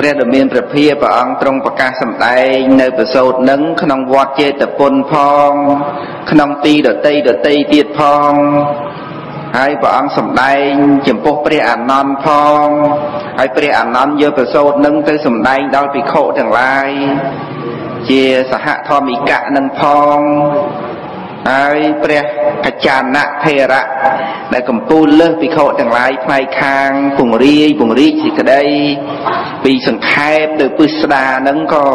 ព្រះដ៏មានព្រះភិយព្រះអង្គទ្រង់ប្រកាសសម្ដែងនៅប្រសូតនឹងក្នុងវត្តចេតពុនផង ក្នុងទីដតីដតីទៀតផងហើយព្រះអង្គសម្ដែងចំពោះព្រះអានន្ទផងហើយព្រះអានន្ទយកប្រសូតនឹងទៅសម្ដែងដល់ភិក្ខុទាំងឡាយជាសហធម្មិកៈនឹងផង ហើយព្រះកច្ចានៈថេរៈដែលកំពូលលើសភិក្ខុទាំងឡាយផ្នែកខាងពង្រាយពង្រីកសេចក្តីពីសង្ខេបទៅពិស្ដានឹងក៏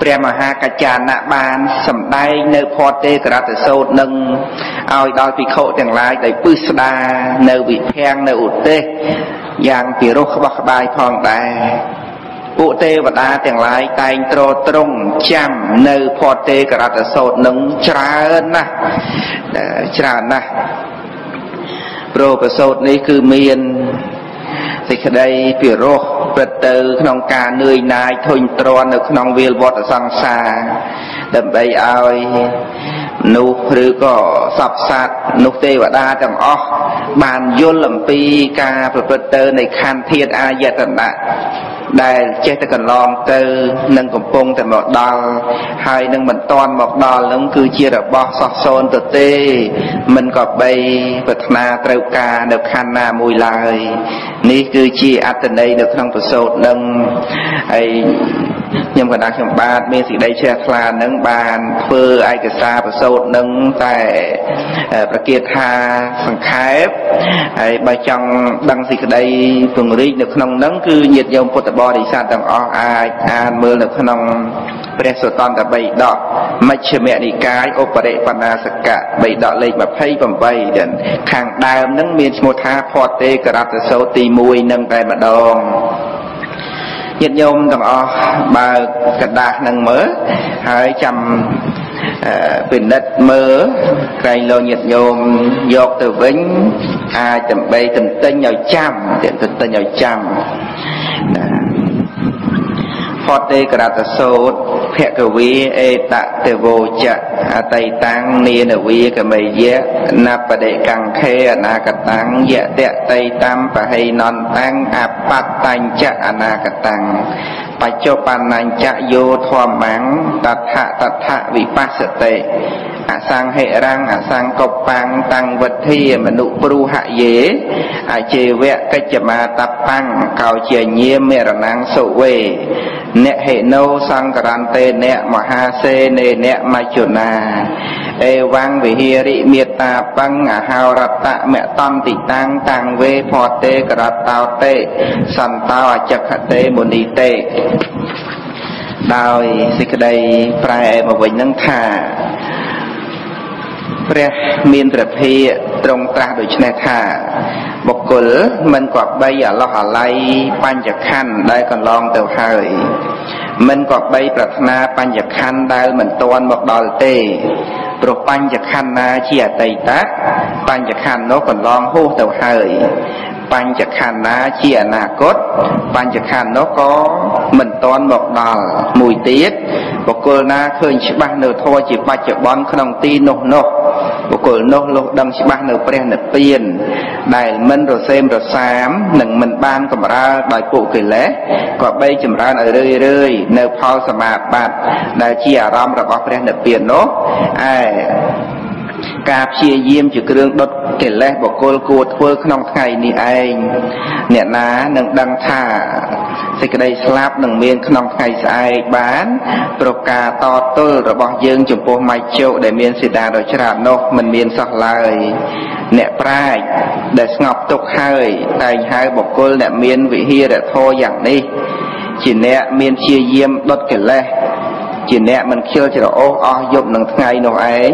ព្រះមហាកច្ចានៈបានសម្ដែងនៅផតទេករតសោតនឹងឲ្យដល់ភិក្ខុទាំងឡាយដោយពិស្ដានៅវិភាំងនៅឧទេសយ៉ាងពិរោះក្បោះក្បាយផងដែរ ពួកទេវតាទាំងឡាយតែងត្រត្រង់ចាំនៅផតទេករតសោតនឹងច្រើនណាស់ច្រើនណាស់ព្រោះប្រសោតនេះគឺមានសេចក្តីពិរោះព្រឹត្តទៅក្នុងការនឿយណាយធុញទ្រាន់នៅក្នុងវាលវត្តសង្សារដើម្បីឲ្យមនុស្សឬក៏សពសត្វនោះទេវតាទាំងអស់បានយល់អំពីការប្រព្រឹត្តទៅនៃខណ្ឌធាតអាយតនៈ ដែលចេះតែកន្លងទៅនឹងកំពុងតែមកដល់ហើយនឹងមិនតាន់មកដល់នឹងគឺជារបស់សោះសូនទៅទេមិនក៏បីប្រាថ្នាត្រូវការនៅខណ្ឌណាមួយឡើយនេះគឺជាអត្តន័យនៅក្នុងប្រសូតនឹងហើយ ខ្ញុំកណ្ដាលខ្ញុំបាទមានសេចក្តីជ្រះថ្លានឹងបានធ្វើឯកសារប្រសូតនឹងតែប្រកាសថាសង្ខេបហើយបើចង់ដឹងសេចក្តីពង្រីកនៅក្នុងនឹងគឺញាតិញោមពុទ្ធបរិស័ទទាំងអស់អាចអានមើលនៅក្នុងព្រះសុតន្តបិដកមជ្ឈមនិកាយឧបរិបណ្ណាសកៈបិដកលេខ28ដែលខាងដើមនឹងមានឈ្មោះថាផតទេករតសោតទី1នឹងតែម្ដង ញាតិញោមទាំងអស់បើកដាស់នឹងមើលហើយចាំពិនិត្យមើលក្រែងលោកញាតិញោមយកទៅវិញអាចដើម្បីទន្ទិញឲ្យចាំទន្ទិញឲ្យចាំណា ផតទេករតសោតភគវីអេតតេវោចៈអតីតាំងនានវីកមេយៈនបដិកង្ខេអនាគតាំងយៈតតៃតំបហេនន្តាំងអបតញ្ចៈអនាគតាំងបច្ចុប្បន្នញ្ចយោធម្មੰតថតថវិបស្សតិអសង្ហិរੰអសង្កបាំងតាំងវិធាមនុព្រុហយេអជេវៈកិច្ចមាតបាំងកោជាញាមេរណੰសុវេអ្នកហេណោសង្ករន្តេអ្នកមហាសេនេអ្នកមជ្ជណា អេវੰវិហារិមេតាបង្អហោរតៈមតន្តិតាំងតាំងវេផតេករតោតេសន្តោអចក្ខតេមុនីតេដោយសេចក្តីប្រែមកវិញនឹងថាព្រះមានព្រះភិយទ្រង់ត្រាស់ដូច្នេះថាបុគ្គលមិនគប្បីអឡោះអាល័យបញ្ញខណ្ឌដែលកន្លងទៅហើយ មិនគប្បីប្រាថ្នាបញ្ញខណ្ឌដែលមិនទាន់មកដល់ទេព្រោះបញ្ញខណ្ឌណាជាអតីតបញ្ញខណ្ឌនោះកន្លងហួសទៅហើយបញ្ចខណ្ឌណាជាអនាគតបញ្ចខណ្ឌនោះក៏មិនទាន់មកដល់មួយទៀតបុគ្គលណាឃើញច្បាស់នៅធម៌ជាបច្ចុប្បន្នក្នុងទីនោះនោះបុគ្គលនោះលុះដឹងច្បាស់នៅព្រះនិព្វាន ដែលមិនរសេមរសាមនិងមិនបានកម្រើដោយពួកកិលេសក៏បីចម្រើនឲ្យរឿយរឿយនៅផលសមាបត្តិដែលជាអារម្មណ៍របស់ព្រះនិព្វាននោះឯ ការព្យាយាមជាគ្រឿងដុតកិលេសបុគ្គលគួរធ្វើក្នុងថ្ងៃនេះឯងអ្នកណានឹងដឹងថាសេចក្តីស្លាប់នឹងមានក្នុងថ្ងៃស្អែកបាន ប្រការតទល់របស់យើងចំពោះម៉ៃជោដែលមានសេតាដ៏ច្រើននោះមិនមានសោះឡើយអ្នកប្រាជ្ញដែលស្ងប់ទុកហើយតែងហៅបុគ្គលអ្នកមានវិហារធម៌យ៉ាងនេះជាអ្នកមានព្យាយាមដុតកិលេស ជាអ្នកមិនខ្ជិលច្រអូសអស់យប់នឹងថ្ងៃនោះឯង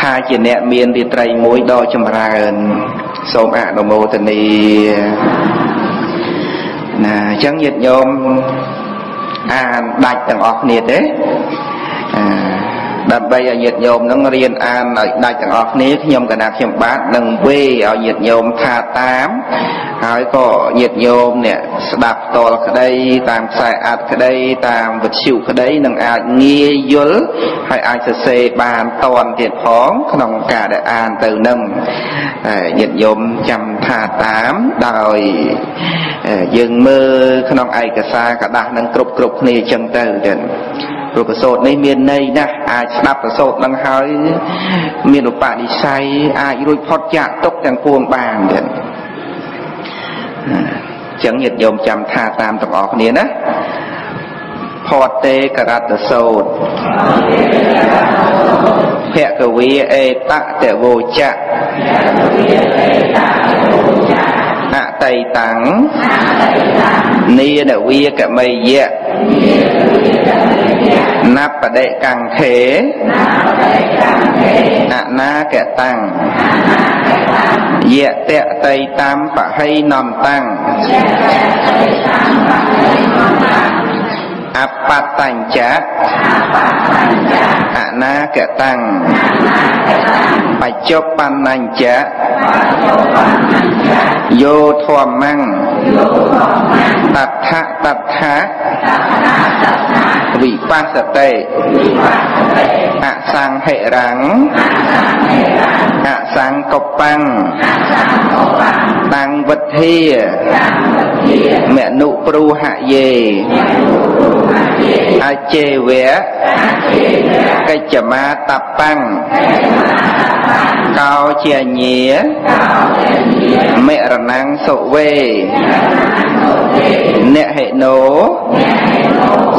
ថាជាអ្នកមានរាត្រីមួយដ៏ចម្រើនសូមអនុមោទនីណាអញ្ចឹងញាតិញោមអានដាច់ទាំងអស់គ្នាទេ ដើម្បីឲ្យញាតិញោមនឹងរៀនអានឲ្យដាច់ទាំងអស់គ្នាខ្ញុំកណាខ្ញុំបាទនឹងវេឲ្យញាតិញោមថាតាមហើយក៏ញាតិញោមអ្នកស្ដាប់តលក្តីតាមខ្សែអាចក្តីតាមវិទ្យុក្តីនឹងអាចងាយយល់ហើយអាចសរសេរបានតនទៀតផងក្នុងការដែលអានទៅនឹងញាតិញោមចាំថាតាមដោយយើងមើលក្នុងឯកសារกระดาษនឹងគ្រប់គ្រប់គ្នាចឹងទៅទៀត ព្រោះប្រសូតនេះមានន័យណាស់អាចស្ដាប់ប្រសូតនឹងហើយ មានឧបនិស្ស័យអាចរួចផុតចាកទុកទាំងពួងបានទៀតចឹងញាតិញោមចាំថាតាមទាំងអស់គ្នាណាផតទេករតសោតភគវីអេតតវោចៈអតីតាំង នីនវាកមីយៈណបដិកង្ខេអនាកតាំងយៈតតៃតាមបហៃនំតាំង អបតញ្ចៈអនាកតាំងបច្ចុប្បន្នញ្ចៈយោធម្មੰតដ្ឋតដ្ឋវិបស្សតិអសង្ហិរੰអសង្កបੰតាំងវិធាមនុព្រូហយេ អចេវៈកិច្ចមាតបੰកោជាញាមរណងសុវេអ្នកហេណោ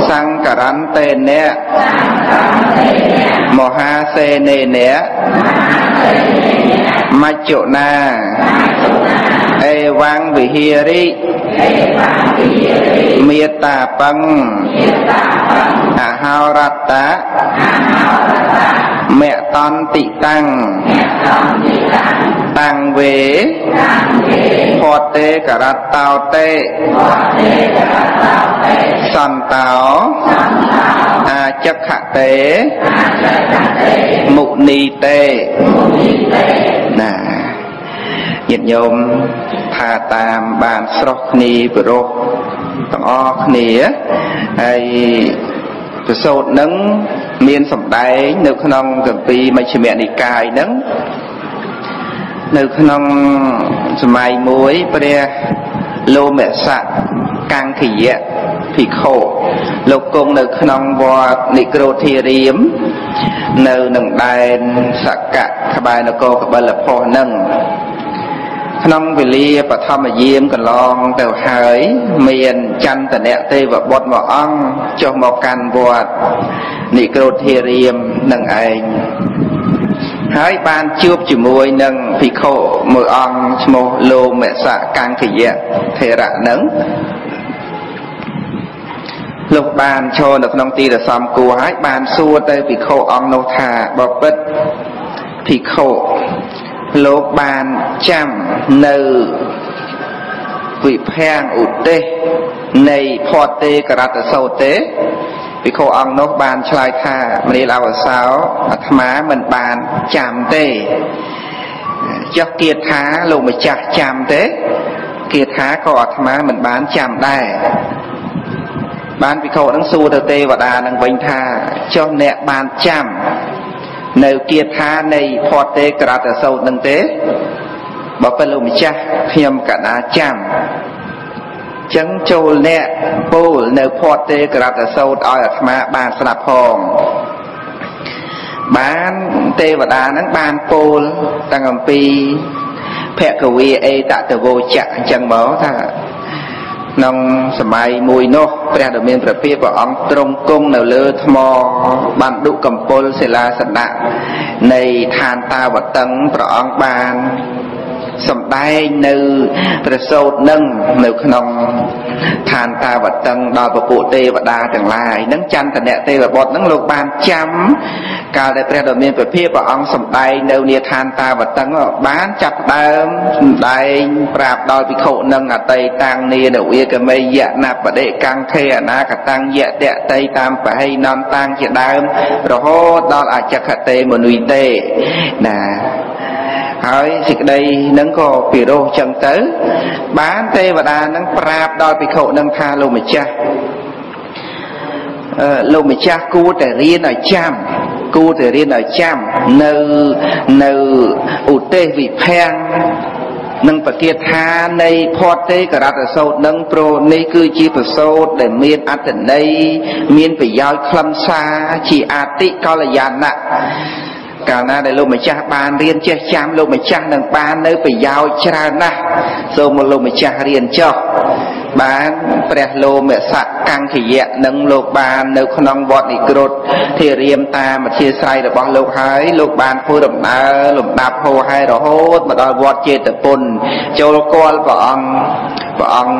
សង្ករន្តេអ្នកមហាសេនេអ្នកមច្ចុណាអេវងវិហារិ មេតាបੰអហោរតៈមតន្តិតាំងតាំងវេផតទេករតោតេសន្តោអាចក្ខតេមុនីតេណា ញាតិញោមថាតាមបានស្រស់គ្នាប្រោះទាំងអស់គ្នាហើយប្រសូតនឹងមានសម្ដែងនៅក្នុងគម្ពីរមជ្ឈិមនិកាយនឹងនៅក្នុងសម័យមួយព្រះលោមសៈកង្គយៈភិក្ខុលោកគង់នៅក្នុងវត្តនិក្រូធារាម នៅនឹងដែនសកៈក្បែរនគរកបិលផុសនឹង ក្នុងវេលាបឋមយាមកន្លងទៅហើយ មានចន្ទនៈទេវបុត្រមួយអង្គចុះមកកាន់វត្តនិក្រូធិរាមនឹងឯងហើយបានជួបជាមួយនឹងភិក្ខុមួយអង្គឈ្មោះលោមិសៈកង្គយៈថេរៈនឹងលោកបានឈរនៅក្នុងទីរសំគួរហើយបានសួរទៅភិក្ខុអង្គនោះថាបបិទ្ធភិក្ខុ លោកបានចាំនៅវិភាំងឧទេសនៃផតទេករតសោតទេភិក្ខុអង្គនោះបានឆ្លើយថាមនាលអវសោអាត្មាមិនបានចាំទេចុះគៀតថាលោកម្ចាស់ចាំទេគៀតថាក៏អាត្មាមិនបានចាំដែរបានភិក្ខុនឹងសួរទៅទេវតានឹងវិញថាចុះអ្នកបានចាំ នៅគៀថានៃផតទេក្រតសោតនឹងទេបើពេលលោកម្ចាស់ខ្ញុំកណាចាំចឹងចូលអ្នកពោលនៅផតទេក្រតសោតឲ្យអាត្មាបានស្ដាប់ផងបានទេវតានឹងបានពោលតាំងអំពីភគវីអេតតវោចៈអញ្ចឹងមកថា ក្នុងសម័យមួយនោះព្រះដ៏មានព្រះភិព្រះអង្គទ្រង់គង់នៅលើថ្មបណ្ឌុកំពុលសិលាសនៈនៃឋានតាវតឹងព្រះអង្គបាន សំដែងនៅប្រសូតនឹងនៅក្នុងឋានតាវតឹងដល់ពពួកទេវតាទាំងឡាយនឹងចន្ទនៈទេវបុត្រនឹងលោកបានចាំកាលដែលព្រះដ៏មានព្រះភិព្រះអង្គសំដែងនៅនាឋានតាវតឹងបានចាប់ដើមសំដែងប្រាប់ដល់ភិក្ខុនឹងអតីតាំងនានវាកមេយៈណបដិកង្ខេអនាកតាំងយៈតតីតាមបហៃនំតាំងជាដើមរហូតដល់អចក្ខតេមនុយទេណា ហើយសេចក្តីនឹងក៏ពិរោះចឹងទៅ បានទេវតានឹងប្រាប់ដល់ភិក្ខុនឹងថាលោកម្ចាស់អឺលោកម្ចាស់គួរតែរៀនឲ្យចាំគួរតែរៀនឲ្យចាំនៅនៅឧទេសវិភាំងនឹងប្រគាថានៃផតទេករតសោតនឹងព្រោះនេះគឺជាប្រសោតដែលមានអត្តន័យមានប្រយោជន៍ខ្លឹមសារជាអតិកល្យាណៈ កាលណាដែលលោកម្ចាស់បានរៀនចេះចាំលោកម្ចាស់នឹងបាននៅប្រយោជន៍ច្រើនណាស់សូមមកលោកម្ចាស់រៀនចុះ បានព្រះលោមសៈកង្ខយៈនឹងលោកបាននៅក្នុងវត្តនិក្រុតធារាមតាមអធិស្រ័យរបស់លោកហើយលោកបានធ្វើដំណើរលំដាប់ហោហើយរហូតមកដល់វត្តចេតពុនចូលគាល់ព្រះអង្គព្រះអង្គ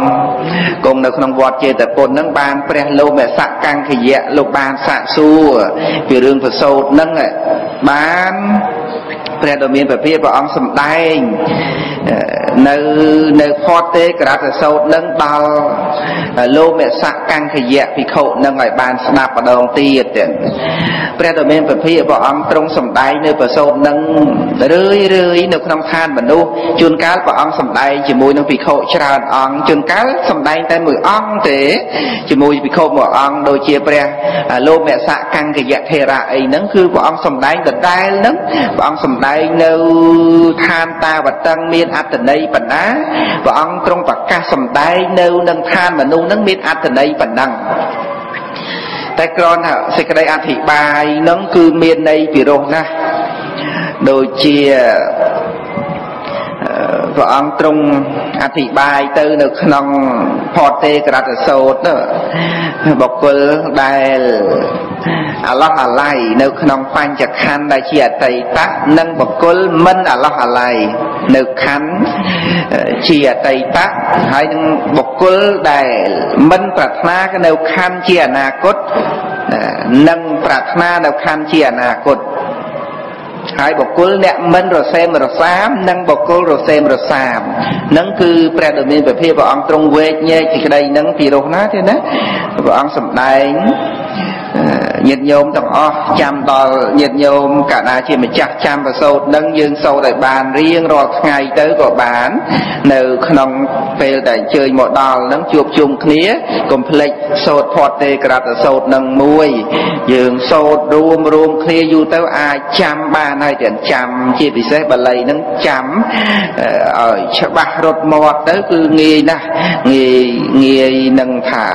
គង់នៅក្នុងវត្តចេតពុននឹងបានព្រះលោមសៈកង្ខយៈលោកបានសាកសួរពីរឿងប្រសូតនឹងបាន ព្រះដ៏មានព្រះភិព្រះអង្គសម្ដែងនៅនៅផតទេក្រតសោតនឹងដល់លោមសៈកង្ខយៈភិក្ខុនឹងឲ្យបានស្ដាប់ម្ដងទៀតព្រះដ៏មានព្រះភិព្រះអង្គទ្រង់សម្ដែងនៅប្រសោតនឹងរឿយរឿយនៅក្នុងឋានមនុស្សជួនកាលព្រះអង្គសម្ដែងជាមួយនឹងភិក្ខុច្រើនអង្គជួនកាលសម្ដែងតែមួយអង្គទេជាមួយភិក្ខុមួយអង្គដូចជាព្រះលោមសៈកង្ខយៈថេរៈអីហ្នឹងគឺព្រះអង្គសម្ដែងដដែលហ្នឹងព្រះអង្គសម្ដែងនៅឋានតាវតឹងមានអត្តន័យបណ្ណាព្រះអង្គទ្រង់ប្រកាសសម្ដែងនៅនឹងឋានមនុស្សនឹងមានអត្តន័យប៉ុណ្ណឹងតែគ្រាន់តែសេចក្តីអធិប្បាយនឹងគឺមានន័យពិរោះណាស់ដូចជា ព្រះអង្គទ្រង់អធិប្បាយទៅនៅក្នុងផតទេក្រតសោតបុគ្គលដែលអាឡោះអាឡៃនៅក្នុងបញ្ចខណ្ឌដែលជាអតីតៈនិងបុគ្គលមិនអាឡោះអាឡៃនៅខណ្ឌជាអតីតៈហើយនឹងបុគ្គលដែលមិនប្រាថ្នានៅខណ្ឌជាអនាគតនិងប្រាថ្នានៅខណ្ឌជាអនាគត ហើយបុគ្គលអ្នកមិនរសេមរសាមនិងបុគ្គលរសេមរសាមនឹងគឺព្រះដ៏មានព្រះភិព្រះអង្គទ្រង់វេកញែកពីក្តីនឹងពីរោះណាទេណាព្រះអង្គសម្ដែង ញាតិញោមទាំងអស់ចាំដល់ញាតិញោមកាលណាជាម្ចាស់ចាំប្រសូតនឹងយើងសូត្រឲ្យបានរៀងរាល់ថ្ងៃទៅក៏បាន នៅក្នុងពេលដែលអញ្ជើញមកដល់នឹងជួបជុំគ្នាកុំភ្លេចសូត្រផាត់ទេក្រតសូត្រនឹងមួយ យើងសូត្ររួមរួមគ្នាយូរទៅអាចចាំបានហើយទាំងចាំជាពិសេសបាលីនឹងចាំឲ្យច្បាស់រត់មាត់ទៅគឺងាយណាស់ងាយងាយនឹងថា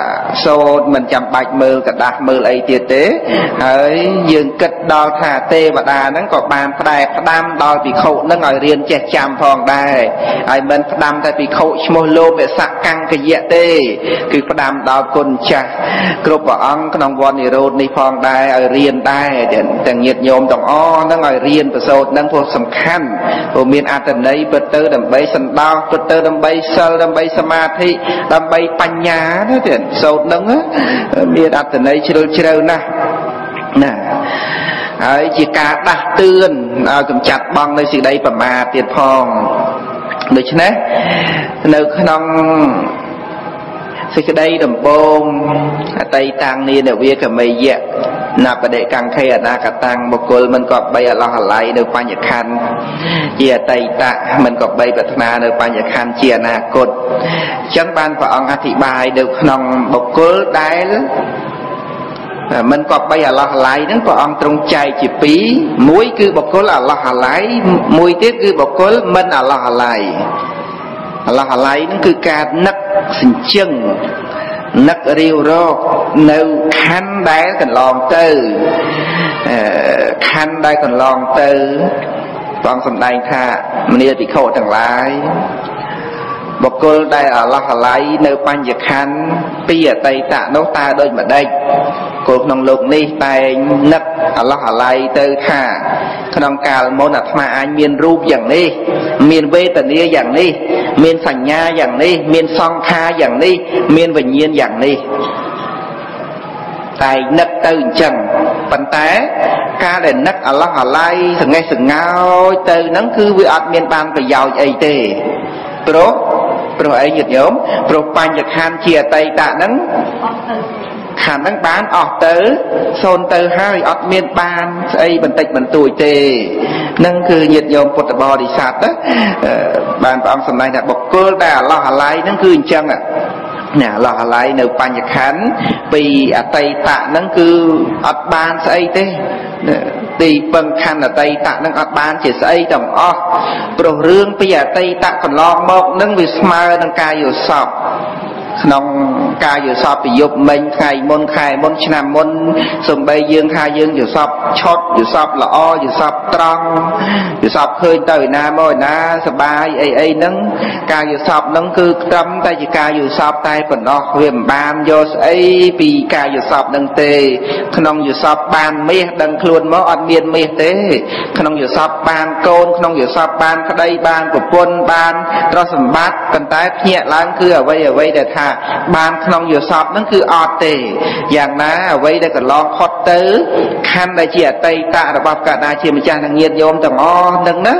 សូត្រមិនចាំបាច់មើលกระดาษ មើលអីទៀតទេហើយយើងគិតដល់ថាទេវតាហ្នឹងក៏បានផ្ដែផ្ដាំដល់ភិក្ខុហ្នឹងឲ្យរៀនចេះចាំផងដែរហើយមិនផ្ដាំតែភិក្ខុឈ្មោះលោភសកង្កយៈទេគឺផ្ដាំដល់គុណចាស់គ្រប់ព្រះអង្គក្នុងវត្តនិរោធនេះផងដែរឲ្យរៀនដែរទាំងញាតិញោមទាំងអស់ហ្នឹងឲ្យរៀនប្រសូតហ្នឹងព្រោះសំខាន់ព្រោះមានអត្តន័យពិតទៅដើម្បីសន្តោសពិតទៅដើម្បីសិលដើម្បីសមាធិដើម្បីបញ្ញាណាទៀតសូត្រហ្នឹងមានអត្តន័យជ្រុលជ្រៅណាស់ណាហើយជាការដាស់តឿនឲ្យកម្ចាត់បងនៅសេចក្តីប្រមាទទៀតផងដូច្នេះនៅក្នុងសេចក្តីដំបងអតីតាំងនីនវាកមេយៈណបដិកង្ខេអនាកតាំងបុគ្គលមិនក៏បីអឡោះអាល័យនៅបញ្ញខណ្ឌជាអតីតៈមិនក៏បីប្រាថ្នានៅបញ្ញខណ្ឌជាអនាគតអញ្ចឹងបានព្រះអង្គអធិប្បាយនៅក្នុងបុគ្គលដែល មិនក៏បីអាឡោះអាឡៃហ្នឹងព្រះអង្គទ្រង់ចែកជាពីរមួយគឺបុគ្គលអាឡោះអាឡៃមួយទៀតគឺបុគ្គលមិនអាឡោះអាឡៃអាឡោះអាឡៃហ្នឹងគឺការនឹកសញ្ជឹងនឹករាវរកនៅខណ្ឌដែលកន្លងទៅខណ្ឌដែលកន្លងទៅព្រះអង្គសម្ដែងថាមនីតិខោទាំងឡាយ បុគ្គលដែលអាឡោះអាឡៃនៅបញ្ញខណ្ឌពីអតីតនោះតើដូចម្ដេចគោលក្នុងលោកនេះតែងនឹកអឡោះអាល័យទៅថាក្នុងកាលមុនអាត្មាអាចមានរូបយ៉ាងនេះ មានវេទនាយ៉ាងនេះ មានសញ្ញាយ៉ាងនេះ មានសង្ខារយ៉ាងនេះ មានវិញ្ញាណយ៉ាងនេះតែនឹកទៅអញ្ចឹងប៉ុន្តែការដែលនឹកអាឡោះអាល័យសង្ហេះសង្ងោចទៅហ្នឹងគឺវាអត់មានបានប្រយោជន៍អីទេព្រោះ ព្រោះអីញាតិញោមព្រោះបញ្ញខណ្ឌជាអតីតហ្នឹងអស់ទៅខណ្ឌហ្នឹងបានអស់ទៅសូន្យទៅហើយអត់មានបានស្អីបន្តិចបន្តួចទេនឹងគឺញាតិញោមពុទ្ធបរិស័ទណាបានព្រះអង្គសម្ដែងថាបុគ្គលដែលអឡោះអាល័យហ្នឹងគឺអញ្ចឹង ណាឡោះអាល័យនៅបញ្ញខណ្ឌពីអតីតៈហ្នឹងគឺអត់បានស្អីទេទីពឹងខណ្ឌអតីតៈនឹងអត់បានជាស្អីទាំងអស់ព្រោះរឿងពីអតីតៈកន្លងមកនឹងវាស្មើនឹងកាយយោសព ក្នុងការយល់សពពីយប់មិញថ្ងៃមុនខែមុនឆ្នាំមុនសំបីយើងថាយើងយល់សពឆុតយល់សពល្អយល់សពត្រង់យល់សពឃើញទៅឯណាមកឯណាសបាយអីអីហ្នឹងការយល់សពហ្នឹងគឺត្រឹមតែជាការយល់សពតែប៉ុណ្ណោះវាមិនបានយកស្អីពីការយល់សពហ្នឹងទេ ក្នុងយល់សពបានមាសដឹងខ្លួនមកអត់មានមាសទេ ក្នុងយល់សពបានកូនក្នុងយល់សពបាន ក្តីបានប្រពន្ធបានទ្រព្យសម្បត្តិប៉ុន្តែភ្ញាក់ឡើងគឺអ្វីអ្វីដែលថាបានក្នុងយសពហ្នឹងគឺអត់ទេយ៉ាងណាអ្វីដែលកន្លងផុតទៅខណ្ឌដែលជាអតីតរបស់កណ្ដាជាម្ចាស់នឹងញាតញោមទាំងអស់ហ្នឹងណា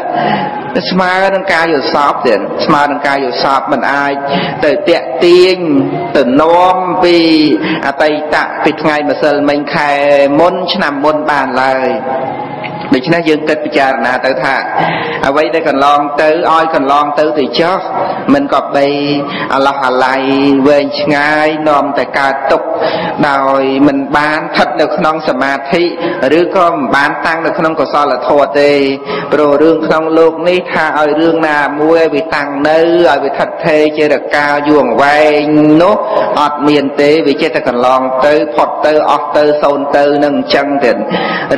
ស្មើនឹងការយល់សពទៀតស្មើនឹងការយល់សពមិនអាចទៅតាក់ទាញទៅនាំពីអតីតពីថ្ងៃម្សិលមិញខែមុនឆ្នាំមុនបានឡើយ ដូច្នេះយើងគិតពិចារណាទៅថា អ្វីដែលកន្លងទៅឲ្យកន្លងទៅទៅចោះមិនក៏បីអឡោះអាល័យវែងឆ្ងាយនាំតែកើតទុកដោយមិនបានស្ថិតនៅក្នុងសមាធិឬក៏មិនបានតាំងនៅក្នុងកុសលធម៌ទេព្រោះរឿងក្នុងលោកនេះថាឲ្យរឿងណាមួយឲ្យវាតាំងនៅឲ្យវាស្ថិតថេរជារកាលយូរអង្វែងនោះអត់មានទេវាចេះតែកន្លងទៅផុតទៅអស់ទៅសូន្យទៅនឹងអញ្ចឹងទៀត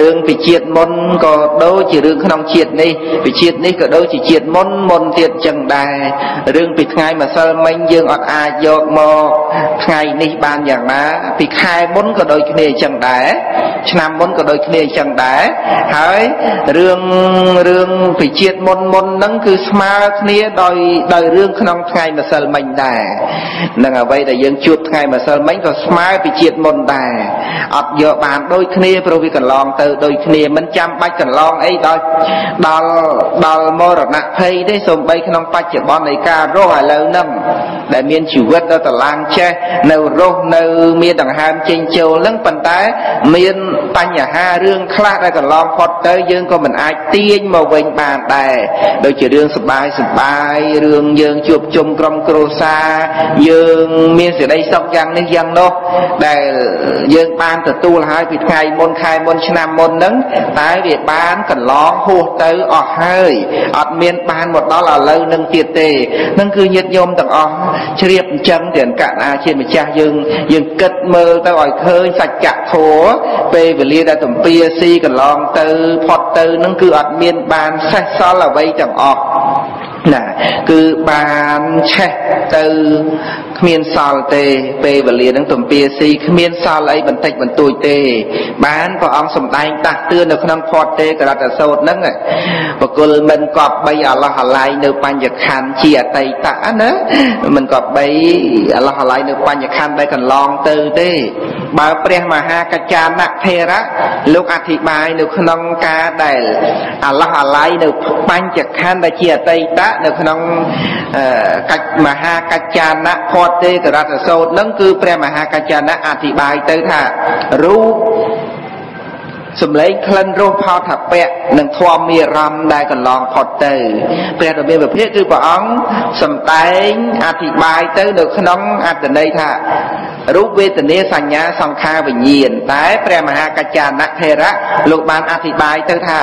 រឿងពីជាតិមុនក៏ដូចជារឿងក្នុងជាតិនេះពីជាតិនេះក៏ដូចជាជាតិមុនមុនទៀតចឹងដែររឿងពីថ្ងៃម្សិលមិញយើងអត់អាចយកមកថ្ងៃនេះបានយ៉ាងណាពីខែមុនក៏ដូចគ្នាអញ្ចឹងដែរឆ្នាំមុនក៏ដូចគ្នាអញ្ចឹងដែរហើយរឿងរឿងពីជាតិមុនមុនហ្នឹងគឺស្មើគ្នាដោយដោយរឿងក្នុងថ្ងៃម្សិលមិញដែរនឹងអ្វីដែលយើងជួបថ្ងៃម្សិលមិញក៏ស្មើពីជាតិមុនដែរអត់យកបានដូចគ្នាព្រោះវាកន្លងទៅដូចគ្នាមិនចាំបាច់កន្លងអីដល់ដល់ដល់មរណភ័យទេសូម្បីក្នុងបច្ចុប្បន្ននៃការរស់ឥឡូវហ្នឹងដែលមានជីវិតដល់តឡាងចេះនៅរស់នៅមានដង្ហើមចេញចូលហ្នឹងប៉ុន្តែមានបញ្ហារឿងខ្លះដែលកន្លងផុតទៅយើងក៏មិនអាចទាញមកវិញបានដែរដូចជារឿងសបាយសបាយរឿងយើងជួបជុំក្រុមគ្រួសារយើងមានសេចក្តីសុខយ៉ាងនេះយ៉ាងនោះដែលយើងបានទទួលហើយពីថ្ងៃមុនខែមុនឆ្នាំមុនហ្នឹងតែវាបានកន្លងហួសទៅអស់ហើយអត់មានបានមកដល់ឥឡូវនឹងទៀតទេនឹងគឺញាតិញោមទាំងអស់ជ្រាបអញ្ចឹងទាំងកណ្ដាជាម្ចាស់យើងយើងគិតមើលទៅឲ្យឃើញសច្ចធម៌ពេលវេលាដែលទំពាស៊ីកន្លងទៅផុតទៅនឹងគឺអត់មានបានសេះសល់អ្វីទាំងអស់ ណាគឺបានឆេះទៅគ្មានសល់ទេ ពេលវេលានឹងទំពាស៊ីគ្មានសល់អីបន្តិចបន្តួចទេ បានព្រះអង្គសម្ដែងតាស់តឿននៅក្នុងផតទេករតសោតហ្នឹងបកុលមិនកប់បីអឡោះអាល័យនៅបញ្ញខណ្ឌជាអតីតណាមិនកប់បីអឡោះអាល័យនៅបញ្ញខណ្ឌដែលកន្លងទៅទេបើព្រះមហាកច្ចានៈថេរៈលោកអធិប្បាយនៅក្នុងការដែលអឡោះអាល័យនៅបញ្ញខណ្ឌដែលជាអតីតនៅក្នុងកិច្ចមហាកច្ចានៈផតទេករតសោតនឹងគឺព្រះមហាកច្ចានៈអធិប្បាយទៅថារូបសំឡេងក្លិនរសផោថពៈនិងធម៌មានអារម្មណ៍ដែលកន្លងផុតទៅព្រះរាមាវិភាកគឺព្រះអង្គសំដែងអធិប្បាយទៅនៅក្នុងអត្តន័យថារូបវេទនាសញ្ញាសង្ខារវិញ្ញាណតែព្រះមហាកច្ចានៈថេរៈលោកបានអធិប្បាយទៅថា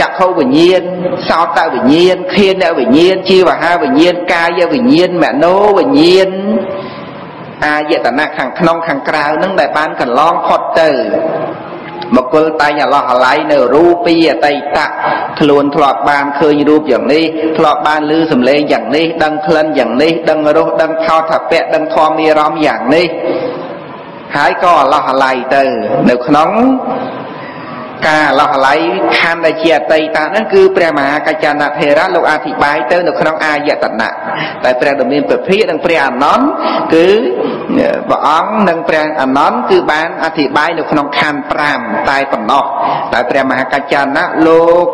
ចក្ខុវិញ្ញាណសោតវិញ្ញាណខៀនវិញ្ញាណជីវហាវិញ្ញាណកាយវិញ្ញាណមโนវិញ្ញាណអាយតនៈខាងក្នុងខាងក្រៅនឹងដែលបានកន្លងផុតទៅបកុលតែងអឡោះអាល័យនៅរូបពីអតីតៈខ្លួនធ្លាប់បានឃើញរូបយ៉ាងនេះធ្លាប់បានឮសំឡេងយ៉ាងនេះដឹងក្លិនយ៉ាងនេះដឹងរសដឹងថោថពៈដឹងធម៌មានអារម្មណ៍យ៉ាងនេះហើយក៏អឡោះអាល័យទៅនៅក្នុង ការឡោះអាល័យខណ្ឌដែលជាអតីតហ្នឹងគឺព្រះមហាកច្ចនថេរៈលោកអធិប្បាយទៅនៅក្នុងអាយតនៈតែព្រះដ៏មានពភានិងព្រះអនន្តគឺព្រះអង្គនិងព្រះអនន្តគឺបានអធិប្បាយនៅក្នុងខណ្ឌ5តែប៉ុណ្ណោះតែព្រះមហាកច្ចនៈលោក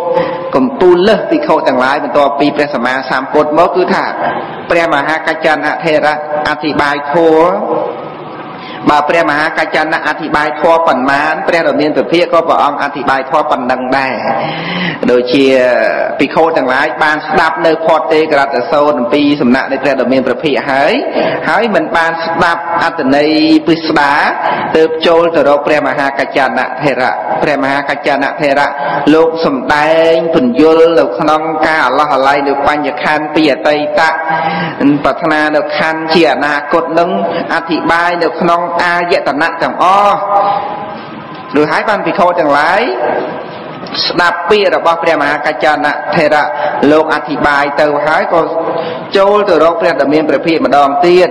កំពូលលឹះពិខុទាំងឡាយបន្ទាប់ពីព្រះសម្មាសម្ពុទ្ធមកគឺថាព្រះមហាកច្ចនថេរៈអធិប្បាយធัว បើព្រះមហាកច្ចណៈអធិប្បាយធម៌ប៉ុន្មានព្រះដ៏មានពភាក៏ព្រះអង្គអធិប្បាយធម៌ប៉ុណ្ណឹងដែរដូចជាភិក្ខុទាំងឡាយបានស្ដាប់នៅផតទេក្រតសោតអំពីសំណាក់នៃព្រះដ៏មានព្រះភិក្ខហើយហើយមិនបានស្ដាប់អត្តន័យពិស្ដាទើបចូលទៅរកព្រះមហាកច្ចណៈថេរៈព្រះមហាកច្ចណៈថេរៈលោកសំដែងពន្យល់នៅក្នុងការអឡោះអាល័យនៅបញ្ញខណ្ឌពីអតីតប្រាថ្នានៅខណ្ឌជាអនាគតនឹងអធិប្បាយនៅក្នុងអាយតនៈទាំងអស់ឬហើយបានពិខុទាំងឡាយស្ដាប់ពាក្យរបស់ព្រះមហាកច្ចនៈថេរៈលោកអធិប្បាយទៅហើយក៏ចូលទៅរកព្រះដ៏មានព្រះភិក្ខម្ដងទៀត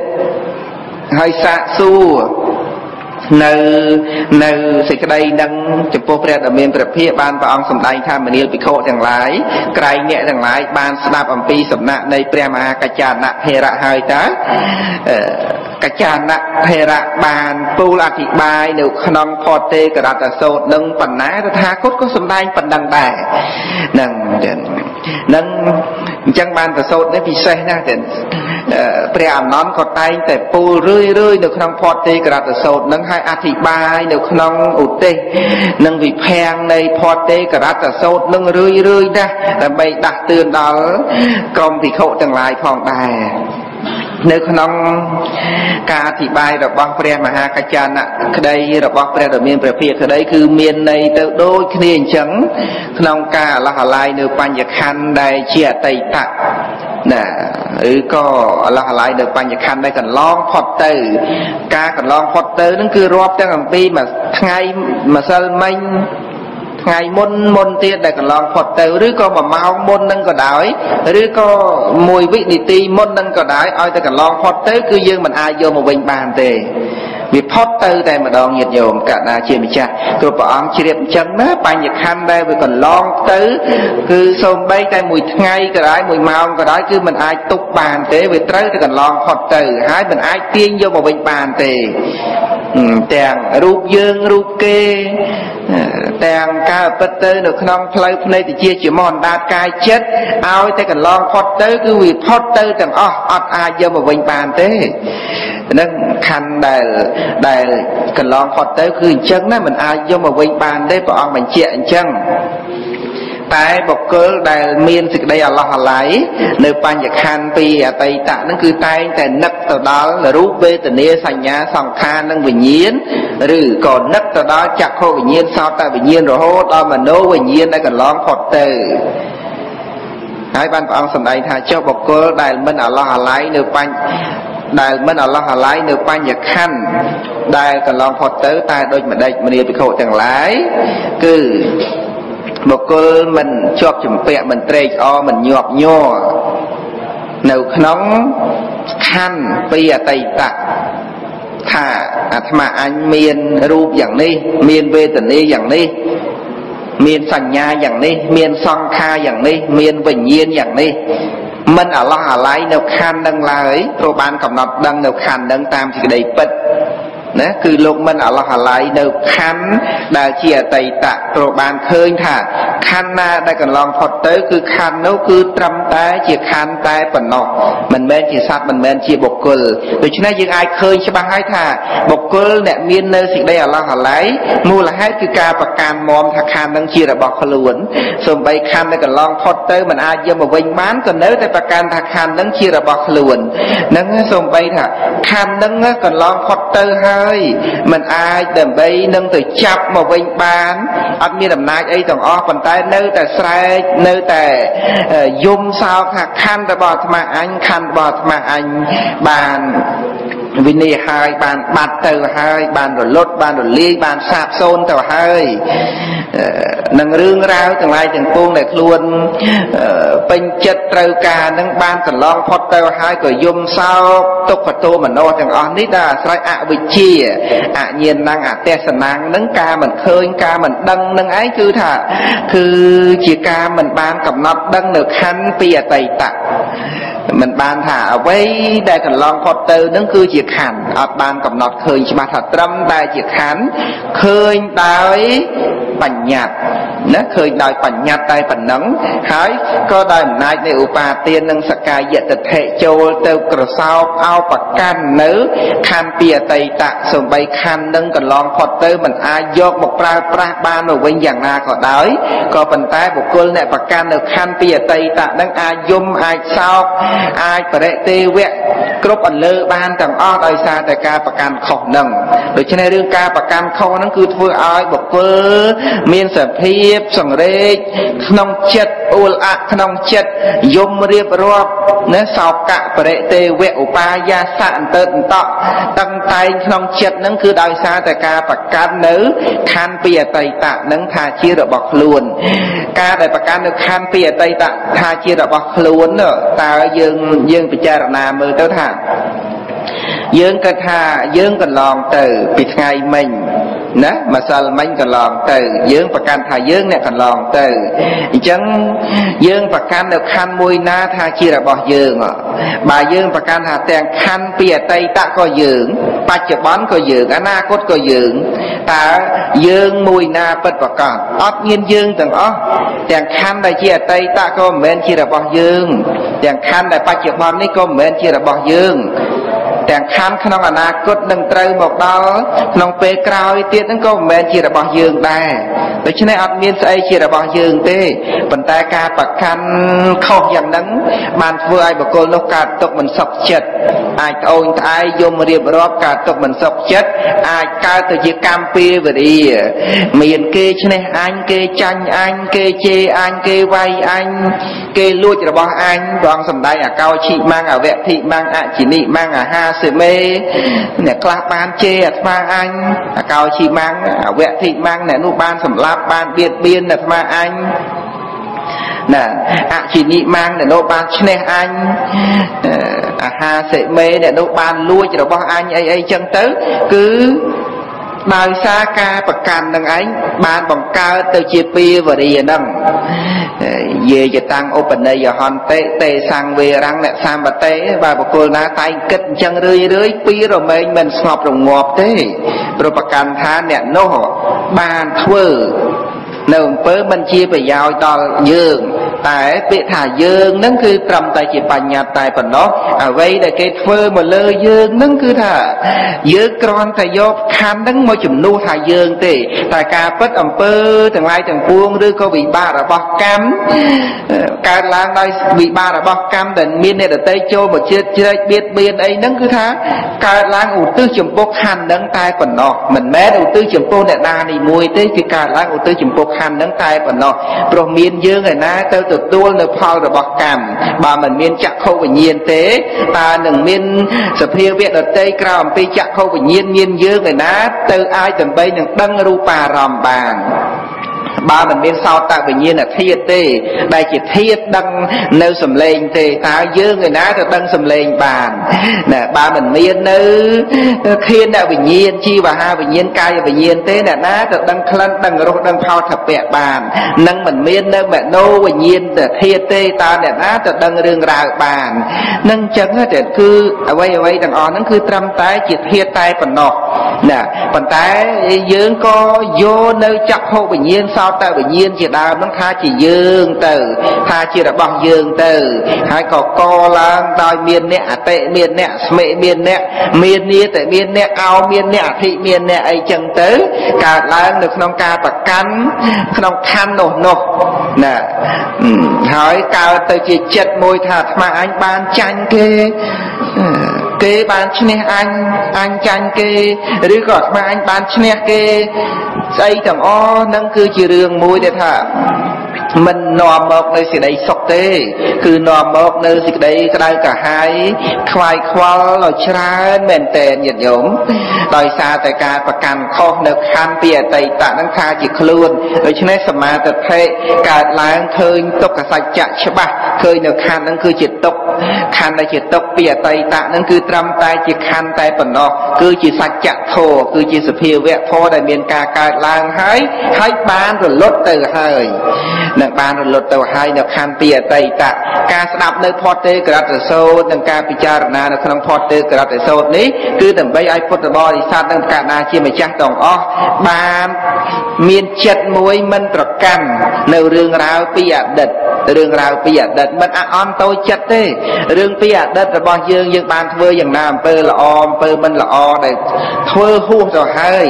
ហើយសាកសួរនៅនៅសេចក្តីនឹងចំពោះព្រះដ៏មានព្រះភិក្ខបានព្រះអង្គសម្ដែងថាមនាលភិក្ខុទាំងឡាយក្រែងអ្នកទាំងឡាយបានស្ដាប់អំពីសំណាក់នៃព្រះមហាកច្ចានៈភេរៈហើយតើ កច្ចានៈភេរៈបានពូលអធិប្បាយនៅក្នុងផតទេករតសោតនឹងបណ្ណាតថាគតក៏សម្ដែងបណ្ដឹងដែរនឹងនឹងអញ្ចឹងបានប្រសូតនេះពិសេសណាស់ទៀតព្រះអនន្តក៏តែងតែពូលរឿយរឿយនៅក្នុងផតទេករតសោតនឹងឲ្យអធិប្បាយនៅក្នុងឧទេសនិងវិភាំងនៃផតទេករតសោតនឹងរឿយរឿយណាស់ដើម្បីដាស់តឿនដល់ក្រុមភិក្ខុទាំងឡាយផងដែរ នៅក្នុងការអធិប្បាយរបស់ព្រះមហាកច្ចានៈក្តីរបស់ព្រះដ៏មានព្រះភិក្ខក្តីគឺមានន័យទៅដូចគ្នាអញ្ចឹងក្នុងការអឡោះអាល័យនៅបញ្ញខណ្ឌដែលជាអតីតៈណាឬក៏អឡោះអាល័យនៅបញ្ញខណ្ឌដែលកន្លងផុតទៅ ការកន្លងផុតទៅនឹងគឺរាប់ទាំងអំពីមួយថ្ងៃម្សិលមិញ ថ្ងៃមុនមុនទៀតដែលកន្លងផុតទៅឬក៏1ម៉ោងមុននឹងក៏ដោយឬក៏មួយវិនាទីមុននឹងក៏ដោយឲ្យតែកន្លងផុតទៅគឺយើងមិនអាចយកមកវិញបានទេវាផុតទៅតែម្ដងញាតិញោមកណ្ណាជាម្ចាស់គឺព្រះអង្គជ្រាបអញ្ចឹងណាបញ្ញខណ្ឌដែលវាកន្លងទៅគឺសូម្បីតែមួយថ្ងៃក៏ដោយមួយម៉ោងក៏ដោយគឺមិនអាចទុកបានទេវាត្រូវតែកន្លងផុតទៅហើយមិនអាចទាញយកមកវិញបានទេទាំងរូបយើងរូបគេទាំងការពិតទៅនៅក្នុងផ្លូវភ្នែកតិចជាមហណ្ដាតកាយចិត្តឲ្យតែកន្លងផុតទៅគឺវាផុតទៅទាំងអស់អត់អាចយកមកវិញបានទេនឹងខណ្ឌដែលដែលកន្លងផុតទៅគឺអញ្ចឹងណាមិនអាចយកមកវិញបានទេព្រះអង្គបញ្ជាក់អញ្ចឹង តែបុគ្គលដែលមានសេចក្តីអឡោះអាល័យនៅបញ្ញខណ្ឌពីអតីតហ្នឹងគឺតែងតែនឹកទៅដល់រូបវេទនាសញ្ញាសង្ខារនិងវិញ្ញាណឬក៏នឹកទៅដល់ចក្ខុវិញ្ញាណសោតវិញ្ញាណរហូតដល់មโนវិញ្ញាណដែលកន្លងផុតទៅហើយបានព្រះអង្គសម្ដែងថាចុះបុគ្គលដែលមិនអឡោះអាល័យនៅបញ្ញដែលមិនអឡោះអាល័យនៅបញ្ញខណ្ឌដែលកន្លងផុតទៅតែដូចម្ដេចមនីភិក្ខុទាំងឡាយគឺ បុគ្គលមិនជាប់ចម្ពាក់មិនត្រេកអរមិនញាប់ញ័រនៅក្នុងខណ្ឌពីអតីតៈថាអាត្មាអញមានរូបយ៉ាងនេះ មានវេទនាយ៉ាងនេះ មានសញ្ញាយ៉ាងនេះ មានសង្ខារយ៉ាងនេះ មានវិញ្ញាណយ៉ាងនេះមិនអឡោះអាល័យនៅខណ្ឌនឹងឡើយព្រោះបានកំណត់ដឹងនៅខណ្ឌនឹងតាមសេចក្តីពិត ណាគឺលោកមិនអឡោះអាល័យនៅខណ្ឌដែលជាអតីតៈព្រោះបានឃើញថាខណ្ឌណាដែលកន្លងផុតទៅគឺខណ្ឌនោះគឺត្រឹមតែជាខណ្ឌតែប៉ុណ្ណោះមិនមែនជាសត្វមិនមែនជាបុគ្គលដូច្នេះយើងអាចឃើញច្បាស់ហើយថាបុគ្គលអ្នកមាននៅសេចក្តីអឡោះអាល័យមូលហេតុគឺការប្រកាន់មមថាខណ្ឌនឹងជារបស់ខ្លួនសូម្បីខណ្ឌដែលកន្លងផុតទៅមិនអាចយកមកវិញបានក៏នៅតែប្រកាន់ថាខណ្ឌនឹងជារបស់ខ្លួននឹងសូម្បីថាខណ្ឌនឹងកន្លងផុតទៅហើយហើយมันអាចដើម្បីនឹងទៅចាប់មកវិញបានអត់មានអំណាចអីទាំងអស់ប៉ុន្តែនៅតែស្រែកនៅតែយំសោកថាខណ្ឌរបស់អាត្មាអញខណ្ឌរបស់អាត្មាអញបាន វិន័យហើយបានបាត់ទៅហើយបានរលត់បានរលាយបានសាបសូន្យទៅហើយនឹងរឿងរ៉ាវទាំងឡាយទាំងពួងដែលខ្លួនពេញចិត្តត្រូវការនឹងបានកន្លងផុតទៅហើយក៏យំសោកទុក្ខទោមនោទាំងអស់នេះដែលអាស្រ័យអវិជ្ជាអញ្ញាណังអទេសនាងនឹងការមិនឃើញការមិនដឹងនឹងឯងគឺថា គឺជាការមិនបានកំណត់ដឹងនៅខណ្ឌពីអតីត មិនបានថាអ្វីដែលកន្លងផុតទៅនឹងគឺជាខណ្ឌអត់បានកំណត់ឃើញច្បាស់ថាត្រឹមតែជាខណ្ឌឃើញដោយបញ្ញត្តិណាឃើញដោយបញ្ញត្តិតែប៉ុណ្ណឹងហើយក៏ដោយអំណាចនៃឧបាទាននិងសកាយតថេចូលទៅក្រសោបអោបកាន់នៅខណ្ឌពីអតីតសំបីខណ្ឌនឹងកន្លងផុតទៅមិនអាចយកមកប្រើប្រាស់បានទៅវិញយ៉ាងណាក៏ដោយក៏ប៉ុន្តែបុគ្គលអ្នកប្រកាន់នៅខណ្ឌពីអតីតនឹងអាចយំអាចសោកអាចបរិទេវៈគ្រប់អន្លើបានទាំងអស់ដោយសារតែការប្រកាន់ខុសនឹងដូច្នេះរឿងការប្រកាន់ខុសនឹងគឺធ្វើឲ្យបុគ្គលមានសភាពសង្រេចក្នុងចិត្តអ៊ូលអក្នុងចិត្តយំរៀបរាប់ណាសោកៈបរិទេវៈឧបាយាសៈអន្តើតន្តតតឹងតែងក្នុងចិត្តនឹងគឺដោយសារតែការប្រកាន់នៅខណ្ឌពីអតីតនឹងថាជារបស់ខ្លួន ការដែលប្រកាន់នៅខណ្ឌពីអតីតថាជារបស់ខ្លួនតើយើងយើងពិចារណាមើលទៅថា យើងគិតថាយើងកន្លងទៅពីថ្ងៃមិញ ណាម្សិលមិញកន្លងទៅយើងប្រកាន់ថាយើងអ្នកកន្លងទៅអញ្ចឹងយើងប្រកាន់នៅខណ្ឌមួយណាថាជារបស់យើងបើយើងប្រកាន់ថាទាំងខណ្ឌពីអតីតក៏យើង បច្ចុប្បន្នក៏យើងអនាគតក៏យើងតើយើងមួយណាពិតប្រកបអត់មានយើងទាំងអស់ទាំងខណ្ឌដែលជាអតីតក៏មិនមែនជារបស់យើង ទាំងខណ្ឌដែលបច្ចុប្បន្ននេះក៏មិនមែនជារបស់យើងទាំងខណ្ឌក្នុងអនាគតនឹងត្រូវមកដល់ក្នុងពេលក្រោយទៀតហ្នឹងក៏មិនមែនជារបស់យើងដែរដូច្នេះអត់មានស្អីជារបស់យើងទេប៉ុន្តែការប្រកាន់ខុសយ៉ាងហ្នឹងបានធ្វើឲ្យបុគ្គលនោះកើតទុកមិនសុខចិត្តអាចត្អូញត្អែយំរៀបរាប់កើតទុកមិនសុខចិត្តអាចកើតទៅជាកម្មពីវរាមានគេឈ្នះអញគេចាញ់អញគេជេរអញគេវាយអញគេលួចរបស់អញព្រះអង្គសំដែងអកោឈិម៉ាំងអវៈធិម៉ាំងអចិនិម៉ាំងអាហាសេមេអ្នកខ្លះបានជេរអាត្មាអញអកោឈិម៉ាំងអវៈធិម៉ាំងអ្នកនោះបានសម្លាប់បានបៀតបៀនអាត្មាអញណាអចិនិម៉ាំងអ្នកនោះបានឈ្នះអញអាហាសិមេអ្នកនោះបានលួចរបស់អញអីអីចឹងទៅ គឺ ដោយសារការប្រកាន់នឹងឯងបានបង្កើតទៅជាពីវរីហ្នឹងយេយតាំងឧបនិយហន្តិតេសង្វេរាំងអ្នកសម្បតេបើបុគ្គលណាតែងគិតអញ្ចឹងរឿយរឿយពីរមែងមិនស្ងប់រងាប់ទេប្រប្រកាន់ថាអ្នកនោះបានធ្វើនៅអំពើមិនជាប្រយោជន៍ដល់យើង តែពាក្យថាយើងនឹងគឺត្រឹមតែជាបញ្ញត្តិតែប៉ុណ្ណោះអ្វីដែលគេធ្វើមកលើយើងនឹងគឺថាយើងគ្រាន់តែយកខណ្ឌនឹងមកជំនួសថាយើងទេតែការពិតអំពើទាំងឡាយទាំងពួងឬក៏វិបាករបស់កម្មកើតឡើងដោយវិបាករបស់កម្មដែលមានអ្នកដតីចូលមកជឿជ្រែកបៀតបៀនអីហ្នឹងគឺថាកើតឡើងឧទ្ទិសចំពោះខណ្ឌនឹងតែប៉ុណ្ណោះមិនមែនឧទ្ទិសចំពោះអ្នកណានីមួយទេគឺកើតឡើងឧទ្ទិសចំពោះខណ្ឌនឹងតែប៉ុណ្ណោះព្រោះមានយើងឯណាទៅទទួលនៅផលរបស់កម្មបើមិនមានចក្ខុវិញ្ញាណទេតើនឹងមានសភាវៈដតីក្រៅអំពីចក្ខុវិញ្ញាណមានយើងឯណាទៅអាចដើម្បីនឹងដឹងរូបារម្មណ៍បាន បើមិនមានសោតវិញ្ញាណធាតទេ ដែលជាធាតដឹងនៅសំឡេងទេតើយើងឯណាទៅដឹងសំឡេងបានណាបើមិនមាននៅធានវិញ្ញាណជីវហាវិញ្ញាណកាយវិញ្ញាណទេអ្នកណាទៅដឹងក្លិនដឹងរសដឹងផលថពៈបាននឹងមិនមាននៅមនោវិញ្ញាណធាតទេតើអ្នកណាទៅដឹងរឿងរ៉ាវបាននឹងអញ្ចឹងតែគឺអ្វីអ្វីទាំងអស់ហ្នឹងគឺត្រឹមតែជាធាតតែប៉ុណ្ណោះណាប៉ុន្តែយើងក៏យកនៅចក្ខុវិញ្ញាណសោតវិញ្ញាណជាដើមនឹងថាជាយើងទៅ ថាជារបស់យើងទៅ ហើយក៏កឡើងដោយមានអ្នកអតិមានអ្នកស្មេមានអ្នកមាននីតិមានអ្នកអោមានអ្នកអធិមានអ្នកអីចឹងទៅកើតឡើងនៅក្នុងការប្រកាន់ក្នុងខណ្ឌនោះនោះណាហើយកើតទៅជាចិត្តមួយថាអាត្មាអញបានចាញ់គេគេបានឈ្នះអញអញចាញ់គេឬក៏អាត្មាអញបានឈ្នះគេស្អីទាំងអស់ហ្នឹងគឺជារឿងមួយដែលថា មិននាំមកនៅសេចក្តីសុខទេ គឺនាំមកនៅសេចក្តីក្តៅក្រហាយខ្វាយខ្វល់ដល់ច្រើនមែនតើញាតិញោមដោយសារតែការប្រកាន់ខុសនៅខណ្ឌពីអតីតហ្នឹងថាជាខ្លួនដូច្នេះសមាទិដ្ឋិកើតឡើងឃើញទុក្ខសច្ចៈច្បាស់ឃើញនៅខណ្ឌហ្នឹងគឺជាទុក្ខខណ្ឌដែលជាទុក្ខពីអតីតហ្នឹងគឺត្រឹមតែជាខណ្ឌតែប៉ុណ្ណោះគឺជាសច្ចៈធម៌គឺជាសភាវៈធម៌ដែលមានការកើតឡើងហើយហើយបានរលត់ទៅហើយ នឹងបានរលត់ទៅហើយនៅខណ្ឌពីអតីតការស្ដាប់នៅផតទេក្រតសោតនិងការពិចារណានៅក្នុងផតទេក្រតសោតនេះគឺដើម្បីឲ្យពុទ្ធបរិស័ទនិងកណ្ដាជាម្ចាស់ទាំងអស់បានមានចិត្តមួយមិនប្រកាន់នៅរឿងរ៉ាវពីអតីតរឿងរ៉ាវពីអតីតមិនអអន់តូចចិត្តទេរឿងពីអតីតរបស់យើងយើងបានធ្វើយ៉ាងណាអំពើល្អអំពើមិនល្អដែលធ្វើហួសទៅហើយ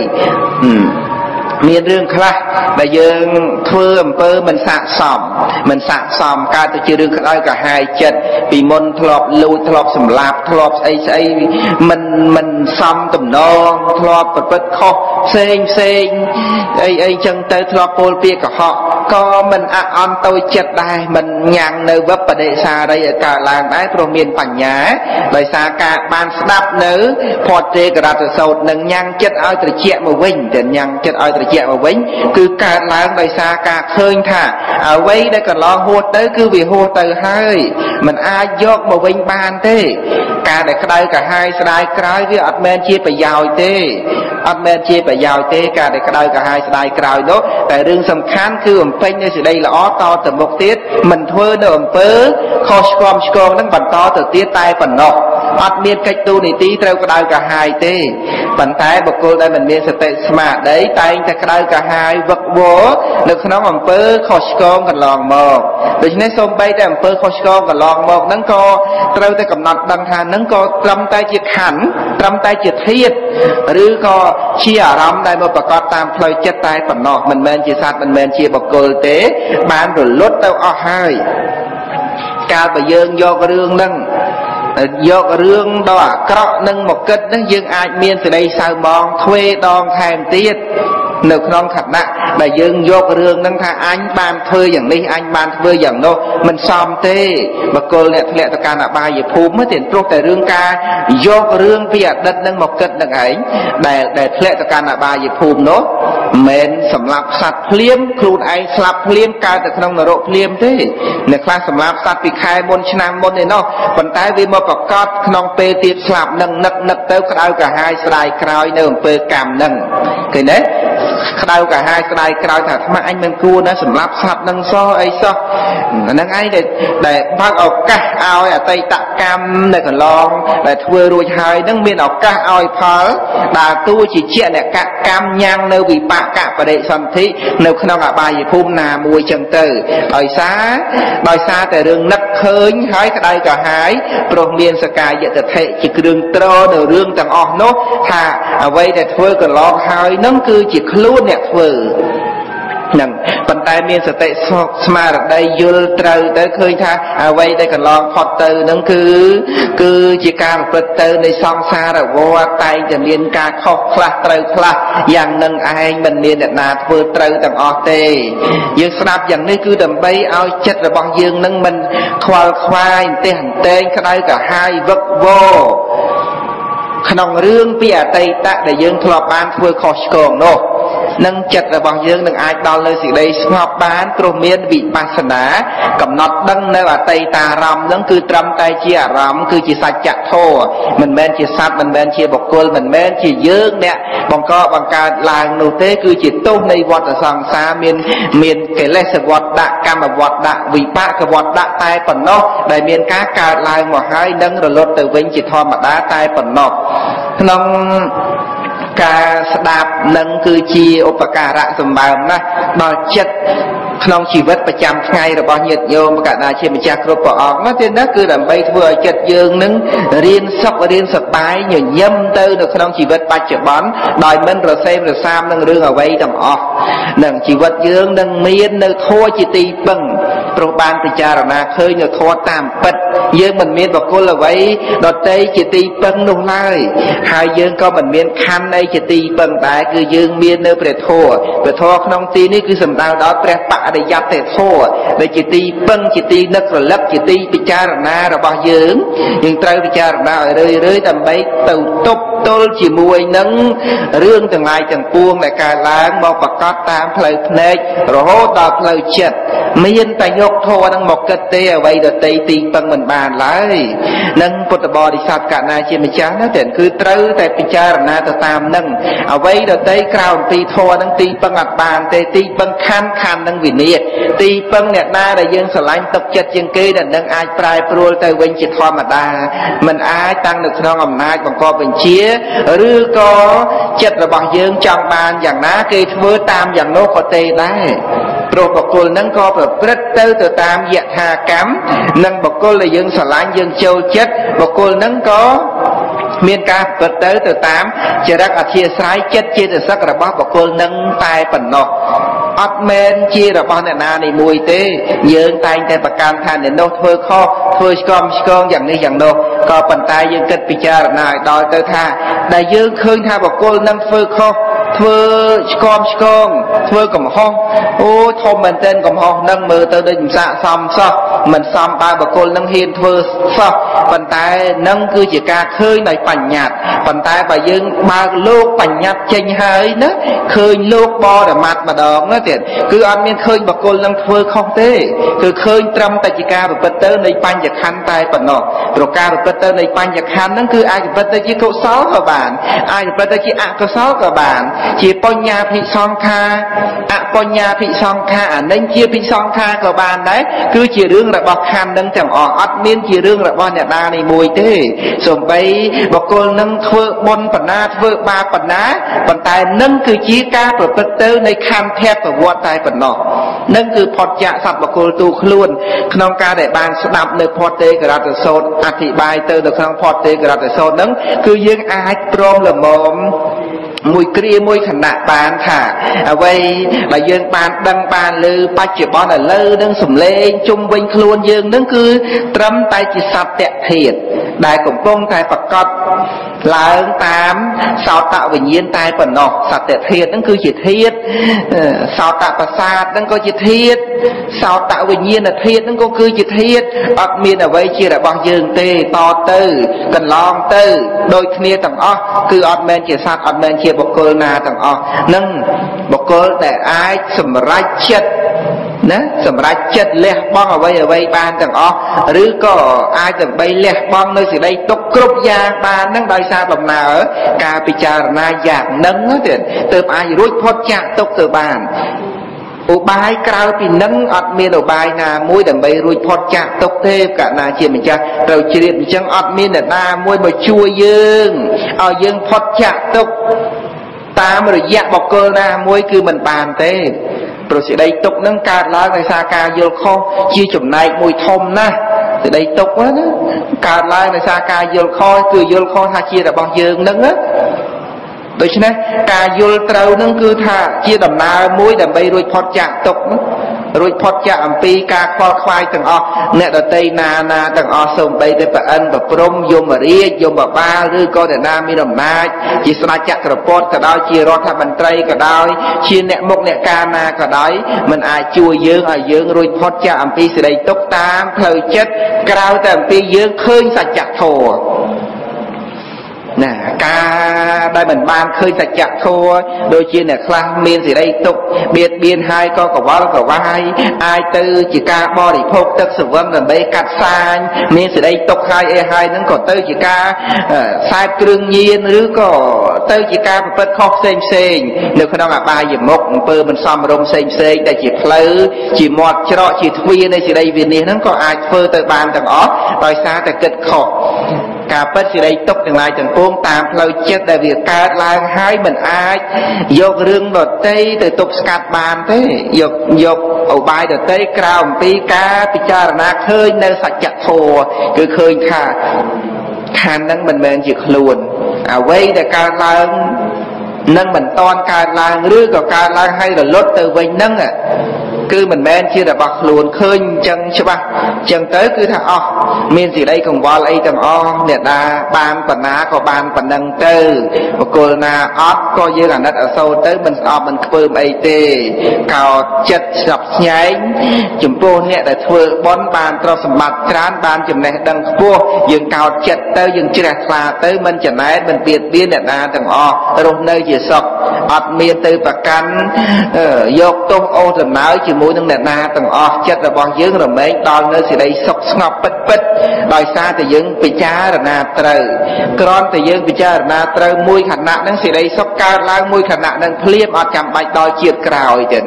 មានរឿងខ្លះដែលយើងធ្វើអំពើមិនស័កសមមិនស័កសមកើតទៅជារឿងក្តៅក្រហាយចិត្តពីមុនធ្លាប់លួចធ្លាប់សម្លាប់ធ្លាប់ស្អីស្អីមិនមិនសមតំណងធ្លាប់ប្រព្រឹត្តខុសផ្សេងផ្សេងអីអីចឹងទៅធ្លាប់ពោលពាក្យកុហកក៏មិនអអន់តូចចិត្តដែរមិនញ៉ាំងនៅវបដិសារីឲ្យកើតឡើងដែរព្រោះមានបញ្ញាដោយសារការបានស្ដាប់នៅផតទេករតសោតនឹងញ៉ាំងចិត្តឲ្យត្រជាក់មកវិញតែញ៉ាំងចិត្តឲ្យត្រជាក់មកវិញគឺកើតឡើងដោយសារការឃើញថាអ្វីដែលកន្លងហួសទៅគឺវាហួសទៅហើយมันអាចយកមកវិញបានទេការដែលក្តៅកាហាយស្ដាយក្រោយវាអត់មែនជាប្រយោជន៍ទេអត់មែនជាប្រយោជន៍ទេការដែលក្តៅកាហាយស្ដាយក្រោយនោះតែរឿងសំខាន់គឺបំពេញនៅសេចក្តីល្អតទៅមុខទៀតមិនធ្វើនៅអំពើខុសឆ្គំឆ្គងនឹងបន្តទៅទៀតតែប៉ុណ្ណោះអត់មានកិច្ចទូនីតិត្រូវក្តៅកាហាយទេប៉ុន្តែបុគ្គលដែលមិនមានសតិស្មារតីតែងតែក្តៅកាហាយវឹកវរនៅក្នុងអំពើខុសឆ្គងកន្លងមកដូច្នេះសូម្បីតែអំពើខុសឆ្គងកន្លងមកហ្នឹងក៏ត្រូវតែកំណត់ដឹងថាហ្នឹងក៏ត្រឹមតែជាខណ្ឌត្រឹមតែជាធាតឬក៏ជាអារម្មណ៍ដែលមកប្រកបតាមផ្លូវចិត្តតែប៉ុណ្ណោះមិនមែនជាសត្វមិនមែនជាបុគ្គលទេ បានរលត់ទៅអស់ហើយកាលបើយើងយករឿងហ្នឹង យករឿងដ៏អាក្រក់នឹងមកគិតនេះយើងអាចមានសេចក្តីសៅមងទ្វេដងថែមទៀតនៅក្នុងខណៈដែលយើងយករឿងហ្នឹងថាអញបានធ្វើយ៉ាងនេះអញបានធ្វើយ៉ាងនោះមិនសមទេបកុលអ្នកធ្លាក់ទៅកាន់អបាយភូមិទេព្រោះតែរឿងការយករឿងពីអតីតហ្នឹងមកគិតនឹងឯងដែលដែលធ្លាក់ទៅកាន់អបាយភូមិនោះ មិនសម្លាប់សត្វភ្លាមខ្លួនឯងស្លាប់ភ្លាមកើតទៅក្នុងនរកភ្លាមទេអ្នកខ្លះសម្លាប់សត្វពីខែមុនឆ្នាំមុនឯណោះប៉ុន្តែវាមកប្រកាសក្នុងពេលទៀតស្លាប់នឹងនឹកនឹកទៅក្តៅកាហាយស្ដាយក្រោយនៅអំពើកម្មនឹងឃើញទេ ក្តៅកាហាយស្ដាយក្រោយថាអាត្មាអញមិនគួរណាសម្រាប់សត្វនឹងសោះអីសោះហ្នឹងឯងដែលដែលបើកឱកាសឲ្យអតីតកម្មនៅកន្លងដែលធ្វើរួចហើយនឹងមានឱកាសឲ្យផលដើរតួជាជាអ្នកកកម្មញ៉ាំងនៅវិបាកបរិសន្ធិនៅក្នុងអបាយភូមិណាមួយចឹងទៅដោយសារដោយសារតែរឿងនឹកឃើញហើយក្តៅកាហាយព្រោះមានសកាយតិធិជាគ្រឿងត្រនៅរឿងទាំងអស់នោះថាអ្វីដែលធ្វើកន្លងហើយនឹងគឺជាខ្លួនអ្នកធ្វើនឹងប៉ុន្តែមានសតិស្មារតីយល់ត្រូវទៅឃើញថាអ្វីដែលកន្លងផុតទៅនឹងគឺ គឺជាការប្រព្រឹត្តទៅនៃសង្សារវដ្តតែងតែមានការខុសខ្លះត្រូវខ្លះយ៉ាងនឹងឯងមិនមានអ្នកណាធ្វើត្រូវទាំងអស់ទេ យើងស្ដាប់យ៉ាងនេះគឺដើម្បីឲ្យចិត្តរបស់យើងនឹងមិនខ្វល់ខ្វាយអន្ទះអន្ទែងក្តៅកាហាយវឹកវរក្នុងរឿងពីអតីតដែលយើងធ្លាប់បានធ្វើខុសឆ្គងនោះ នឹងចិត្តរបស់យើងនឹងអាចដល់នៅសេចក្តីស្ងប់បានព្រោះមានវិបស្សនា កំណត់ដឹងនៅអតីតារម្មណ៍នឹងគឺត្រឹមតែជាអារម្មណ៍គឺជាសច្ចធម៌មិនមែនជាសត្វមិនមែនជាបុគ្គលមិនមែនជាយើងអ្នកបង្កបង្កើតឡើងនោះទេ គឺជាទោសនៃវដ្តសង្សារមានមានកិលេសវដ្តដាក់កម្មវដ្តដាក់វិបាកវដ្តដាក់តែប៉ុណ្ណោះដែលមានការកើតឡើងមកហើយនឹងរលត់ទៅវិញជាធម្មតាតែប៉ុណ្ណោះក្នុង ការស្ដាប់នឹងគឺជាឧបការៈសម្បើមណាស់ដល់ចិត្តក្នុងជីវិតប្រចាំថ្ងៃរបស់ញាតិញោមកណ្ដាជាម្ចាស់គ្រប់ព្រះអង្គណាទេណាគឺដើម្បីធ្វើឲ្យចិត្តយើងនឹងរៀនសុខរៀនសប្បាយញញឹមទៅនៅក្នុងជីវិតបច្ចុប្បន្នដោយមិនរសេមរសាមនឹងរឿងអ្វីទាំងអស់នឹងជីវិតយើងនឹងមាននៅធัวជាទីពឹងព្រោះបានពិចារណាឃើញនៅធម៌តាមពិតយើងមិនមានបកុលអ្វីដតីជាទីពឹងនោះឡើយហើយយើងក៏មិនមានខណ្ឌអីជាទីពឹងដែរគឺយើងមាននៅព្រះធម៌ព្រះធម៌ក្នុងទីនេះគឺសំដៅដល់ព្រះបរិយត្តិធម៌ដែលជាទីពឹងជាទីនឹករលឹកជាទីពិចារណារបស់យើងយើងត្រូវពិចារណាឲ្យរឿយរឿយដើម្បីទៅទប់ទល់ជាមួយនឹងរឿងទាំងឡាយទាំងពួងដែលកើតឡើងមកប្រកាសតាមផ្លូវភ្នែករហូតដល់ផ្លូវចិត្តមានតែយកធម៌នឹងមកគិតទេអ្វីដតីទីពឹងមិនបានឡើយនឹងពុទ្ធបរិស័ទកណាជាម្ចាស់ណាតែគឺត្រូវតែពិចារណាទៅតាមនឹងអ្វីដតីក្រៅអំពីធម៌នឹងទីពឹងអត់បានទេទីពឹងខណ្ឌខណ្ឌនឹងវិនិច្ឆ័យទីពឹងអ្នកណាដែលយើងស្រឡាញ់ទុកចិត្តជាងគេដែលនឹងអាចប្រែប្រួលទៅវិញជាធម្មតាมันអាចតាំងនៅក្នុងអំណាចបង្កប់បញ្ជាឬក៏ចិត្តរបស់យើងចង់បានយ៉ាងណាគេធ្វើតាមយ៉ាងនោះក៏ទេដែរព្រោះបុគ្គលនឹងក៏ប្រព្រឹត្តទៅទៅតាមយថាកម្មនិងបុគ្គលដែលយើងស្រឡាញ់យើងចូលចិត្តបុគ្គលនឹងក៏មានការប្រព្រឹត្តទៅទៅតាមចរិតអធិស្ស្រ័យចិត្តចេតសិករបស់បុគ្គលនឹងតែប៉ុណ្ណោះ អត់មែនជារបស់អ្នកណានេះមួយទេ យើងតែងតែប្រកាន់ថាអ្នកនោះធ្វើខុសធ្វើឆ្កំឆ្គងយ៉ាងនេះយ៉ាងនោះក៏ប៉ុន្តែយើងគិតពិចារណាឲ្យដល់ទៅថា ដែលយើងឃើញថាបុគ្គលនឹងធ្វើខុសធ្វើឆ្កមឆ្កងធ្វើកំហុសអូធំមែនទែនកំហុសនឹងមើលទៅដូចមិនស័កសមសោះ មិនសមបើបកុលនឹងហ៊ានធ្វើសោះប៉ុន្តែនឹងគឺជាការឃើញដោយបញ្ញត្តិប៉ុន្តែបើយើងបើកលោកបញ្ញត្តិចេញហើយណាឃើញលោកបរមត្តម្ដងណាទៀតគឺអត់មានឃើញបកុលនឹងធ្វើខុសទេគឺឃើញត្រឹមតែជាការប្រព្រឹត្តទៅនៃបញ្ញខណ្ឌតែប៉ុណ្ណោះព្រោះការប្រព្រឹត្តទៅនៃបញ្ញខណ្ឌហ្នឹងគឺអាចប្រព្រឹត្តទៅជាកុសលក៏បានអាចប្រព្រឹត្តទៅជាអកុសលក៏បាន ជាបញ្ញាភិសង្ខាអបញ្ញាភិសង្ខាអានឹងជាភិសង្ខាក៏បានដែរគឺជារឿងរបស់ខណ្ឌនឹងទាំងអស់អត់មានជារឿងរបស់អ្នកណានេះមួយទេសំបីបកុលនឹងធ្វើបុណ្យបណ្ណាធ្វើបាបបណ្ណាប៉ុន្តែនឹងគឺជាការប្រព្រឹត្តទៅនៃខណ្ឌភពប្រវត្តិតែប៉ុណ្ណោះនឹងគឺផុតចាកសត្វបកុលទូខ្លួន ក្នុងការដែលបានស្ដាប់នៅផតទេករតសោតអធិប្បាយទៅនៅក្នុងផតទេករតសោតនឹងគឺយើងអាចព្រមល្មម មួយគ្រាមួយខណៈបានថាអ្វីដែលយើងបានដឹងបានលើបច្ចុប្បន្នឥឡូវនឹងសំឡេងជុំវិញខ្លួនយើងនឹងគឺត្រឹមតែជាសត្យធាតុដែលកំពុងតែប្រកបឡើងតាមសោតវិញ្ញាណតែប៉ុណ្ណោះសត្យធាតុហ្នឹងគឺជាធាតុសោតប្រសាទហ្នឹងក៏ជាធាតុសោតវិញ្ញាណធាតុហ្នឹងក៏គឺជាធាតុអត់មានអ្វីជារបស់យើងទេតទៅកន្លងទៅដូចគ្នាទាំងអស់គឺអត់មែនជាសត្វអត់មែនជាបុគ្គលណាទាំងអស់នឹងបុគ្គលដែលអាចសម្រេចចិត្តណាសម្រាប់ចិត្តលះបង់អ្វីអ្វីបានទាំងអស់ឬក៏អាចដើម្បីលះបង់នៅសេចក្តីទុកគ្រប់យ៉ាងបាននឹងដោយសារដំណើរការពិចារណាយ៉ាងនឹងទៀតទើបអាចរួចផុតចាកទុកទៅបានឧបាយក្រៅពីនឹងអត់មានឧបាយណាមួយដើម្បីរួចផុតចាកទុកទេកណាជាម្ចាស់ត្រូវជ្រាបអញ្ចឹងអត់មានអ្នកណាមួយមកជួយយើងឲ្យយើងផុតចាកទុក តាមរយៈបកគលណាមួយគឺមិនបានទេព្រោះសេចក្តីទុកនឹងកើតឡើងដោយសារការយល់ខុសជាចំណែកមួយធំណាស់សេចក្តីទុកណាកើតឡើងដោយសារការយល់ខុសគឺយល់ខុសថាជារបស់យើងនឹងណាដូច្នេះការយល់ត្រូវនឹងគឺថាជាដំណើរមួយដើម្បីរួចផុតចាកទុក រួចផុតចាកអំពីការខ្វល់ខ្វាយទាំងអស់អ្នកដតីណាណាទាំងអស់សូម្បីតែប្រអិនប្រព្រំយមរាជយមបាលឬក៏អ្នកណាមានអំណាចជាស្ដេចចក្រពតក៏ដោយជារដ្ឋមន្ត្រីក៏ដោយជាអ្នកមុខអ្នកការណាក៏ដោយមិនអាចជួយយើងឲ្យយើងរួចផុតចាកអំពីសេចក្តីទុកតាមផ្លូវចិត្តក្រៅតែអំពីយើងឃើញសច្ចធម៌ ណាការដែលមិនបានឃើញសច្ចធម៌ដូចជាអ្នកខ្លះមានសេរីទុកបៀតបៀនហើយក៏កវល់កវាយអាចទៅជាការបរិភោគទឹកសវឹងដើម្បីកាត់សាញមានសេរីទុកហើយអីហើយហ្នឹងក៏ទៅជាការខ្សែបគ្រឿងញៀនឬក៏ទៅជាការប្រព្រឹត្តខុសផ្សេងផ្សេងនៅក្នុងអបាយមុខអំពើមិនសមរម្យផ្សេងផ្សេងដែលជាផ្លូវជាមាត់ច្រកជាទ្វារនៃសេរីវិនិច្ឆ័យហ្នឹងក៏អាចធ្វើទៅបានទាំងអស់ដោយសារតែគិតខុស ការពិតសេរីទុកទាំងឡាយទាំងពួងតាមផ្លូវចិត្តដែលវាកើតឡើងហើយមិនអាចយករឿងដតីទៅទប់ស្កាត់បានទេយកយកឧបាយដតីក្រៅអំពីការពិចារណាឃើញនៅសច្ចធម៌គឺឃើញថាខណ្ឌហ្នឹងមិនមែនជាខ្លួនអ្វីដែលកើតឡើងនឹងមិនតន់កើតឡើងឬក៏កើតឡើងហើយរលត់ទៅវិញហ្នឹង គឺមិនមែនជារបស់ខ្លួនឃើញអញ្ចឹងច្បាស់អញ្ចឹងទៅគឺថាអស់មានសេចក្តីកង្វល់អីទាំងអស់អ្នកណាបានបណ្ណាក៏បានប៉ុណ្ណឹងទៅបកុលណាអត់ក៏យើងអាណិតអសូរទៅមិនស្អប់មិនខ្ពើមអីទេកោតចិត្តស្រាប់ស្ញែងចំពោះអ្នកដែលធ្វើបន់បានទ្រព្យសម្បត្តិច្រើនបានចំណេះដឹងខ្ពស់យើងកោតចិត្តទៅយើងជ្រះថ្លាទៅមិនចំណែនមិនបៀតបៀនអ្នកណាទាំងអស់រស់នៅជាសុខអត់មានទៅប្រកាន់យកទោសអូសដំណើរជាមួយនឹងអ្នកណាទាំងអស់ចិត្តរបស់យើងរមែងដល់នៅសេចក្តីសុខស្ងប់ពិតពិតដោយសារតែយើងពិចារណាត្រូវគ្រាន់តែយើងពិចារណាត្រូវមួយខណៈនឹងសេចក្តីសុខកើតឡើងមួយខណៈនឹងភ្លាមអត់ចាំបាច់ដល់ជាតិក្រោយទេ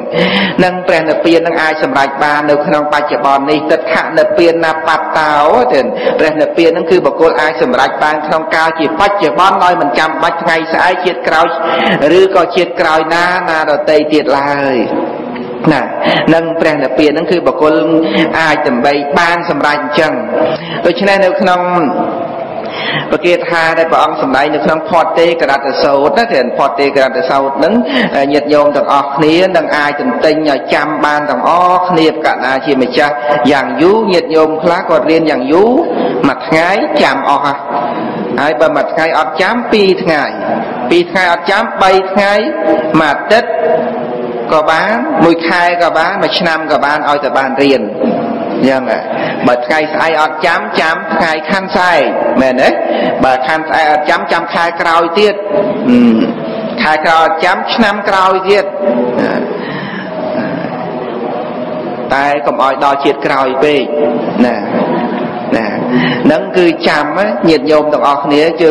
នឹងព្រះនិព្វាននឹងអាចសម្រេចបាននៅក្នុងបច្ចុប្បន្ននេះទឹកខនិព្វានណាបតោទេព្រះនិព្វាននឹងគឺបុគ្គលអាចសម្រេចបានក្នុងកាលជាបច្ចុប្បន្នដោយមិនចាំបាច់ថ្ងៃស្អែកជាតិក្រោយឬក៏ជាតិក្រោយណាណាដតីទៀតឡើយ ណានឹងព្រះនិព្វានហ្នឹងគឺបុគ្គលអាចដើម្បីបានសម្រេចអញ្ចឹងដូច្នេះនៅក្នុងបកាថាដែលព្រះអង្គសម្ដែងនៅក្នុងផតទេករតសោតណាគឺផតទេករតសោតហ្នឹងញាតិញោមទាំងអស់គ្នានឹងអាចទន្ទិញឲ្យចាំបានទាំងអស់គ្នាកណ្ដាជាម្ចាស់យ៉ាងយូរញាតិញោមខ្លះគាត់រៀនយ៉ាងយូរមួយថ្ងៃចាំអស់ហើយបើមួយថ្ងៃអត់ចាំ2ថ្ងៃ2ថ្ងៃអត់ចាំ3ថ្ងៃមួយអាទិត្យ ក៏បានមួយខែក៏បានមួយឆ្នាំក៏បានឲ្យតែបានរៀនយ៉ាងបើថ្ងៃស្អែកអត់ចាំចាំថ្ងៃខាន់ស្អែកមែនទេបើខាន់ស្អែកអត់ចាំចាំខែក្រោយទៀតខែក្រោយអត់ចាំឆ្នាំក្រោយទៀតតែកុំឲ្យដល់ជាតិក្រោយពេកណា ណានឹងគឺចាំញាតិញោមទាំងអស់គ្នាជឿ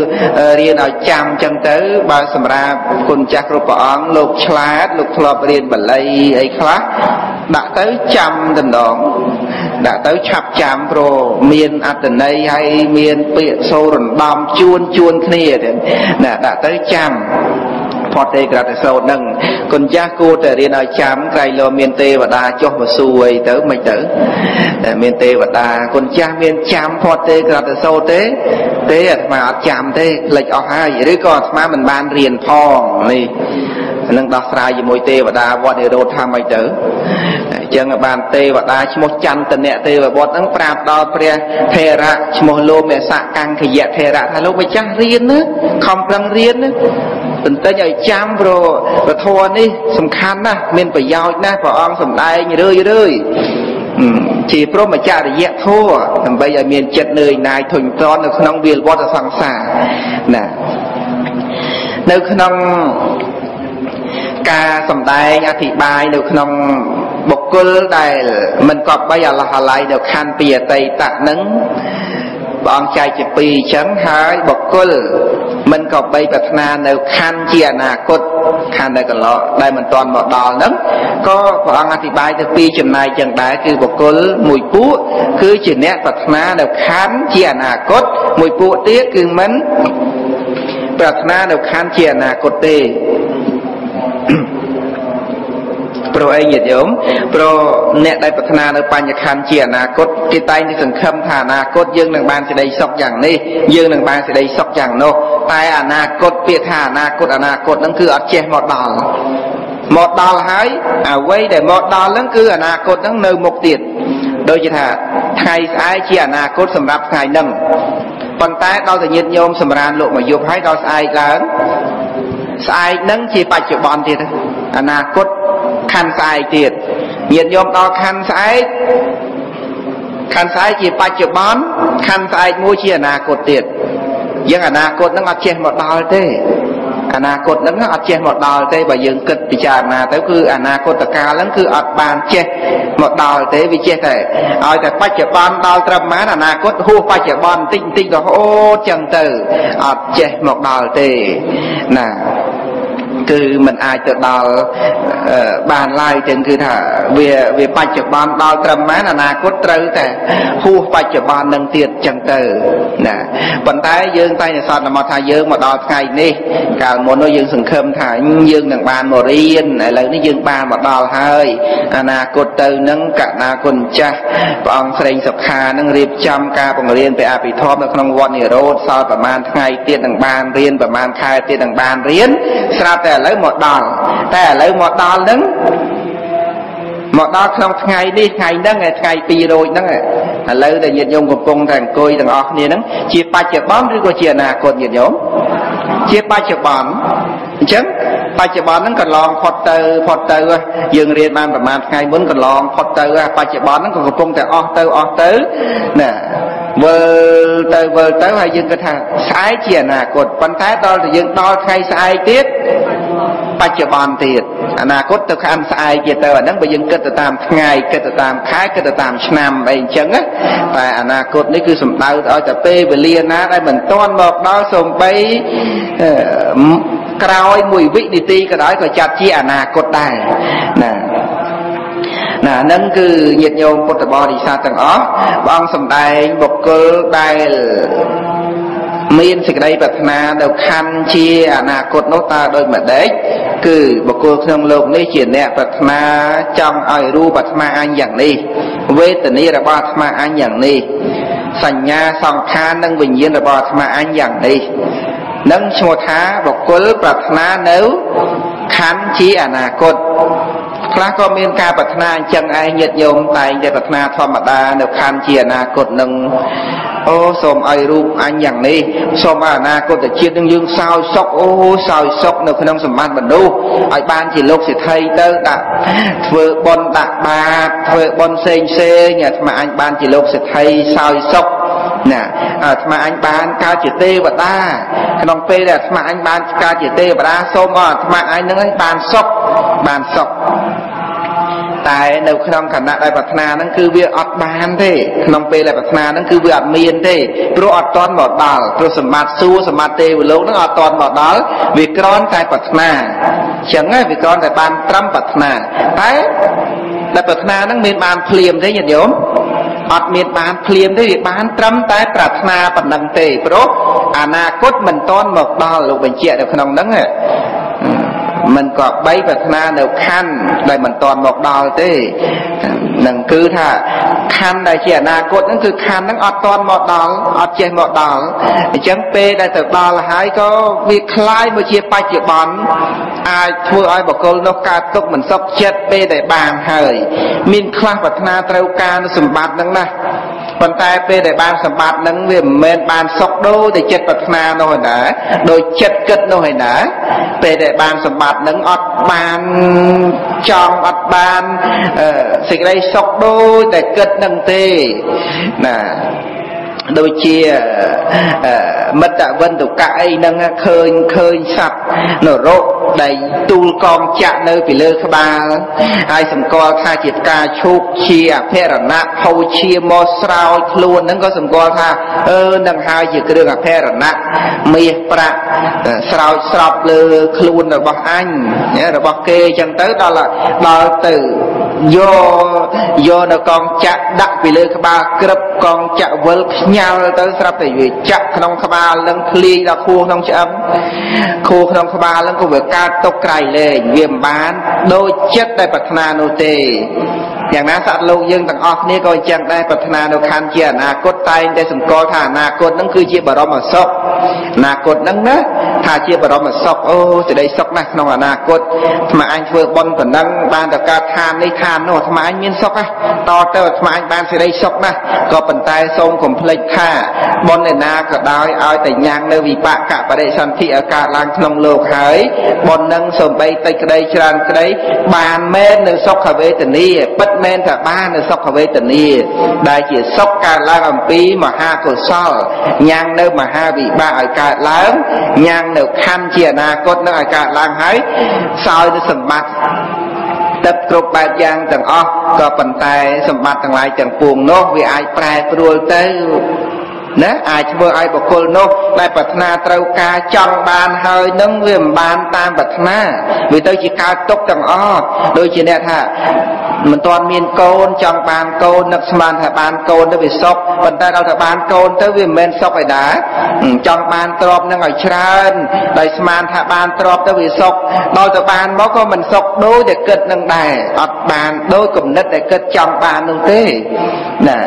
រៀនឲ្យចាំចឹងទៅ បើសម្រាប់គុណចាស់គ្រប់ព្រះអង្គលោកឆ្លាតលោកធ្លាប់រៀនបល័យអីខ្លះដាក់ទៅចាំតំណងដាក់ទៅឆាប់ចាំព្រោះមានអត្តន័យហើយមានពាក្យសូររំដំជួនជួនគ្នាណាដាក់ទៅចាំ ផតទេក្រតសោតនឹងគុណចាស់គួរតែរៀនឲ្យចាំក្រៃលោមានទេវតាចុះមកសួរអីទៅមិនទៅតែមានទេវតាគុណចាស់មានចាំផតទេក្រតសោតទេទេអាត្មាអត់ចាំទេផ្លេចអស់ហើយឬក៏អាត្មាមិនបានរៀនផងនេះ នឹងដោះស្រាយជាមួយទេវតាវត្តនិរោធថាម៉េចទៅអញ្ចឹងបានទេវតាឈ្មោះចន្ទនៈទេវបុត្រហ្នឹងប្រាប់ដល់ព្រះថេរៈឈ្មោះលោមេសៈកង្គយៈថេរៈថាលោកម្ចាស់រៀនណាខំប្រឹងរៀនណាទន្ទិញឲ្យចាំព្រោះពធនេះសំខាន់ណាស់មានប្រយោជន៍ណាស់ព្រះអង្គសម្ដែងរឿយរឿយជាព្រមចរិយធម៌ដើម្បីឲ្យមានចិត្តនឿយណាយធុញទ្រាន់នៅក្នុងវាលវត្តសង្សារណានៅក្នុង ការសំដែងអធិប្បាយនៅក្នុងបុគ្គលដែលមិនគប្បីអឡោះអាល័យនៅខណ្ឌពីអតីតនឹងព្រះអង្គចែកជាពីរអញ្ចឹងហើយបុគ្គលមិនក៏បីប្រាថ្នានៅខណ្ឌជាអនាគតខណ្ឌនៅកន្លងដែលមិនទាន់មកដល់ហ្នឹងក៏ព្រះអង្គអធិប្បាយទៅពីរចំណែកចឹងដែរគឺបុគ្គលមួយពួកគឺជាអ្នកប្រាថ្នានៅខណ្ឌជាអនាគតមួយពួកទៀតគឺមិនប្រាថ្នានៅខណ្ឌជាអនាគតទេ ព្រោះអីញាតិញោមព្រោះអ្នកដែលប្រាថ្នានៅបញ្ញខណ្ឌជាអនាគតគេតែងតែសង្ឃឹមថាអនាគតយើងនឹងបានសេចក្តីសុខយ៉ាងនេះយើងនឹងបានសេចក្តីសុខយ៉ាងនោះតែអនាគតពាក្យថាអនាគតអនាគតហ្នឹងគឺអត់ចេះមកដល់មកដល់ហើយអ្វីដែលមកដល់ហ្នឹងគឺអនាគតហ្នឹងនៅមុខទៀតដូចជាថាថ្ងៃស្អែកជាអនាគតសម្រាប់ថ្ងៃហ្នឹងប៉ុន្តែដល់តែញាតិញោមសម្រានលោកមកយប់ហើយដល់ស្អែកឡើង ស្អែកហ្នឹងជាបច្ចុប្បន្នទៀតអនាគតខណ្ឌស្អែកទៀតញាតិញោមដល់ខណ្ឌស្អែកខណ្ឌស្អែកជាបច្ចុប្បន្នខណ្ឌស្អែកមួយជាអនាគតទៀតយើងអនាគតហ្នឹងអត់ចេះមកដល់ទេ អនាគតហ្នឹងអត់ចេះមកដល់ទេបើយើងគិតពិចារណាទៅគឺអនាគតកាលហ្នឹងគឺអត់បានចេះមកដល់ទេវាចេះតែឲ្យតែបច្ចុប្បន្នដល់ត្រឹមប៉ុន្មានអនាគតហួសបច្ចុប្បន្នបន្តិចបន្តិចរហូតចឹងទៅអត់ចេះមកដល់ទេណា គឺมันអាចទៅដល់បានឡើយទាំងគឺថាវាវាបច្ចុប្បន្នដល់ត្រឹមម៉ានអនាគតត្រូវតែហួសបច្ចុប្បន្ននឹងទៀតចឹងទៅណាប៉ុន្តែយើងតែសន្មតថាយើងមកដល់ថ្ងៃនេះកាលមុននោះយើងសង្ឃឹមថាយើងនឹងបានមករៀនឥឡូវនេះយើងបានមកដល់ហើយអនាគតទៅនឹងកណាគុណចាស់ព្រះអង្គស្រេងសុខានឹងរៀបចំការបង្រៀនព្រះអភិធម្មនៅក្នុងវត្តនិរោធសល់ប្រហែលថ្ងៃទៀតនឹងបានរៀនប្រហែលខែទៀតនឹងបានរៀនស្រាប់តែឥឡូវមកដល់តែឥឡូវមកដល់នឹងមកដល់ក្នុងថ្ងៃនេះថ្ងៃហ្នឹងថ្ងៃ2រោចហ្នឹងឥឡូវដែលញាតិញោមកំពុងតែអង្គុយទាំងអស់គ្នាហ្នឹងជាបច្ចុប្បន្នឬក៏ជាអនាគតញាតិញោមជាបច្ចុប្បន្នអញ្ចឹងបច្ចុប្បន្នហ្នឹងកន្លងផុតទៅផុតទៅយើងរៀនបានប្រហែលថ្ងៃមុនកន្លងផុតទៅបច្ចុប្បន្នហ្នឹងក៏កំពុងតែអស់ទៅអស់ទៅណា វិលទៅវិលទៅហើយយើងគិតថាស្អែកជាអនាគតប៉ុន្តែដល់តែយើងដល់ថ្ងៃស្អែកទៀតបច្ចុប្បន្នទៀតអនាគតទៅខាងស្អែកទៀតទៅអាហ្នឹងបើយើងគិតទៅតាមថ្ងៃគិតទៅតាមខែគិតទៅតាមឆ្នាំអីអញ្ចឹងតែអនាគតនេះគឺសំដៅឲ្យតែពេលវេលាណាដែលមិនទាន់មកដល់សំបីក្រោយមួយវិនាទីក៏ដោយក៏ចាត់ជាអនាគតដែរណា ណាហ្នឹងគឺញាតិញោមពុទ្ធបរិស័ទទាំងអស់ព្រះអង្គសម្ដែងបុគ្គលដែលមានសេចក្តីប្រាថ្នានៅខណ្ឌជាអនាគតនោះតើដូចម្ដេចគឺបុគ្គលក្នុងលោកនេះជាអ្នកប្រាថ្នាចង់ឲ្យរូបអាត្មាអញយ៉ាងនេះវេទនារបស់អាត្មាអញយ៉ាងនេះសញ្ញាសង្ខារនិងវិញ្ញាណរបស់អាត្មាអញយ៉ាងនេះនឹងឈ្មោះថាបុគ្គលប្រាថ្នានៅខណ្ឌជាអនាគត ខ្លះក៏មានការប្រាថ្នាអញ្ចឹងឯងញាតិញោមតែងតែប្រាថ្នាធម្មតានៅខណ្ឌជាអនាគតនឹងអូសូមឲ្យរូបអញយ៉ាងនេះសូមឲ្យអនាគតជាតិនឹងយើងសោយសុខអូសោយសុខនៅក្នុងសម្បត្តិមនុស្សឲ្យបានជាលោកសិទ្ធិទៅដាក់ធ្វើបន់ដាក់បាតធ្វើបន់ផ្សេងផ្សេងអាត្មាអញបានជាលោកសិទ្ធិសោយសុខ ណាអាត្មាអញបានកើតជាទេវតាក្នុងពេលដែលអាត្មាអញបានកើតជាទេវតាសូមឲ្យអាត្មាអញនឹងបានសុខបានសុខតែនៅក្នុងគណៈដែលប្រាថ្នាហ្នឹងគឺវាអត់បានទេក្នុងពេលដែលប្រាថ្នាហ្នឹងគឺវាអត់មានទេព្រោះអត់តន់មកដល់ព្រោះសម្បត្តិសួរសម្បត្តិទេវលោកហ្នឹងអត់តន់មកដល់វាក្រន់តែប្រាថ្នាអញ្ចឹងវាក្រន់តែបានត្រឹមប្រាថ្នាតែដែលប្រាថ្នាហ្នឹងមានបានភ្លាមទេញាតិញោម អត់មានបានភ្លាមទេវាបានត្រឹមតែប្រាថ្នាប៉ុណ្ណឹងទេព្រោះអនាគតមិនតន់មកដល់លោកបញ្ជាក់នៅក្នុងហ្នឹង មិនក៏បីប្រាថ្នានៅខណ្ឌដែលមិនតាន់មកដល់ទេនឹងគឺថាខណ្ឌដែលជាអនាគតហ្នឹងគឺខណ្ឌហ្នឹងអត់តាន់មកដល់អត់ចេះមកដល់អញ្ចឹងពេលដែលទៅដល់ហើយក៏វាคล้ายមកជាបច្ចុប្បន្នអាចធ្វើឲ្យបកុលនោះកើតទុកមិនសុខចិត្តពេលដែលបានហើយមានខ្លះប្រាថ្នាត្រូវការសម្បត្តិហ្នឹងណា ប៉ុន្តែពេលដែលបានសម្បត្តិនឹងវាមិនមែនបានសុខដូចតែចិត្តប្រាថ្នានោះឯណាដោយចិត្តគិតនោះឯណាពេលដែលបានសម្បត្តិនឹងអត់បានចង់អត់បានសេចក្តីសុខដូចតែគិតនឹងទេណា ដូចជាមិត្តវិន្ទុកៈអីហ្នឹងឃើញឃើញសត្វនរកដែលទូលកងចាក់នៅពីលើក្បាលហើយសម្គាល់ថាជាផ្កាឈូកជាអភរណៈហូជាមកស្រោចខ្លួនហ្នឹងក៏សម្គាល់ថាអឺនឹងហើយជាគ្រឿងអភរណៈមាសប្រាក់ស្រោចស្រពលើខ្លួនរបស់អញរបស់គេអញ្ចឹងទៅដល់ដល់ទៅ យកយកនៅកងចាក់ដាក់ពីលើក្បាលក្រឹបកងចាក់វិលខ្ញាល់ទៅស្រាប់តែវាចាក់ក្នុងក្បាលនឹងភ្លាយដល់ខួរក្នុងឆ្អឹងខួរក្នុងក្បាលនឹងក៏វាកើតຕົកក្រៃលែងវាមិនបាន ដូចចិត្តដែលប្រាថ្នានោះទេ យ៉ាងណាសត្វលោកយើងទាំងអស់គ្នាក៏អញ្ចឹងដែរប្រាថ្នានៅខណ្ឌជាអនាគតតែងតែសម្គាល់ថាអនាគតនឹងគឺជាបរមសុខអនាគតនឹងណាថាជាបរមសុខអូសេចក្តីសុខណាស់ក្នុងអនាគតអាត្មាអញធ្វើបុណ្យប៉ុណ្ណឹងបានទៅកើតឋាននេះឋាននោះអាត្មាអញមានសុខណាស់តទៅអាត្មាអញបានសេចក្តីសុខណាស់ក៏ប៉ុន្តែសូមកុំភ្លេចថាបុណ្យឯណាក៏ដោយឲ្យតែញ៉ាំងនៅវិបាកបរិសន្ធិឲ្យកើតឡើងក្នុងលោកហើយបុណ្យនឹងសំបីតិចក្តីច្រើនក្តីបានមែននៅសុខវេទនាពិតមែនថាបាននៅសុខវេទនាដែលជាសុខកើតឡើងអំពីមហាកុសលញ៉ាំងនៅមហាវិបាកឲ្យកើតឡើងញ៉ាំងនៅខណ្ឌជាអនាគតនឹងឲ្យកើតឡើងហើយសោយនៅសម្បត្តិទឹកគ្រប់បែបយ៉ាងទាំងអស់ក៏ប៉ុន្តែសម្បត្តិទាំងឡាយទាំងពួងនោះវាអាចប្រែប្រួលទៅ ណាអាចធ្វើឲ្យបុគ្គលនោះដែលប្រាថ្នាត្រូវការចង់បានហើយនឹងវាមិនបានតាមប្រាថ្នាវាទៅជាកើតទុកទាំងអស់ដូចជាអ្នកថាមិនទាន់មានកូនចង់បានកូននឹកស្មានថាបានកូនទៅវាសុខប៉ុន្តែដល់តែបានកូនទៅវាមិនមែនសុខឯណាចង់បានទ្រពនឹងឲ្យច្រើនដោយស្មានថាបានទ្រពទៅវាសុខដល់ទៅបានមកក៏មិនសុខដូចតែគិតនឹងដែរអត់បានដូចគំនិតដែលគិតចង់បាននោះទេណា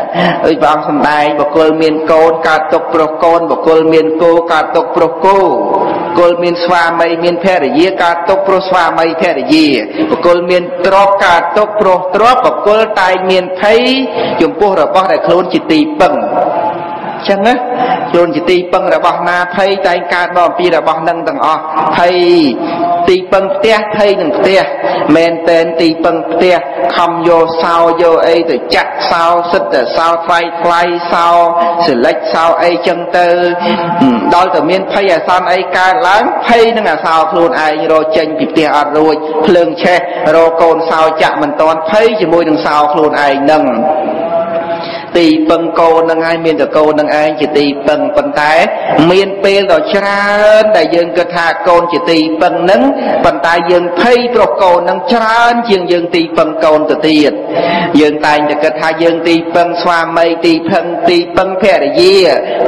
ដូចព្រះអង្គសម្ដែងបុគ្គលមានកូនកើតទុកប្រុសកូនបុគ្គលមានគោកើតទុកប្រុសគោគលមានស្វាមីមានភរិយាកើតទុកព្រោះស្វាមីភរិយាបុគ្គលមានទ្រព្យកើតទុកព្រោះទ្រព្យបុគ្គលតែងមានភ័យចំពោះរបស់ដែលខ្លួនជាទីពឹងចឹងណាខ្លួនជាទីពឹងរបស់ណាភ័យតែងកើតមកអំពីរបស់នឹងទាំងអស់ភ័យ ទីពឹងផ្ទះភ័យនឹងផ្ទះមែនតែនទីពឹងផ្ទះខំយកសោយកអីទៅចាក់សោសិតតែសោថ្លៃថ្លៃសោសិលិចសោអីចឹងទៅដល់តែមានភ័យអាសន្នអីកើតឡើងភ័យនឹងអាសោខ្លួនឯងរកចេញពីផ្ទះអត់រួចភ្លើងឆេះរកកូនសោចាក់មិនតាន់ភ័យជាមួយនឹងសោខ្លួនឯងនឹង ទីពឹងកូននឹងហើយមានតែកូននឹងឯងជាទីពឹងប៉ុន្តែ មានពេលដ៏ច្រើនដែលយើងគិតថាកូនជាទីពឹងនឹងប៉ុន្តែយើងភ័យព្រោះកូននឹងច្រើន ជាងយើងទីពឹងកូនទៅទៀតយើងតែងតែគិតថាយើងទីពឹងស្វាមីទីពឹងទីពឹងភរិយា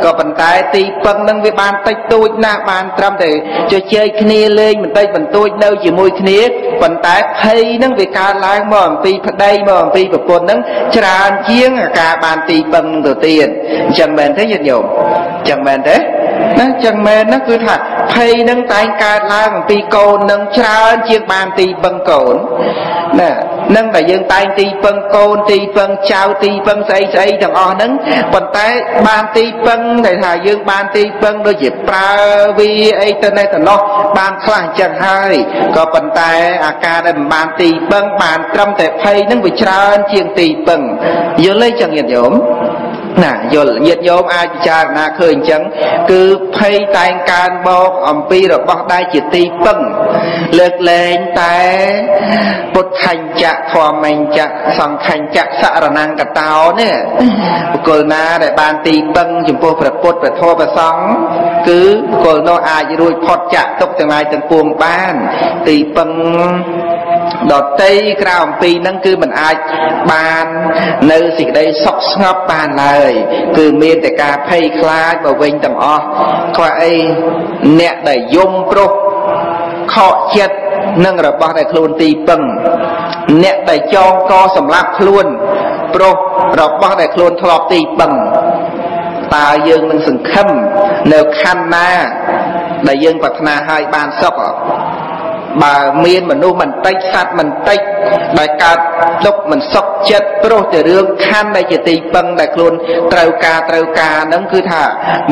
ក៏ប៉ុន្តែទីពឹងនឹងវាបានតិចតួចណាស់បានត្រឹមតែជជែកគ្នាលេងបន្តិចបន្តួចនៅជាមួយគ្នាប៉ុន្តែភ័យនឹងវាកើតឡើងមកអំពីប្តីមកអំពីប្រពន្ធនឹងច្រើនជាងការបានទីពឹងទៅទៀតអញ្ចឹងមែនទេញាតិញោមអញ្ចឹងមែនទេណាចឹងមែនណាគឺថាភ័យនឹងតែងកើតឡើងអំពីកូននឹងច្រើនជាងបានទីពឹងកូនណានឹងតែយើងតែងទីពឹងកូនទីពឹងចៅទីពឹងស្អីស្អីទាំងអស់ហ្នឹងប៉ុន្តែបានទីពឹងដែលថាយើងបានទីពឹងដូចជាប្រើវាអីទៅនេះទៅនោះបានខ្លះអញ្ចឹងហើយក៏ប៉ុន្តែអាការដែលមិនបានទីពឹងបានត្រឹមតែភ័យហ្នឹងវាច្រើនជាងទីពឹងយល់ទេចឹងញាតិញោមណាយល់ញាតិញោមអាចពិចារណាឃើញអញ្ចឹងគឺភ័យតែងកើនបោកអំពីរបស់ដែលជាទីពឹង លើកលែងតែពុទ្ធញ្ចៈធម្មញ្ចៈសង្ឃញ្ចៈសរណង្កតោនេះបុគ្គលណាដែលបានទីពឹងចំពោះព្រះពុទ្ធព្រះធម៌ព្រះសង្ឃគឺបុគ្គលនោះអាចរួចផុតចាក់ទុកទាំងឡាយទាំងពួងបាន ទីពឹងដតីក្រៅអំពីនឹងគឺมันអាចបាននៅសេចក្តីសុខស្ងប់បានឡើយ គឺមានតែការភ័យខ្លាចមកវិញទាំងអស់ខ្វះអីអ្នកដែលយំប្រុស ខកចិត្តនឹងរបស់ដែលខ្លួនទីពឹងអ្នកដែលចងកសម្រាប់ខ្លួនប្រុសរបស់ដែលខ្លួនធ្លាប់ទីពឹងតើយើងនឹងសង្ឃឹមនៅខណ្ឌណា ដែលយើងប្រាថ្នាឲ្យបានសុខបើមានមនុស្សមិនតិចសត្វមិនតិចដែលកើតទុកមិនសុខចិត្តព្រោះតែរឿងខណ្ឌដែលជាទីពឹងដែលខ្លួនត្រូវការត្រូវការហ្នឹងគឺថា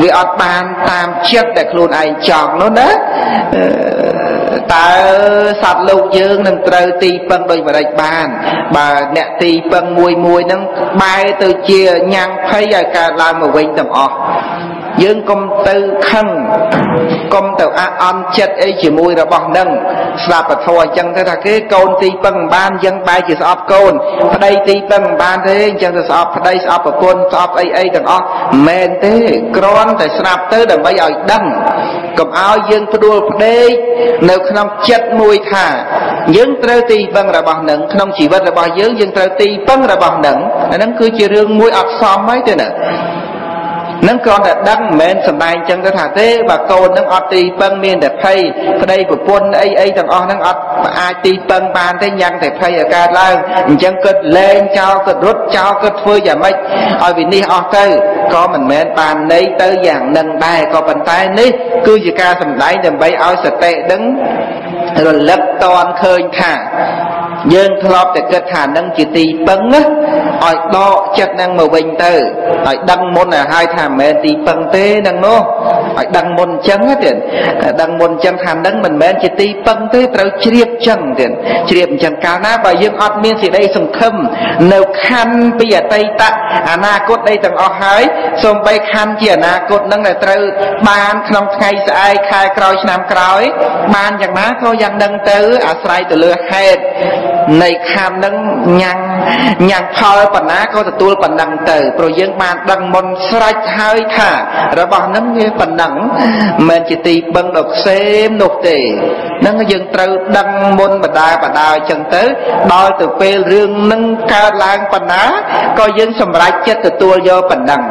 វាអត់បានតាមចិត្តដែលខ្លួនឯងចង់នោះណា តើសត្វលោកយើងនឹងត្រូវទីពឹងដោយបរិចបាន បើអ្នកទីពឹងមួយមួយហ្នឹងបែរទៅជាញ៉ាំងភ័យឲ្យកើតឡើងមកវិញទាំងអស់យើងកុំទៅខឹងកុំទៅអអន់ចិត្តអីជាមួយរបស់នឹងស្ដាប់ពធអញ្ចឹងទៅថាគេកូនទីពឹងបានអញ្ចឹងបែរជាស្អប់កូនប្តីទីពឹងបានទេអញ្ចឹងទៅស្អប់ប្តីស្អប់ប្រពន្ធស្អប់អីអីទាំងអស់មិនមែនទេគ្រាន់តែស្ដាប់ទៅដើម្បីឲ្យដឹងកុំឲ្យយើងផ្ដួលផ្ដេកនៅក្នុងចិត្តមួយថាយើងត្រូវទីពឹងរបស់នឹងក្នុងជីវិតរបស់យើងយើងត្រូវទីពឹងរបស់នឹងអាហ្នឹងគឺជារឿងមួយអត់សមហើយទេណា នឹងគ្រាន់តែដឹងមិនមែនសំដែងចឹងទៅថាទេបើកូននឹងអត់ទីពឹងមានតែភ័យប្តីប្រពន្ធអីអីទាំងអស់ហ្នឹងអត់អាចទីពឹងបានទេញ៉ាំងតែភ័យឲ្យកើតឡើងអញ្ចឹងគិតលែងចោលគិតរត់ចោលគិតធ្វើយ៉ាងម៉េចឲ្យវិនិច្ឆ័យអស់ទៅក៏មិនមែនបានន័យទៅយ៉ាងនឹងដែរក៏ប៉ុន្តែនេះគឺជាការសំដែងដើម្បីឲ្យសតិដឹងរលឹកតនឃើញថា យើងធ្លាប់តែគិតថានឹងជាទីពឹងណាឲ្យដកចិត្តនឹងមកវិញទៅឲ្យដឹងមុនឲ្យហើយថាមិនមែនទីពឹងទេនឹងនោះឲ្យដឹងមុនអញ្ចឹងទៀតដឹងមុនអញ្ចឹងថានឹងមិនមែនជាទីពឹងទេត្រូវជ្រាបអញ្ចឹងទៀតជ្រាបអញ្ចឹងកាលណាបើយើងអត់មានសេចក្តីសង្ឃឹមនៅខណ្ឌពីអតីតអនាគតអីទាំងអស់ហើយសូម្បីខណ្ឌជាអនាគតនឹងដែលត្រូវបានក្នុងថ្ងៃស្អែកខែក្រោយឆ្នាំក្រោយបានយ៉ាងណាក៏យ៉ាងនឹងទៅអាស្រ័យទៅលើហេតុនៃខណ្ឌនឹងញ៉ាំងញ៉ាំងផលប៉ុណ្ណាក៏ទទួលប៉ុណ្ណឹងទៅព្រោះយើងបានដឹងមុនស្រេចហើយថារបស់នឹងវាប៉ុណ្ណឹងមិនមែនជាទីបឹងដ៏ផ្សេងនោះទេនឹងយើងត្រូវដឹងមុនបដាបដាអញ្ចឹងទៅដល់ទៅពេលរឿងនឹងកើតឡើងប៉ុណ្ណាក៏យើងសម្រេចចិត្តទទួលយកប៉ុណ្ណឹង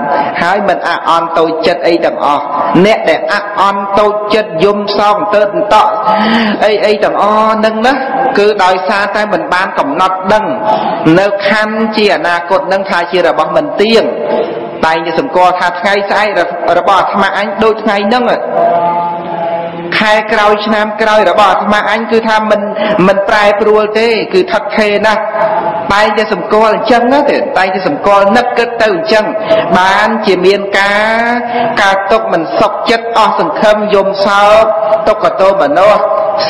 ហើយមិនអអន់តូចចិត្តអីទាំងអស់អ្នកដែលអអន់តូចចិត្តយំសោកទៅតក់អីអីទាំងអស់នឹងណាគឺដោយសារតែមិនបានកំណត់ដឹង នៅខណ្ឌជាអនាគតនឹងថាជារបស់មិនទៀងតែងតែសម្គាល់ថាថ្ងៃស្អែករបស់អាត្មាអញដូចថ្ងៃហ្នឹង ខខែក្រោយឆ្នាំក្រោយរបស់អាត្មាអញគឺថាមិនមិនប្រែប្រួលទេ គឺថិតថេរណាស់តែតែសម្គាល់អញ្ចឹងណាទេតែតែសម្គាល់នឹកគិតទៅអញ្ចឹងបានជាមានការការទុកមិនសុខចិត្តអស់សង្ឃឹមយំសោកទុក្ខតោមនោ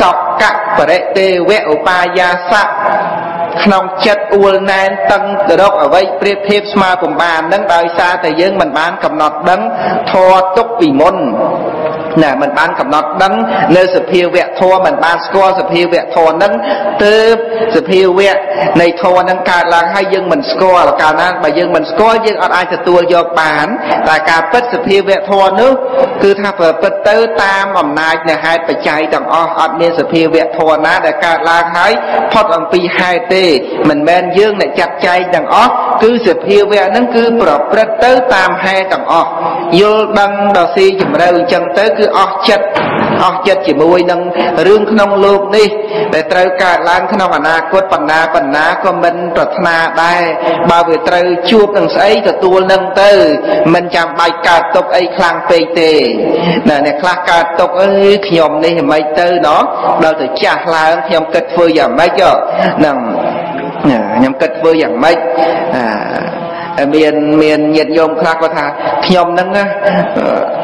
សកកបរិទេវៈឧបាយាសៈក្នុងចិត្តអួលណែនតឹងទៅរកអ្វីប្រៀបធៀបស្មើពំបាននឹងដោយសារតែយើងមិនបានកំណត់ដឹងធរទុកពីមុន ណាមិនបានកំណត់ដឹងនៅសភាវៈធម៌មិនបានស្គាល់សភាវៈធម៌នឹងទើបសភាវៈនៃធម៌នឹងកើតឡើងហើយយើងមិនស្គាល់កាលណាបើយើងមិនស្គាល់យើងអត់អាចទទួលយកបានតែការពិតសភាវៈធម៌នោះគឺថាប្រព្រឹត្តទៅតាមអំណាចនៃហេតុបច្ច័យទាំងអស់អត់មានសភាវៈធម៌ណាដែលកើតឡើងហើយផុតអំពីហេតុទេមិនមែនយើងអ្នកចាត់ចែងទាំងអស់គឺសភាវៈហ្នឹងគឺប្រព្រឹត្តទៅតាមហេតុទាំងអស់យល់ដឹងដល់ស៊ីជម្រៅអញ្ចឹងទៅគឺអស់ចិត្តអស់ចិត្តជាមួយនឹងរឿងក្នុងលោកនេះដែលត្រូវកើតឡើងក្នុងអនាគតបណ្ណាបណ្ណាក៏មិនប្រាថ្នាដែរបើវាត្រូវជួបនឹងស្អីទទួលនឹងទៅ មិនចាំបាច់កើតទុកអីខ្លាំងពេកទេណាអ្នកខ្លះកើតទុកអើយខ្ញុំនេះមិនទៅណោះដល់ទៅចាស់ឡើងខ្ញុំគិតធ្វើយ៉ាងម៉េចហ្នឹងខ្ញុំគិតធ្វើយ៉ាងម៉េច មានមានញាតិញោមខ្លះគាត់ថាខ្ញុំហ្នឹង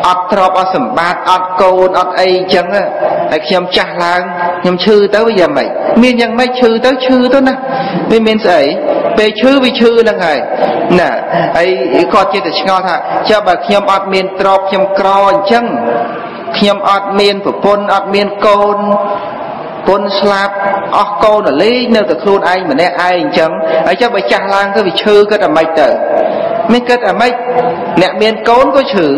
អត់ទ្របអត់សម្បត្តិអត់កូនអត់អីអញ្ចឹងហើយខ្ញុំចាស់ឡើងខ្ញុំឈឺទៅវាយ៉ាងម៉េចមានយ៉ាងម៉េចឈឺទៅឈឺទៅណាវាមានស្អីពេលឈឺវាឈឺហ្នឹងហើយណាហើយគាត់ចិត្តតែឆ្ងល់ថាចុះបើខ្ញុំអត់មានទ្របខ្ញុំក្រអញ្ចឹងខ្ញុំអត់មានប្រពន្ធអត់មានកូន ពុនស្លាប់អស់កូនលេងនៅតែខ្លួនឯងម្នាក់ឯងអញ្ចឹងហើយចាំបើចាស់ឡើងទៅវាឈឺគិតអាម៉េចទៅមានគិតអាម៉េចអ្នកមានកូនក៏ឈឺ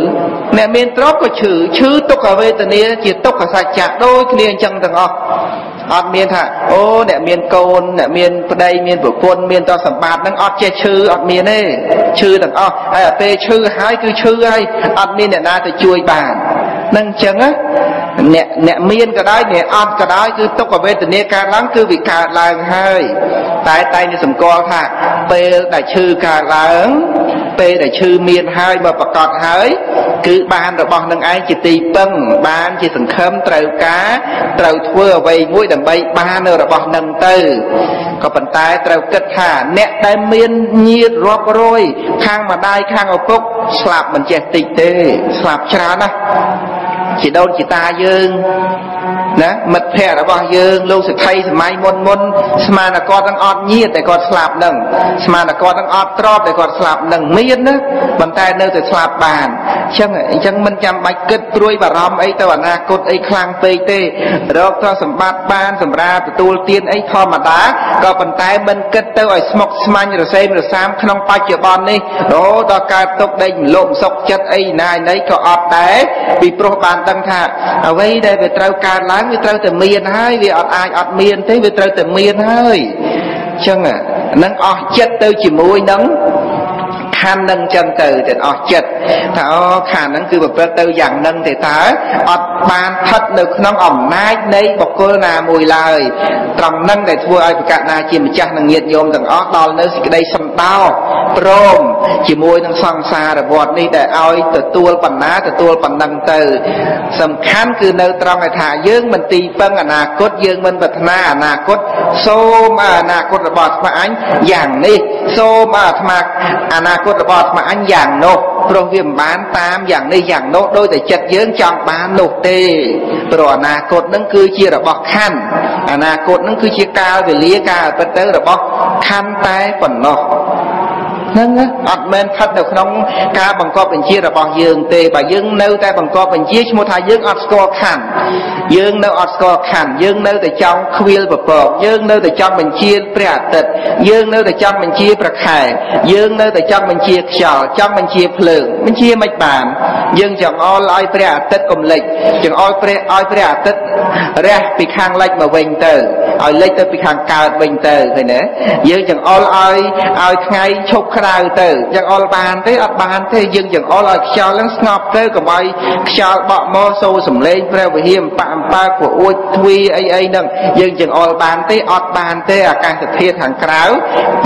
អ្នកមានទ្រព្យក៏ឈឺឈឺទុក្ខវេទនាជាទុក្ខសច្ចៈដូចគ្នាអញ្ចឹងទាំងអស់អត់មានថាអូអ្នកមានកូនអ្នកមានប្តីមានប្រពន្ធមានតសម្បត្តិហ្នឹងអត់ចេះឈឺអត់មានទេឈឺទាំងអស់ហើយដល់ពេលឈឺហើយគឺឈឺហើយអត់មានអ្នកណាទៅជួយបាន នឹងអញ្ចឹងណាអ្នកអ្នកមានក៏ដោយអ្នកអត់ក៏ដោយគឺទុក្ខវេទនាកើតឡើងគឺវាកើតឡើងហើយតែតែនេះសម្គាល់ថាពេលដែលឈឺកើតឡើង ពេលដែលឈឺមានហើយបើប្រកាសហើយ គឺបានរបស់នឹងឯងជាទីពឹងបានជាសង្ឃឹមត្រូវការត្រូវធ្វើអ្វីមួយដើម្បីបាននៅរបស់នឹងទៅក៏ប៉ុន្តែត្រូវគិតថាអ្នកដែលមានញាតរាប់រយខាងម្ដាយខាងឪពុកស្លាប់មិនចេះតិចទេស្លាប់ច្រើនណាស់ ជីដូនជីតាយើងណាមិត្តភ័ក្តិរបស់យើងលោកសិទ្ធិសម័យមុនមុនស្មានតែគាត់នឹងអត់ញាតតែគាត់ស្លាប់នឹងស្មានតែគាត់នឹងអត់ទ្របតែគាត់ស្លាប់នឹងមានណាប៉ុន្តែនៅតែស្លាប់បានអញ្ចឹងអញ្ចឹងមិនចាំបាច់គិតព្រួយបារម្ភអីទៅអនាគតអីខ្លាំងពេកទេរកទ្រព្យសម្បត្តិបានសម្រាប់ទទួលទានអីធម្មតាក៏ប៉ុន្តែមិនគិតទៅឲ្យស្មុគស្មាញរសេមរសាមក្នុងបច្ចុប្បន្ននេះអូដល់កើតទុកដេកមលោមសុកចិត្តអីណាណីក៏អត់ដែរពីព្រោះបានដឹងថាអ្វីដែលវាត្រូវកើតឡើងវាត្រូវតែមានហើយវាអត់អាចអត់មានទេវាត្រូវតែមានហើយអញ្ចឹងហ្នឹងអស់ចិត្តទៅជាមួយនឹងខណ្ឌនឹងចឹងទៅទាំងអស់ចិត្តថាអូខណ្ឌហ្នឹងគឺប្រព្រឹត្តទៅយ៉ាងហ្នឹងទេតើអត់បានស្ថិតនៅក្នុងអំណាចនៃបុគ្គលណាមួយឡើយត្រង់ហ្នឹងដែលធ្វើឲ្យប្រកាសណាជាម្ចាស់នឹងញាតញោមទាំងអស់ដល់នៅសេចក្តីសំដោព្រម ជាមួយនឹងសង្សារវត្តនេះដែលឲ្យទទួលបណ្ណាទទួលបណ្ដឹងទៅ សំខាន់គឺនៅត្រង់ថាយើងមិនទីពឹងអនាគតយើងមិនប្រាថ្នាអនាគតសូមអនាគតរបស់ស្មាអញយ៉ាងនេះសូមអាត្មាអនាគតរបស់អាត្មាអញយ៉ាងនោះព្រោះវាមិនបានតាមយ៉ាងនេះយ៉ាងនោះដោយតែចិត្តយើងចង់បាននោះទេព្រោះអនាគតនឹងគឺជារបស់ខណ្ឌអនាគតនឹងគឺជាកាលវេលាកាលពិតទៅរបស់ខណ្ឌតែប៉ុណ្ណោះ ហ្នឹងអត់មែនស្ថិតនៅក្នុងការបង្កប់បញ្ជារបស់យើងទេបើយើងនៅតែបង្កប់បញ្ជាឈ្មោះថាយើងអត់ស្គាល់ខណ្ឌយើងនៅអត់ស្គាល់ខណ្ឌយើងនៅតែចង់ខ្វៀលពពកយើងនៅតែចង់បញ្ជាព្រះអាទិត្យយើងនៅតែចង់បញ្ជាប្រខែយើងនៅតែចង់បញ្ជាខ្យល់ចង់បញ្ជាភ្លើងបញ្ជាមិនបាន យើងចង្អុលឲ្យព្រះអាទិត្យកំលិចចង្អុលព្រះឲ្យព្រះអាទិត្យរះពីខាងលិចមកវិញទៅឲ្យលិចទៅពីខាងកើតវិញទៅឃើញទេយើងចង្អុលឲ្យឲ្យថ្ងៃឈប់ក្តៅក្រៅទៅចង្អុលបានទេអត់បានទេយើងចង្អុលឲ្យខ្យល់ហ្នឹងស្ងប់ទៅកុំឲ្យខ្យល់បក់មកសូរសំឡេងព្រះវិហារបាក់អំពើព្រអួចទ្វីអីអីហ្នឹងយើងចង្អុលបានទេអត់បានទេអាកាសធាតុខាងក្រៅ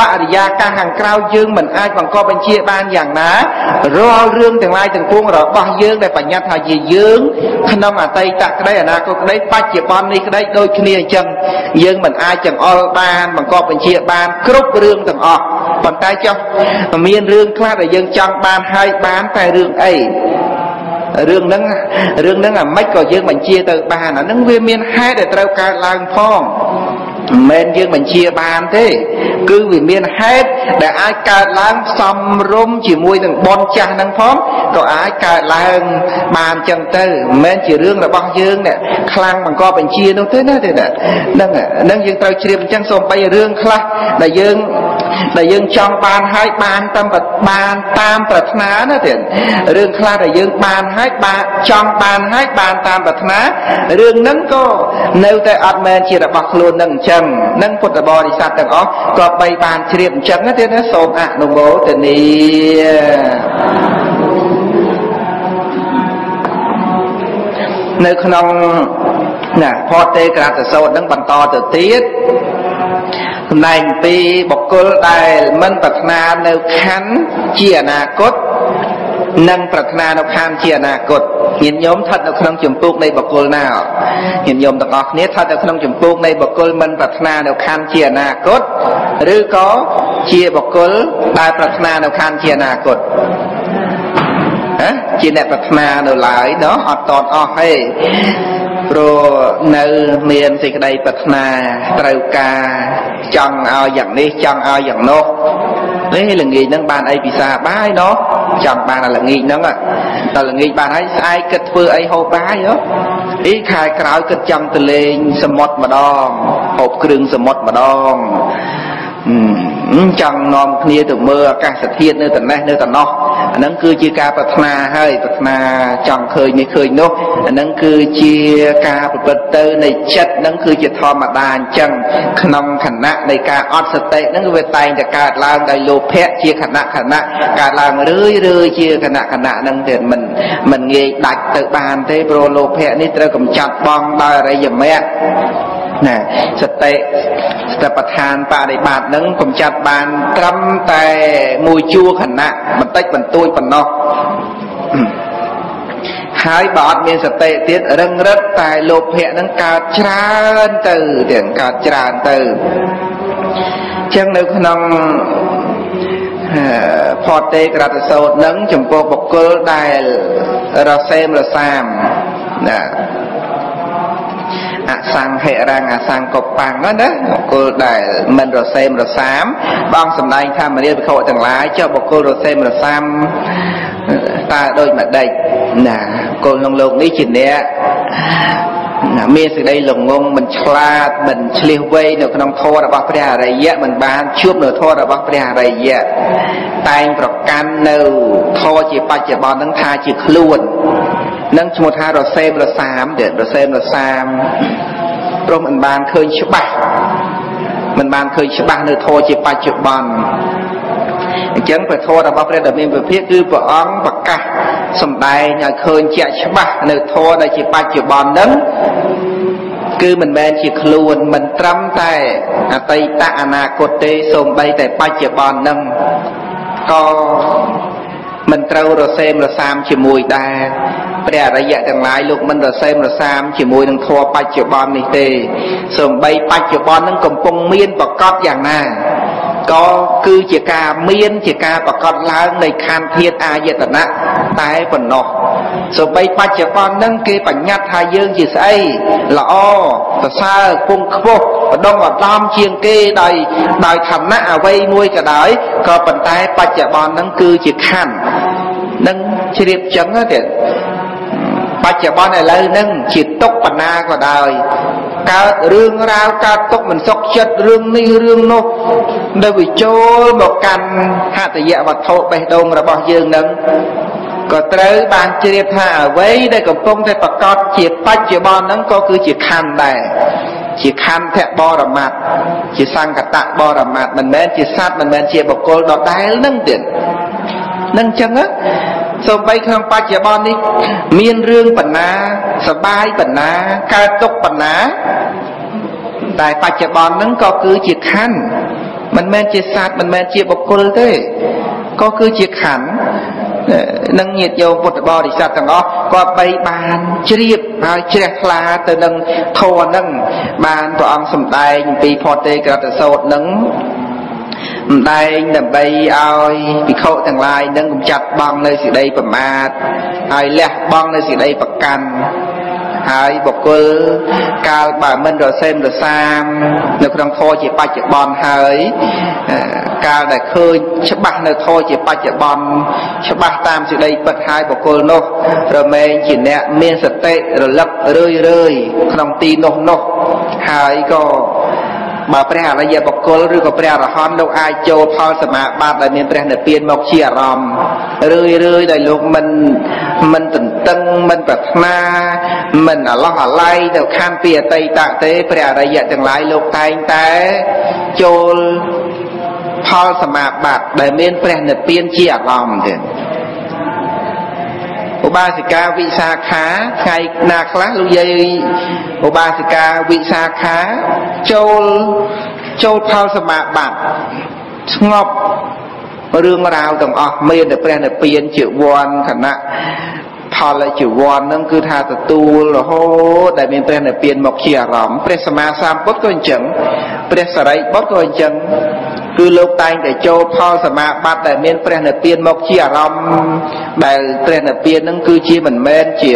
បរិយាកាសខាងក្រៅយើងមិនអាចបង្កប់បញ្ជាបានយ៉ាងណារាល់រឿងទាំងឡាយទាំងពួងរបស់យើងដែលបញ្ញត្តិថាជាយើងក្នុងអតីតក្តីអនាគតក្តីបច្ចុប្បន្ននេះក្តីដូចគ្នាអញ្ចឹងយើងមិនអាចចង្អុលបានបង្កប់បញ្ជាបានគ្រប់រឿងទាំងអស់ប៉ុន្តែចុះមានរឿងខ្លះដែលយើងចង់បានហើយបានតែរឿងអីរឿងហ្នឹងរឿងហ្នឹងអាម៉េចក៏យើងបញ្ជាទៅបានអាហ្នឹងវាមានហេតុដែលត្រូវកើតឡើងផងមិនមែនយើងបញ្ជាបានទេ គឺវាមានហេតុដែលអាចកើតឡើងសំរុំជាមួយនឹងបនចាស់ហ្នឹងផងក៏អាចកើតឡើងបានចឹងទៅមិនមែនជារឿងរបស់យើងអ្នកខ្លាំងបង្កបញ្ជានោះទេណាទេណាហ្នឹងហ្នឹងយើងត្រូវជ្រាបអញ្ចឹងសូម្បីរឿងខ្លះដែលយើង ដែលយើងចង់បានហើយបានតាមបានតាមប្រាថ្នាណាទៀតរឿងខ្លះដែលយើងបានហើយបានចង់បានហើយបានតាមប្រាថ្នារឿងហ្នឹងក៏នៅតែអត់មែនជារបស់ខ្លួននឹងអញ្ចឹងនឹងពុទ្ធបរិស័ទទាំងអស់ក៏បីបានជ្រាបអញ្ចឹងណាទៀតណាសូមអនុមោទនីនៅក្នុងណាផតទេក្រតសោតនឹងបន្តទៅទៀត សម្ដែងពីបុគ្គលដែលមិនប្រាថ្នានៅខណ្ឌជាអនាគតនិងប្រាថ្នានៅខានជាអនាគតញាតិញោមស្ថិតនៅក្នុងចម្ពោះនៃបុគ្គលណាញាតិញោមទាំងអស់គ្នាស្ថិតនៅក្នុងចម្ពោះនៃបុគ្គលមិនប្រាថ្នានៅខានជាអនាគតឬក៏ជាបុគ្គលដែលប្រាថ្នានៅខានជាអនាគតហ៎ជាអ្នកប្រាថ្នានៅឡើយណោះអត់តតអស់ទេ ព្រោះនៅមានសេចក្តីប្រាថ្នាត្រូវការចង់ឲ្យយ៉ាងនេះចង់ឲ្យយ៉ាងនោះនេះល្ងាចហ្នឹងបានអីពិសាបាយណោះចង់បានល្ងាចហ្នឹងដល់ល្ងាចបានហើយស្អែកគិតធ្វើអីហូបបាយហ៎អីខែក្រោយគិតចង់ទៅលេងសមុទ្រម្ដងហូបគ្រឿងសមុទ្រម្ដង ចង់នាំគ្នាទៅមើលអាកាសធាតុនៅតំណេះនៅតំណោះអាហ្នឹងគឺជាការប្រាថ្នាហើយប្រាថ្នាចង់ឃើញនេះឃើញនោះអាហ្នឹងគឺជាការប្រព្រឹត្តទៅនៃចិត្តហ្នឹងគឺជាធម្មតាអញ្ចឹងក្នុងខណៈនៃការអត់សតិហ្នឹងវាតែងតែកើតឡើងដោយលោភៈជាខណៈខណៈកើតឡើងរឿយរឿយជាខណៈខណៈហ្នឹងទៀតមិនមិនងាយដាច់ទៅបានទេព្រោះលោភៈនេះត្រូវកំចាត់បងដោយអរិយមគ្គ ណាសតិស្តបឋានបរិបត្តិនឹងកំចាត់បានត្រឹមតែមួយជួរខណៈបន្តិចបន្តួចប៉ុណ្ណោះហើយបើអត់មានសតិទៀតរឹងរឹតតែលោភៈនឹងកើតច្រើនទៅទាំងកើតច្រើនទៅចឹងនៅក្នុងផតទេក្រតសោតនឹងចំពោះបុគ្គលដែលរសេមរសាមណា អសង្ហិរង្អសង្កបាំងណាបុគ្គលដែលមិនរសេមរសាមបងសំដែងថាមនាលភិក្ខុទាំងឡាយចុះបុគ្គលរសេមរសាមតើដូចម្ដេចណាបុគ្គលក្នុងលោកនេះជាអ្នកមានសេចក្តីល្ងងមិនឆ្លាតមិនឆ្លៀសវៃនៅក្នុងធម៌របស់ព្រះអរិយៈមិនបានជួបនៅធម៌របស់ព្រះអរិយៈតែងប្រកាន់នៅធម៌ជាបច្ចុប្បន្ននឹងថាជាខ្លួន នឹងឈ្មោះថារសេមរសាមទៀតរសេមរសាមព្រោះមិនបានឃើញច្បាស់មិនបានឃើញច្បាស់នៅធម៌ជាបច្ចុប្បន្នអញ្ចឹងព្រះធម៌របស់ព្រះដ៏មានវិភាកគឺព្រះអង្គប្រកាសសម្ដែងឲ្យឃើញជាក់ច្បាស់នៅធម៌ដែលជាបច្ចុប្បន្នហ្នឹងគឺមិនមែនជាខ្លួនមិនត្រឹមតែអតីតអនាគតទេសូម្បីតែបច្ចុប្បន្នហ្នឹងក៏ មិនត្រូវរសេមរសាមជាមួយដែរព្រះអរិយទាំងឡាយលោកមិនរសេមរសាមជាមួយនឹងធម៌បច្ចុប្បន្ននេះទេសូម្បីបច្ចុប្បន្ននឹងកំពុងមានប្រកបយ៉ាងណា ក៏គឺជាការមានជាការប្រកបឡើងនៃខណ្ឌធាតអាយតនៈតែប៉ុណ្ណោះសូម្បីបច្ចុប្បន្នហ្នឹងគេបញ្ញត្តិថាយើងជាស្អីល្អប្រសើរគង់ខ្ពស់បដងឧត្តមជាងគេដោយដោយឋានៈអ្វីមួយក៏ដោយក៏ប៉ុន្តែបច្ចុប្បន្នហ្នឹងគឺជាខណ្ឌនឹងជ្រាបចឹងទៀតបច្ចុប្បន្នឥឡូវហ្នឹងជាទុកបណ្ណាក៏ដោយ កើតរឿងរ៉ាវកើតទុកមិនសុខចិត្តរឿងនេះរឿងនោះដែលវាចូលមកកាន់ហតយវត្ថុបេះដូងរបស់យើងនឹងក៏ត្រូវបានជ្រាបថាអ្វីដែលកំពុងតែប្រកបជាបច្ចុប្បន្នហ្នឹងក៏គឺជាខណ្ឌដែរជាខន្ធៈបរមត្តជាសង្កតៈបរមត្តមិនមែនជាសត្វមិនមែនជាបុគ្គលដដែលនឹងទៀតនឹងចឹង សូម្បីក្នុងបច្ចុប្បន្ននេះ មានរឿងបណ្ណាសបាយបណ្ណាកើតទុកបណ្ណា តែបច្ចុប្បន្នហ្នឹងក៏គឺជាខណ្ឌមិនមែនជាសត្វមិនមែនជាបុគ្គលទេក៏គឺជាខណ្ឌនឹងញាតិយោមពុទ្ធបរិស័ទទាំងអស់គាត់បីបានជ្រាបហើយជ្រះថ្លាទៅនឹងធម៌នឹងបានព្រះអង្គសម្ដែងអំពីផតេក្រតសោតនឹង ម្ដែងដើម្បីឲ្យភិក្ខុទាំងឡាយនឹងកំចាត់បងនៅសេចក្តីប្រមាទហើយលះបង់នៅសេចក្តីប្រកាន់ហើយបុគ្គលកាលបើមិនរសេមរសាមនៅក្នុងធម៌ជាបច្ចុប្បន្នហើយកាលដែលឃើញច្បាស់នៅធម៌ជាបច្ចុប្បន្នច្បាស់តាមសេចក្តីពិតហើយបុគ្គលនោះរមែងជាអ្នកមានសតិរលឹករឿយរឿយក្នុងទីនោះនោះហើយក៏ បើព្រះអរិយបុគ្គលឬក៏ព្រះអរហន្តលោកអាចចូលផលសមាបត្តិដែលមានព្រះនិព្វានមកជាអារម្មណ៍រឿយរឿយដែលលោកមិនមិនទន្ទឹងមិនប្រាថ្នាមិនអាឡោះអាល័យទៅខានពីអតីតទេព្រះអរិយទាំងឡាយលោកតែងតែចូលផលសមាបត្តិដែលមានព្រះនិព្វានជាអារម្មណ៍ទៀត ឧបាសិកាវិសាខាថ្ងៃណាខ្លះលោកយាយឧបាសិកាវិសាខាចូលចូលផលសមាបត្តិស្ងប់រឿងរ៉ាវទាំងអស់មានតែព្រះនិព្វានជាវ័នគណៈផលជីវ័នហ្នឹងគឺថាទទួលរហូតដែលមានព្រះនិព្វានមកជាអារម្មណ៍ព្រះសម្មាសម្ពុទ្ធក៏អញ្ចឹងព្រះសរិបុត្រក៏អញ្ចឹង គឺលោកតែងតែចូលផលសមាបត្តិដែលមានព្រះនិព្វានមកជាអារម្មណ៍ដែលព្រះនិព្វានហ្នឹងគឺជាមិនមែនជា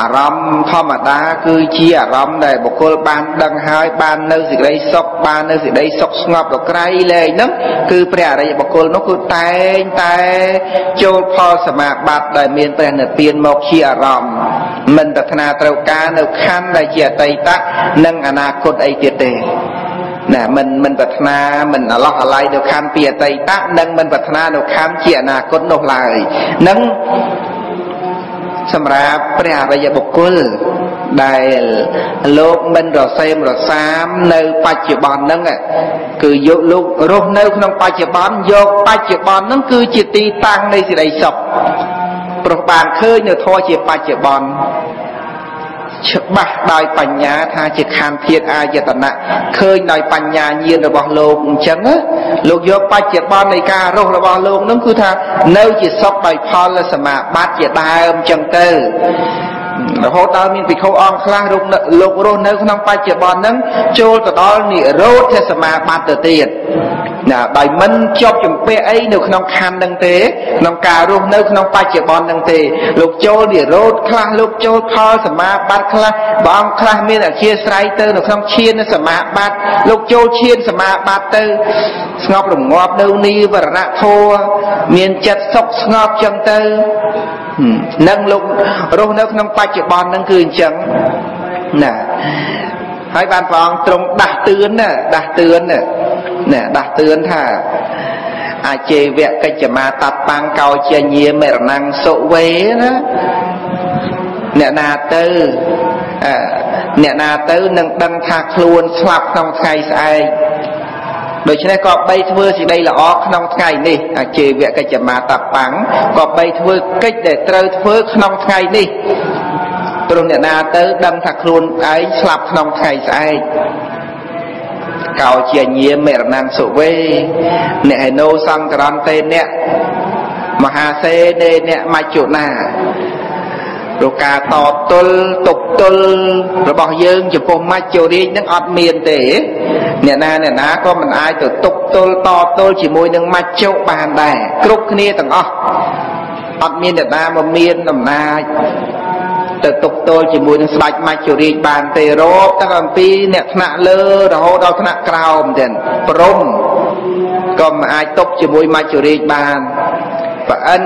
អារម្មណ៍ធម្មតាគឺជាអារម្មណ៍ដែលបុគ្គលបានដឹងហើយបាននៅសេចក្តីសុខបាននៅសេចក្តីសុខស្ងប់ដល់ក្រៃលែងហ្នឹងគឺព្រះអរិយបុគ្គលនោះគឺតែងតែចូលផលសមាបត្តិដែលមានព្រះនិព្វានមកជាអារម្មណ៍មិនប្រាថ្នាត្រូវការនៅខណ្ឌដែលជាអតីតនិងអនាគតអីទៀតទេ ណាមិនមិនប្រាថ្នាមិនអឡោះអាល័យនៅខណ្ឌពីអតីតនិងមិនប្រាថ្នានៅខណ្ឌជាអនាគតនោះឡើយនឹងសម្រាប់ព្រះអរិយបុគ្គលដែលលោកមិនរសេមរសាមនៅបច្ចុប្បន្នហ្នឹងគឺយកលោករស់នៅក្នុងបច្ចុប្បន្នយកបច្ចុប្បន្នហ្នឹងគឺជាទីតាំងនៃសេចក្តីសុខព្រោះបានឃើញនៅធម៌ជាបច្ចុប្បន្ន ច្បាស់ដោយបញ្ញាថាជាខណ្ឌធាតអាយតនៈឃើញដោយបញ្ញាញាណរបស់លោកអញ្ចឹងលោកយកបច្ចុប្បន្ននៃការរស់របស់លោកនឹងគឺថានៅជាសុខដោយផលសមាបត្តិជាដើមអញ្ចឹងទៅរហូតដល់មានភិក្ខុអង្គខ្លះលោកលោករស់នៅក្នុងបច្ចុប្បន្នហ្នឹងចូលទៅដល់និរោធសមាបត្តិទៅទៀតណាដោយមិនជាប់ជំពាក់អីនៅក្នុងខណ្ឌហ្នឹងទេ ក្នុងការរស់នៅក្នុងបច្ចុប្បន្នហ្នឹងទេលោកចូលនិរោធខ្លះលោកចូលផលសមាបត្តិខ្លះព្រះអង្គខ្លះមានអធិស្រ័យទៅនៅក្នុងឈានសមាបត្តិលោកចូលឈានសមាបត្តិទៅស្ងប់រងាប់នៅនីវរណៈធម៌មានចិត្តសុខស្ងប់ចឹងទៅនឹងលោករស់នៅក្នុងបច្ចុប្បន្នហ្នឹងគឺអញ្ចឹងណាហើយបានព្រះអង្គទ្រង់ដាស់តឿនណាដាស់តឿនណាណាដាស់តឿនថា អាចេវៈកិច្ចមាតបាំងកោជាញាមេរណងសុវេណាអ្នកណាទៅអ្នកណាទៅនឹងដឹងថាខ្លួនស្លាប់ក្នុងថ្ងៃស្អែកដូច្នេះក៏បីធ្វើសេចក្តីល្អក្នុងថ្ងៃនេះអាចេវកិច្ចមាតបាំងក៏បីធ្វើកិច្ចដែលត្រូវធ្វើក្នុងថ្ងៃនេះព្រោះអ្នកណាទៅដឹងថាខ្លួនឯងស្លាប់ក្នុងថ្ងៃស្អែក កោជាញាមេរណាំសុវេអ្នកឯណូសង្ករន្តេអ្នកមហាសេនេអ្នកមច្ចុណាព្រោះការតបទល់ទុកទល់របស់យើងចំពោះមច្ចុរាជនឹងអត់មានទេអ្នកណាអ្នកណាក៏មិនអាចទៅទុកទល់តបទល់ជាមួយនឹងមច្ចុបានដែរគ្រប់គ្នាទាំងអស់អត់មានអ្នកណាមកមានអំណាច ទៅទុកទល់ជាមួយនឹងស្ដេចមច្ចុរាជបានទេរោបតាំងអំពីអ្នកថ្នាក់លើរហូតដល់ថ្នាក់ក្រោមទៀតព្រំក៏មិនអាចទុកជាមួយមច្ចុរាជបានប្រអិន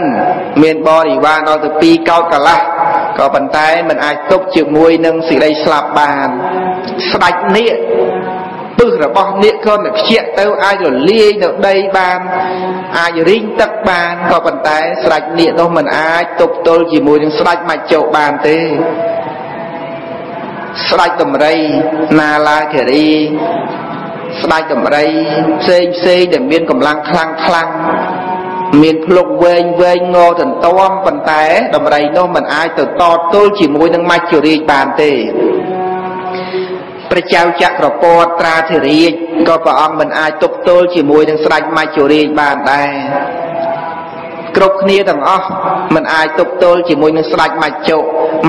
មានបរិវារដល់ទៅ2កោតកលាស់ក៏ប៉ុន្តែมันអាចទុកជាមួយនឹងសេចក្តីស្លាប់បាន ស្ដេចនេះ ពឹសរបស់នាគក៏ខ្ជាក់ទៅអាចរលាយនៅដីបានអាចរីងទឹកបានក៏ប៉ុន្តែស្ដេចនាគនោះមិនអាចទប់ទល់ជាមួយនឹងស្ដេចមច្ចុបានទេស្ដេចតម្រៃណាឡាគិរីស្ដេចតម្រៃផ្សេងផ្សេងដែលមានកម្លាំងខ្លាំងខ្លាំងមានភ្លុកវែងវែងងទន្ទាំប៉ុន្តែតម្រៃនោះមិនអាចទៅតទល់ជាមួយនឹងមច្ចុរាជបានទេ ព្រះចៅចក្រពតត្រាធិរាជក៏ព្រះអង្គមិនអាចទប់ទល់ជាមួយនឹងស្ដេចមច្ចុរាជបានដែរគ្រប់គ្នាទាំងអស់មិនអាចទប់ទល់ជាមួយនឹងស្ដេចមច្ចុ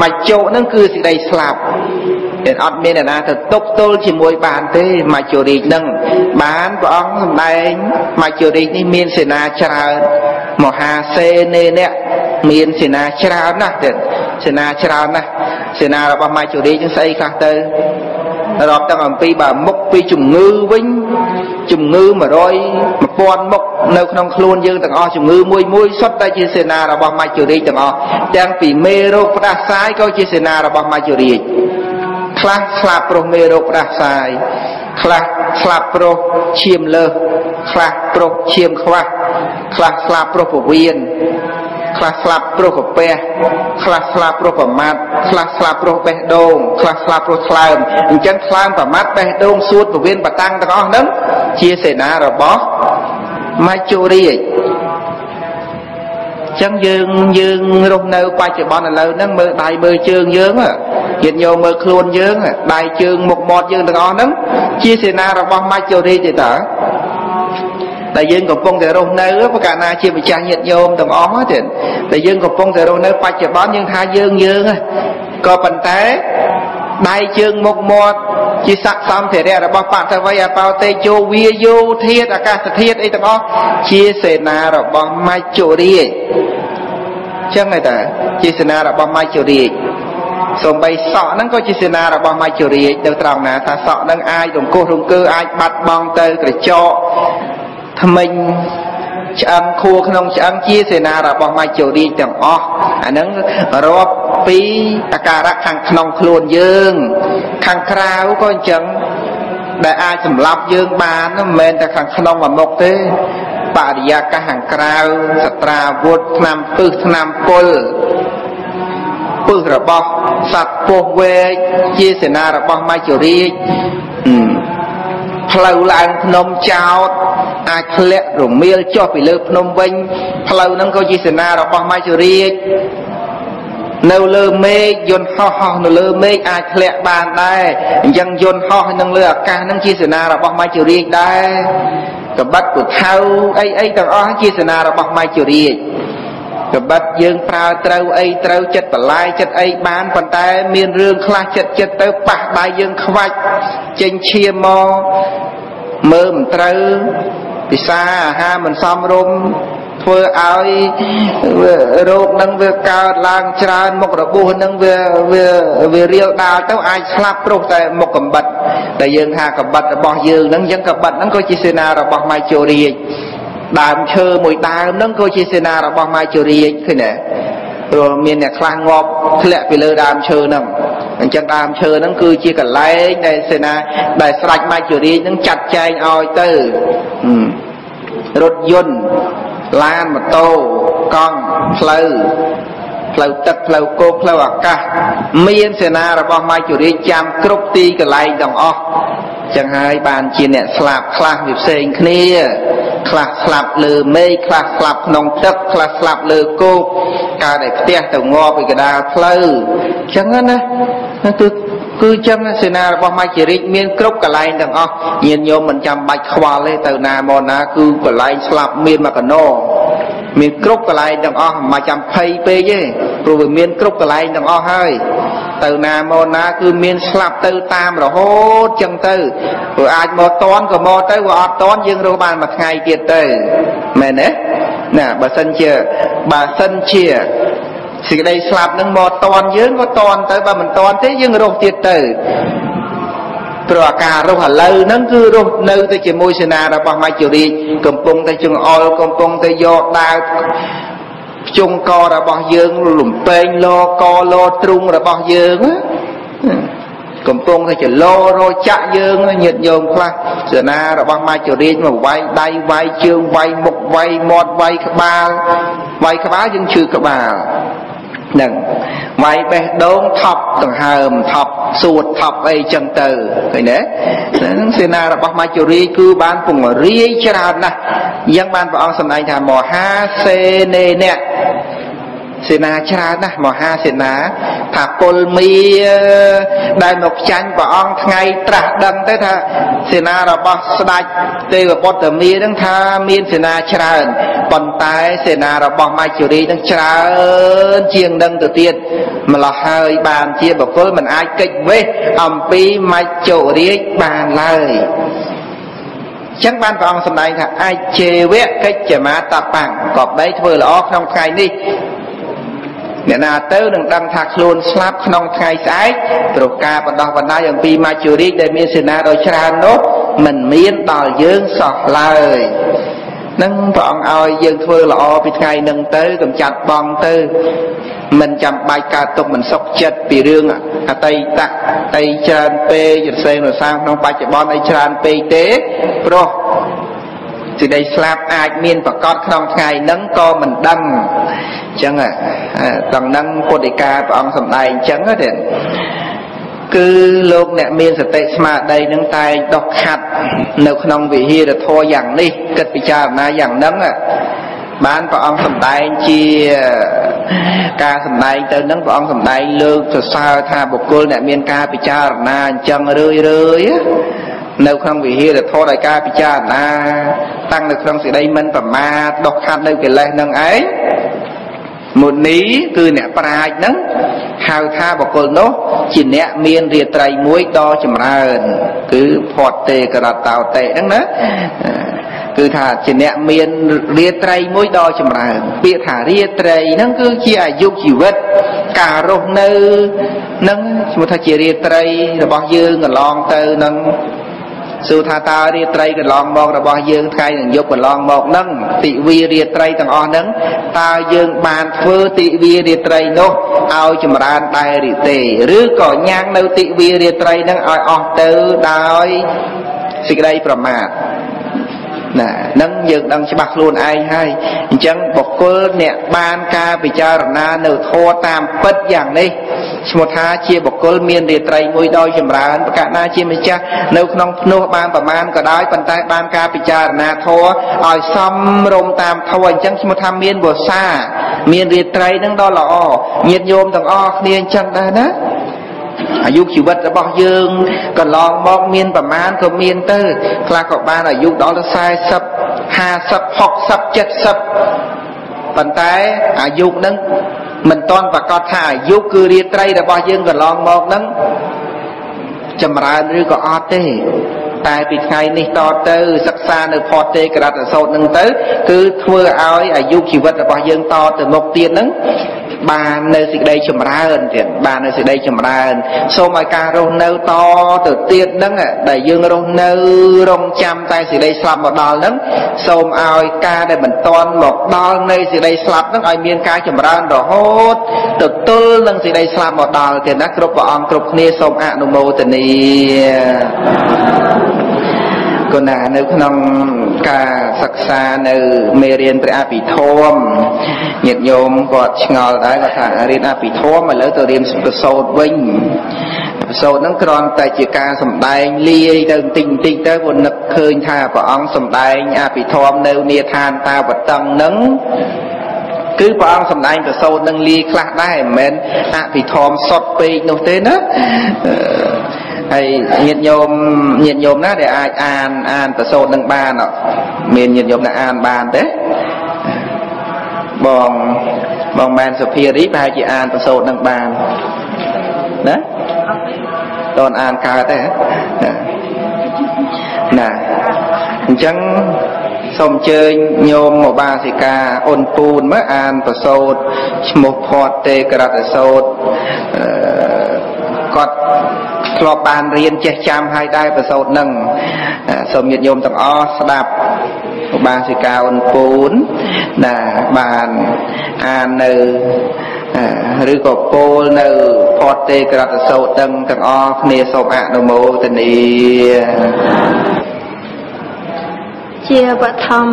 មច្ចុនឹងគឺសេចក្តីស្លាប់តែអត់មានអ្នកណាទៅទប់ទល់ជាមួយបានទេមច្ចុរាជនឹងបានព្រះអង្គសម្ដែងមច្ចុរាជនេះមានសេនាច្រើនមហាសេនេអ្នកមានសេនាច្រើនណាស់ទៀតសេនាច្រើនណាស់សេនារបស់មច្ចុរាជនឹងស្អីខ្លះទៅ រាប់ទាំងអំពីបើមុខពីជំងឺវិញជំងឺ100 1000មុខនៅក្នុងខ្លួនយើងទាំងអស់ជំងឺមួយមួយសុទ្ធតែជាសេនារបស់មច្ចុរាជទាំងអស់ទាំងពីមេរោគផ្ដាសាយក៏ជាសេនារបស់មច្ចុរាជខ្លះស្លាប់ប្រុសមេរោគផ្ដាសាយខ្លះស្លាប់ប្រុសឈាមលើសខ្លះប្រុសឈាមខ្វះខ្លះស្លាប់ប្រុសពវៀន ខ្លះស្លាប់ព្រោះកាពះខ្លះស្លាប់ព្រោះប្រមាថខ្លះស្លាប់ព្រោះបេះដូងខ្លះស្លាប់ព្រោះថ្លើមអញ្ចឹងថ្លើមប្រមាថបេះដូងសួតពវៀនបតាំងទាំងអស់ហ្នឹងជាសេនារបស់មច្ចុរាជចឹងយើងយើងរស់នៅបច្ចុប្បន្នឥឡូវហ្នឹងមើលដៃមើលជើងយើងញាតិញោមមើលខ្លួនយើងដៃជើងមុខមាត់យើងទាំងអស់ហ្នឹងជាសេនារបស់មច្ចុរាជទេតើ ដែលយើងកំពុងតែរស់នៅប្រកាសណាជាម្ចាស់ញាតិញោមទាំងអស់ទេតែយើងកំពុងតែរស់នៅបច្ចុប្បន្នយើងថាយើងយើងក៏ប៉ុន្តែដៃជើងមុខមាត់ជាស័កសម្ភារៈរបស់បតវ័យអបោតេជោវាយោធាតអាកាសធាតអីទាំងអស់ជាសេនារបស់មច្ចុរាជចឹងហើយតាជាសេនារបស់មច្ចុរាជសំបីសក់ហ្នឹងក៏ជាសេនារបស់មច្ចុរាជនៅត្រង់ណាថាសក់ហ្នឹងអាចរង្គោះរង្គើអាចបាត់បង់ទៅក្រចក ថ្មិញឆ្អឹងខួរក្នុងឆ្អឹងជាសេនារបស់មច្ចុរាជទាំងអស់អាហ្នឹងរាប់ពីអាការៈខាងក្នុងខ្លួនយើង ខាងក្រៅក៏អញ្ចឹងដែលអាចសម្លាប់យើងបានមិនមែនតែខាងក្នុងអាមុខទេបរិយាកាសខាងក្រៅសត្រាវុធឆ្នាំពឹសឆ្នាំពុលពឹសរបស់សត្វពស់វែកជាសេនារបស់មច្ចុរាជ ផ្លូវឡើងភ្នំចោតអាចធ្លាក់រមៀលចុះពីលើភ្នំវិញផ្លូវហ្នឹងក៏ជាសេនារបស់មច្ចុរាជនៅលើមេឃយន្តហោះហោះនៅលើមេឃអាចធ្លាក់បានដែរអញ្ចឹងយន្តហោះនឹងលើអាកាសហ្នឹងជាសេនារបស់មច្ចុរាជដែរកបិតពុថៅអីអីទាំងអស់ជាសេនារបស់មច្ចុរាជ កបិតយើងប្រើត្រូវអីត្រូវចិត្តបលាយចិត្តអីបានប៉ុន្តែមានរឿងខ្លះចិត្តចិត្តទៅប៉ះដៃយើងខ្វាច់ចេញឈាមមកមើលមិនត្រូវពិសាអាហារមិនសមរម្យធ្វើឲ្យរោគនឹងវាកើតឡើងច្រើនមុខរបួសនឹងវាវាវារៀលដាលទៅអាចស្លាប់ព្រោះតែមុខកំបិតតែយើងថាកំបិតរបស់យើងនឹងអញ្ចឹងកំបិតហ្នឹងក៏ជាសេនារបស់ម៉ៃជូរាជ ដើមឈើមួយដើមហ្នឹងក៏ជាសេនារបស់ម៉ៃជូរាជឃើញទេព្រោះមានអ្នកខ្លះងាប់ធ្លាក់ពីលើដើមឈើហ្នឹងអញ្ចឹងដើមឈើហ្នឹងគឺជាកលែងដែលសេនាដែលស្រាច់ម៉ាច់ជរាជហ្នឹងចាត់ចែងឲ្យទៅរថយន្តឡានម៉ូតូកង់ផ្លូវ ផ្លូវទឹកផ្លូវគោកផ្លូវអាកាសមានសេនារបស់ម៉ាច់ជរាជចាំគ្រប់ទីកន្លែងទាំងអស់ចឹងហើយបានជាអ្នកស្លាប់ខ្លះវាផ្សេងគ្នាខ្លះស្លាប់លើមេឃខ្លះស្លាប់ក្នុងទឹកខ្លះស្លាប់លើគោកកើតតែផ្ទះទៅងាប់ពីកដាលផ្លូវចឹងណាគឺគឺចឹងសេនារបស់មច្ចរិកមានគ្រប់កន្លែងទាំងអស់ញាតិញោមមិនចាំបាច់ខ្វល់ទេទៅណាមកណាគឺកន្លែងស្លាប់មានមកកណោមានគ្រប់កន្លែងទាំងអស់មិនចាំភ័យពេកទេ ព្រោះវាមានគ្រប់កន្លែងទាំងអស់ហើយទៅណាមកណាគឺមានស្លាប់ទៅតាមរហូតចឹងទៅព្រោះអាចមកតន់ក៏មកទៅវាអត់តន់យើងរស់បានមួយថ្ងៃទៀតទៅមែនទេណាបើសិនជាបើសិនជាសេចក្តីស្លាប់នឹងមកតន់យើងក៏តន់ទៅបើមិនតន់ទេយើងរស់ទៀតទៅព្រោះអាការរស់ឥឡូវហ្នឹងគឺរស់នៅទៅជាមួយសេនារបស់មច្ចុរាជកំពុងតែចង្អុលកំពុងតែយកដាវ ជុងករបស់យើងលំពេងលកលទ្រុងរបស់យើងកំពុងតែចលោរចាក់យើងញាតញោមខ្លះសេនារបស់មច្ចុរាជមកវាយដៃវាយជើងវាយមុខវាយមាត់វាយក្បាលវាយក្បាលយើងឈឺក្បាល នឹងវាយបេះដូងថប់ដង្ហើមថប់សួតថប់អីចឹងទៅឃើញទេហ្នឹងសេនារបស់មាជរីគឺបានពង្រាយច្រើនណាស់អញ្ចឹងបានព្រះអង្គសម្ដែងថាមហាសេនេអ្នក សេនាច្រើនណាស់មហាសេនាថាពលមីដែលមកចាញ់ព្រះអង្គថ្ងៃត្រាស់ដឹងទៅថាសេនារបស់ស្ដេចទេវបុត្រមីនឹងថាមានសេនាច្រើនប៉ុន្តែសេនារបស់មច្ចុរីនឹងច្រើនជាងនឹងទៅទៀតម្លោះហើយបានជាបុគ្គលមិនអាចកិច្ចវេះអំពីមច្ចុរាជបានឡើយចឹងបានព្រះអង្គសម្ដែងថាអាចជេវៈកិច្ចមាតបាំងក៏បីធ្វើល្អក្នុងថ្ងៃនេះ អ្នកណាទៅនឹងដឹងថាខ្លួនស្លាប់ក្នុងថ្ងៃស្អែកព្រោះការបណ្ដោះបណ្ដាយអំពីមាជូរីកដែលមានសេនាដ៏ច្រើននោះមិនមានដល់យើងសោះឡើយនឹងព្រះអង្គឲ្យយើងធ្វើល្អពីថ្ងៃនឹងទៅកំចាត់បងទៅមិនចាំបាច់កើតទុកមិនសុខចិត្តពីរឿងអតីតអីច្រើនពេកយសេនសាងក្នុងបច្ចុប្បន្នអីច្រើនពេកទេព្រោះ សេចក្តីស្លាប់អាចមានប្រកបក្នុងថ្ងៃហ្នឹងក៏មិនដឹងអញ្ចឹងត្រង់ហ្នឹងពុទ្ធិកាព្រះអង្គសម្ដែងអញ្ចឹងទេគឺលោកអ្នកមានសតិស្មារតីនឹងតែងដុសខាត់នៅក្នុងវិហារធម៌យ៉ាងនេះគិតពិចារណាយ៉ាងហ្នឹងបានព្រះអង្គសម្ដែងជាការសម្ដែងទៅនឹងព្រះអង្គសម្ដែងលើកសរសើរថាបុគ្គលអ្នកមានការពិចារណាអញ្ចឹងរឿយរឿយ នៅក្នុងវិហារធម៌ដោយការពិចារណាតាំងនៅក្នុងសេចក្តីមិនប្រមាទដុសខាត់នៅកិលេសនឹងឯងមុនីគឺអ្នកប្រាជ្ញហ្នឹងហៅថាបុគ្គលនោះជាអ្នកមានរាត្រីមួយដ៏ចម្រើន គឺផតទេករតោតេហ្នឹងណាគឺថាជាអ្នកមានរាត្រីមួយដ៏ចម្រើន ពាក្យថារាត្រីហ្នឹងគឺជាអាយុជីវិត ការរស់នៅហ្នឹងឈ្មោះថាជារាត្រីរបស់យើងកន្លងទៅនឹង សួរថាតើរាត្រីកន្លងមករបស់យើងថ្ងៃនឹងយប់កន្លងមកនឹងទិវារាត្រីទាំងអស់ហ្នឹងតើយើងបានធ្វើទិវារាត្រីនោះឲ្យចម្រើនដែរឬទេឬក៏ញ៉ាំងនៅទិវារាត្រីហ្នឹងឲ្យអស់ទៅដោយសេចក្តីប្រមាទ ណានឹងយើងដឹងច្បាស់ខ្លួនឯងហើយអញ្ចឹងបុគ្គលអ្នកបានការពិចារណានៅធម៌តាមពិតយ៉ាងនេះឈ្មោះថាជាបុគ្គលមានរាត្រីមួយដោយចម្រើនប្រកាសណាជាម្ចាស់នៅក្នុងភ្នោះបានប្រមាណក៏ដោយប៉ុន្តែបានការពិចារណាធម៌ឲ្យសមរម្យតាមធម៌អញ្ចឹងឈ្មោះថាមានវសាមានរាត្រីនឹងដ៏ល្អញាតិញោមទាំងអស់គ្នាអញ្ចឹងដែរណា អាយុជីវិតរបស់យើងកន្លងមកមានប្រមាណក៏មានទៅខ្លះក៏បានអាយុដល់ទៅ40 50 60 70ប៉ុន្តែអាយុនឹងមិនតន់ប្រកាសថាអាយុគឺរាត្រីរបស់យើងកន្លងមកនឹងចម្រើនឬក៏អត់ទេ តែពីថ្ងៃនេះតទៅសិក្សានៅផតទេក្រតសោតនឹងទៅ គឺធ្វើឲ្យអាយុជីវិតរបស់យើងតទៅមុខទៀតនឹងបាននៅសេចក្តីចម្រើនទៀតបាននៅសេចក្តីចម្រើនសូមឲ្យការរស់នៅតទៅទៀតហ្នឹងដែលយើងរស់នៅរងចាំតែសេចក្តីស្លាប់មកដល់ហ្នឹងសូមឲ្យការដែលមិនតន់មកដល់នៃសេចក្តីស្លាប់ហ្នឹងឲ្យមានការចម្រើនរហូតទៅទល់នឹងសេចក្តីស្លាប់មកដល់ទៀតណាគ្រប់ព្រះអង្គគ្រប់គ្នាសូមអនុមោទនា គុណណានៅក្នុងការសិក្សានៅមេរៀនព្រះអភិធម្មញាតិញោមគាត់ឆ្ងល់ដែរគាត់ថារៀនអភិធម្មឥឡូវទៅរៀនប្រសូតវិញប្រសូតហ្នឹងគ្រាន់តែជាការសំដែងលាយទៅបន្តិចបន្តិចទៅពុនឹកឃើញថាព្រះអង្គសំដែងអភិធម្មនៅនេឋានតាវតឹងហ្នឹង គឺព្រះអង្គសម្ដែងប្រសូតនឹងលាយខ្លះដែរមិនមែនអភិធម្មសុតពេកនោះទេណាហើយញាតិញោមញាតិញោមណាដែលអាចអានអានប្រសូតនឹងបានមានញាតិញោមណាអានបានទេបងបងមែនសុភារីប្រហែលជាអានប្រសូតនឹងបានណាតនអានកើតទេណាអញ្ចឹង សូមអញ្ជើញញោមមកបាសិកាអូនពូនមើលអានប្រសូតឈ្មោះផតទេក្រតសោតគាត់ធ្លាប់បានរៀនចេះចាំហើយដែរប្រសូតនឹងសូមញាតិញោមទាំងអស់ស្ដាប់ឧបាសិកាអូនពូនណាបានអាននៅឬក៏ពោលនៅផតទេក្រតសោតទាំងទាំងអស់គ្នាសូមអនុមោទនា ជាបឋម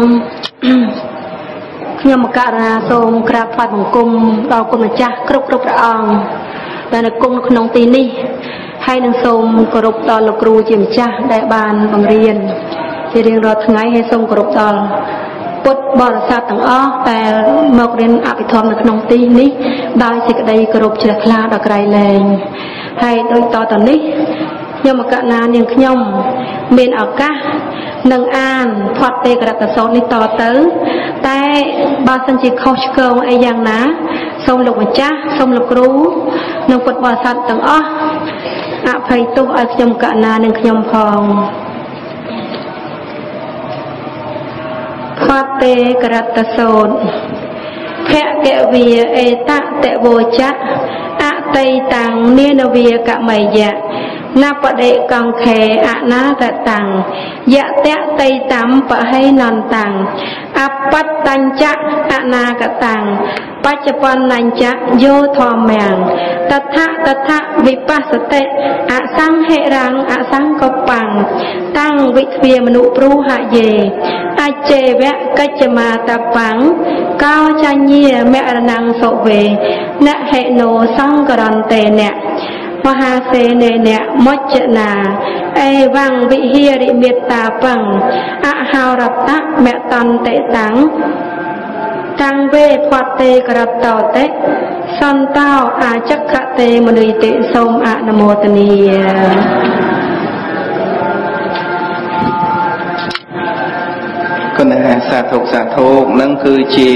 ខ្ញុំមកករណាសូមក្រាបថ្វាយបង្គំដល់គុណម្ចាស់គ្រប់គ្រប់ព្រះអង្គដែលនៅគង់នៅក្នុងទីនេះហើយនឹងសូមគោរពដល់លោកគ្រូជាម្ចាស់ដែលបានបង្រៀនជារៀងរាល់ថ្ងៃហើយសូមគោរពដល់ពុទ្ធបរិស័ទទាំងអស់ដែលមករៀនអភិធម្មនៅក្នុងទីនេះដោយសេចក្តីគោរពជ្រះថ្លាដល់ក្រៃលែងហើយដូចតទៅនេះខ្ញុំមកកណានាងខ្ញុំ មានឱកាស នឹងអានផាត់ទេករតសោតនេះតទៅ តែបើសិនជាខុសឆ្គងអីយ៉ាងណា សូមលោកម្ចាស់សូមលោកគ្រូនិងពុទ្ធបរិស័ទទាំងអស់អភ័យទោសឲ្យខ្ញុំកណានិងខ្ញុំផងផាត់ទេករតសោតភគវាអេតតវោចៈអតីតាំងនានវាកមយៈ ណបដិកង្ខេអនាគតាំងយៈតតៃតំបហេនន្តាំងអបតញ្ចៈអនាគតាំងបច្ចុប្បន្នញ្ចៈយោធម្មាំងតថាតថាវិបស្សតិអសង្ហិរੰអសង្កបាំងតាំងវិទ្វាមនុព្រូហយេអចេវៈកិច្ចមាតបាំងកោចញ្ញាមរណងសុវេនហេណោសង្ករន្តេនៈ មហាសេនេនៈមុចនាអេវੰវិហារិមេត្តាបង្អហោរតៈមតន្តិតាំងតាំងវេផតទេក្រតោតិសន្តោអាចក្គុណសាធុសាធុនឹងគឺជា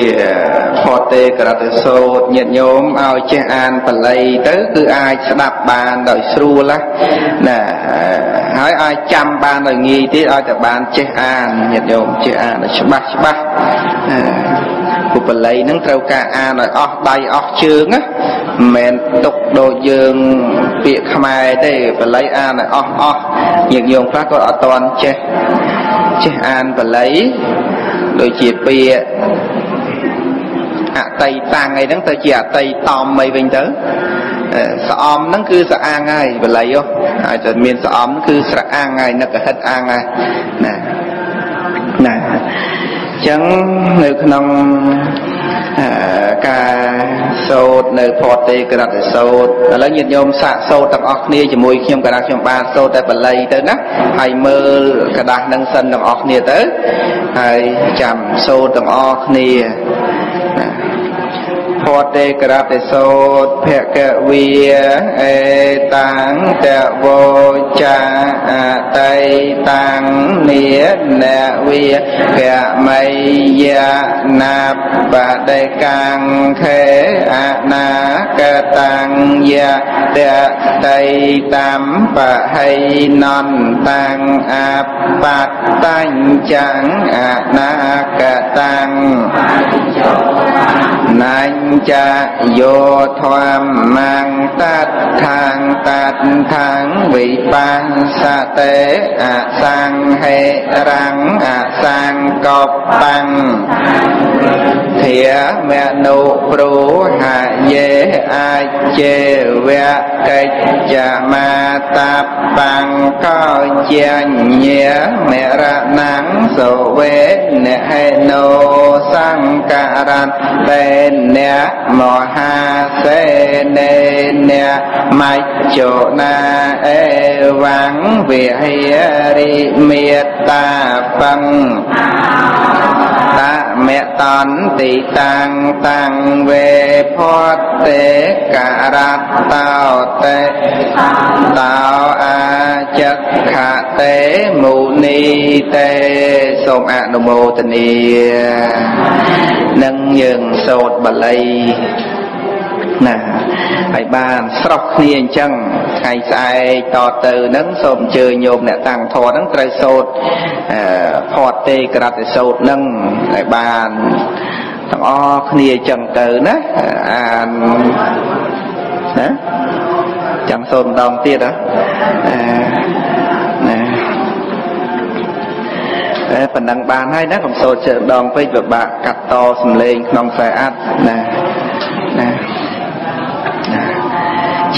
ផតេក្រតសោតញាតញោមឲ្យចេះអានបល័យទៅគឺអាចស្ដាប់បានដោយស្រួលណាហើយអាចចាំបានដោយងាយទៀតឲ្យតែបានចេះអានញាតញោមចេះអានឲ្យច្បាស់ច្បាស់ ពុបល័យនឹងត្រូវការអានឲ្យអស់ដៃអស់ជើងណាមិនមែនទុកដូចយើងពាក្យខ្មែរទេបល័យអានឲ្យអស់អស់ញាតញោមខ្លះក៏អត់តន់ចេះចេះអានបល័យដូចជាពាក្យអតីតាំងអីហ្នឹងទៅជាអតីតំអីវិញទៅស្អំហ្នឹងគឺស្អាងហើយបល័យហ៎ហើយតែមានស្អំគឺស្រអាងហើយនឹកហិតអាងហើយណាណាអញ្ចឹងនៅក្នុងការសូត្រនៅផតទេក្រតសូត្រឥឡូវញាតិញោមសាកសូត្រទាំងអស់គ្នាជាមួយខ្ញុំកណ្ដាស់ខ្ញុំបានសូត្រតែបល័យទៅណាហើយមើលកណ្ដាស់នឹងសិនទាំងអស់គ្នាទៅហើយចាំសូត្រទាំងអស់គ្នា ផតេក្រតិសោតភគវីអេតាំងតវោចាអតៃតាំងនិនវិភមយណាបដេកាំងខេអនាកតាំងយតតៃតំបហៃនន្តាំងអបតញ្ចឹងអនាកតាំងនញ្ចាយោធម្មងតតខាងតតខាងវិបញ្សតេអសង្ហេរੰអស ង្កបបាំងធាមនុព្រូហយេអាចជេវៈកិច្ចមាតបាំងកោជាញាមរណងសុវេនហេណោសង្ការัน បេនៈមហាសេនេនៈមច្ចុណាអេវੰវិហារិមេត្តាបង្តមេតន្តិតាំងតាំងវេផតទេករតតោតេតោអាចក្ខតេមុនីតេសូមអនុមោទនានឹងយើងសូត្របល័យ ណាហើយបានស្រស់គ្នាអញ្ចឹងថ្ងៃស្អែកតទៅនឹងសូមអញ្ជើញញោមអ្នកតាំងធរនឹងត្រូវសូត្រផតទេក្រតិសូត្រនឹងហើយបានទាំងអស់គ្នាអញ្ចឹងទៅណាអានណាចាំសូត្រម្ដងទៀតហ៎ណាតែប៉ុណ្ណឹងបានហើយណាកុំសូត្រជើដងពេកពិបាកកាត់តសំឡេងក្នុងខ្សែអត្ថណាណាអ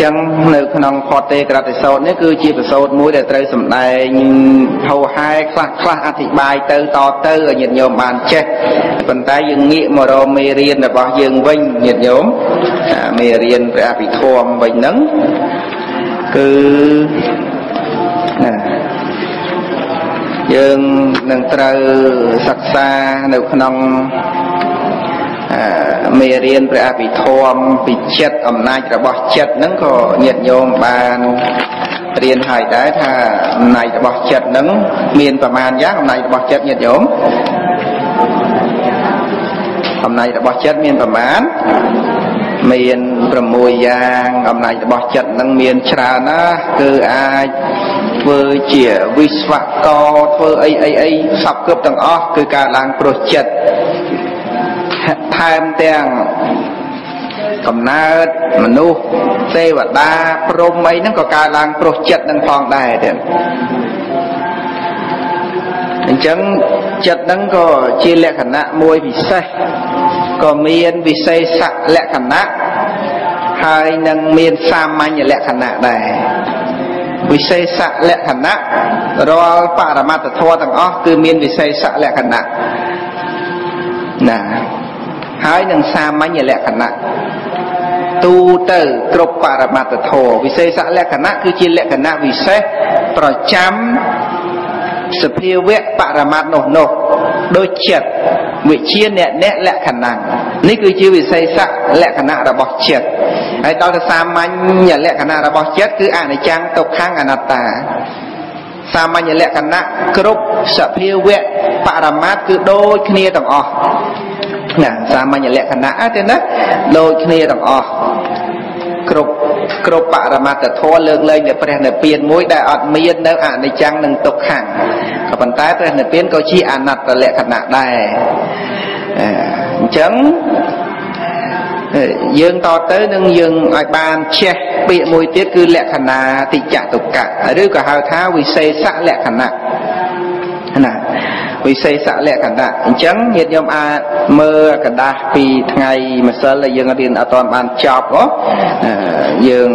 ចឹងនៅក្នុងផតទេក្រតិសោតនេះគឺជាប្រសោតមួយដែលត្រូវសម្ដែងហៅហែខ្លះខ្លះអធិប្បាយទៅតទៅឲ្យញាតិញោមបានចេះប៉ុន្តែយើងងាកមករកមេរៀនរបស់យើងវិញញាតិញោមមេរៀនព្រះអភិធម្មវិញហ្នឹងគឺណាយើងនឹងត្រូវសិក្សានៅក្នុង មេរៀនព្រះអភិធម្មពីចិត្តអំណាចរបស់ចិត្តហ្នឹងក៏ញាតិញោមបានរៀនហើយដែរថាអំណាចរបស់ចិត្តហ្នឹងមានប្រមាណយ៉ាងអំណាចរបស់ចិត្តញាតិញោមអំណាចរបស់ចិត្តមានប្រមាណមាន6យ៉ាងអំណាចរបស់ចិត្តនឹងមានច្រើនណាស់គឺអាចធ្វើជាវិស្វករធ្វើអីអីអីសពគ្រប់ទាំងអស់គឺការឡើងប្រុសចិត្ត ថែមទាំងកំណើតមនុស្សទេវតាព្រហ្មអីហ្នឹងក៏កើតឡើងប្រុសចិត្តនឹងផងដែរទៀតអញ្ចឹងចិត្តហ្នឹងក៏ជាលក្ខណៈមួយពិសេសក៏មានវិសេសលក្ខណៈហើយនឹងមានសាមញ្ញលក្ខណៈដែរវិសេសលក្ខណៈរាល់បរមត្តធម៌ទាំងអស់គឺមានវិសេសលក្ខណៈណា ហើយនឹងសាមញ្ញលក្ខណៈទូទៅគ្រប់បរមត្តធម៌វិសេសលក្ខណៈគឺជាលក្ខណៈវិសេសប្រចាំសភាវៈបរមត្តនោះនោះដូចចិត្តវិជាអ្នកអ្នកលក្ខណៈនេះគឺជាវិសេសលក្ខណៈរបស់ចិត្តហើយដល់ទៅសាមញ្ញលក្ខណៈរបស់ចិត្តគឺអនិច្ចំទុក្ខំអនត្តាសាមញ្ញលក្ខណៈគ្រប់សភាវៈបរមត្តគឺដូចគ្នាទាំងអស់ ណាសាមញ្ញលក្ខណៈទេណាដូចគ្នាទាំងអស់គ្រប់គ្រប់បរមត្តធម៌លើកលែងនៅព្រះនិព្វានមួយដែលអត់មាននៅអនិច្ចំនិងទុក្ខំក៏ប៉ុន្តែព្រះនិព្វានក៏ជាអនត្តលក្ខណៈដែរអញ្ចឹងយើងតទៅនឹងយើងឲ្យបានចេះពាក្យមួយទៀតគឺលក្ខណៈតិចតុកៈឬក៏ហៅថាវិសេសលក្ខណៈណា វិសេសលក្ខណៈអញ្ចឹងញាតិញោមអាចមើលกระดาษពីថ្ងៃម្សិលដែលយើងរៀនអត់ទាន់បានចប់ហ៎យើង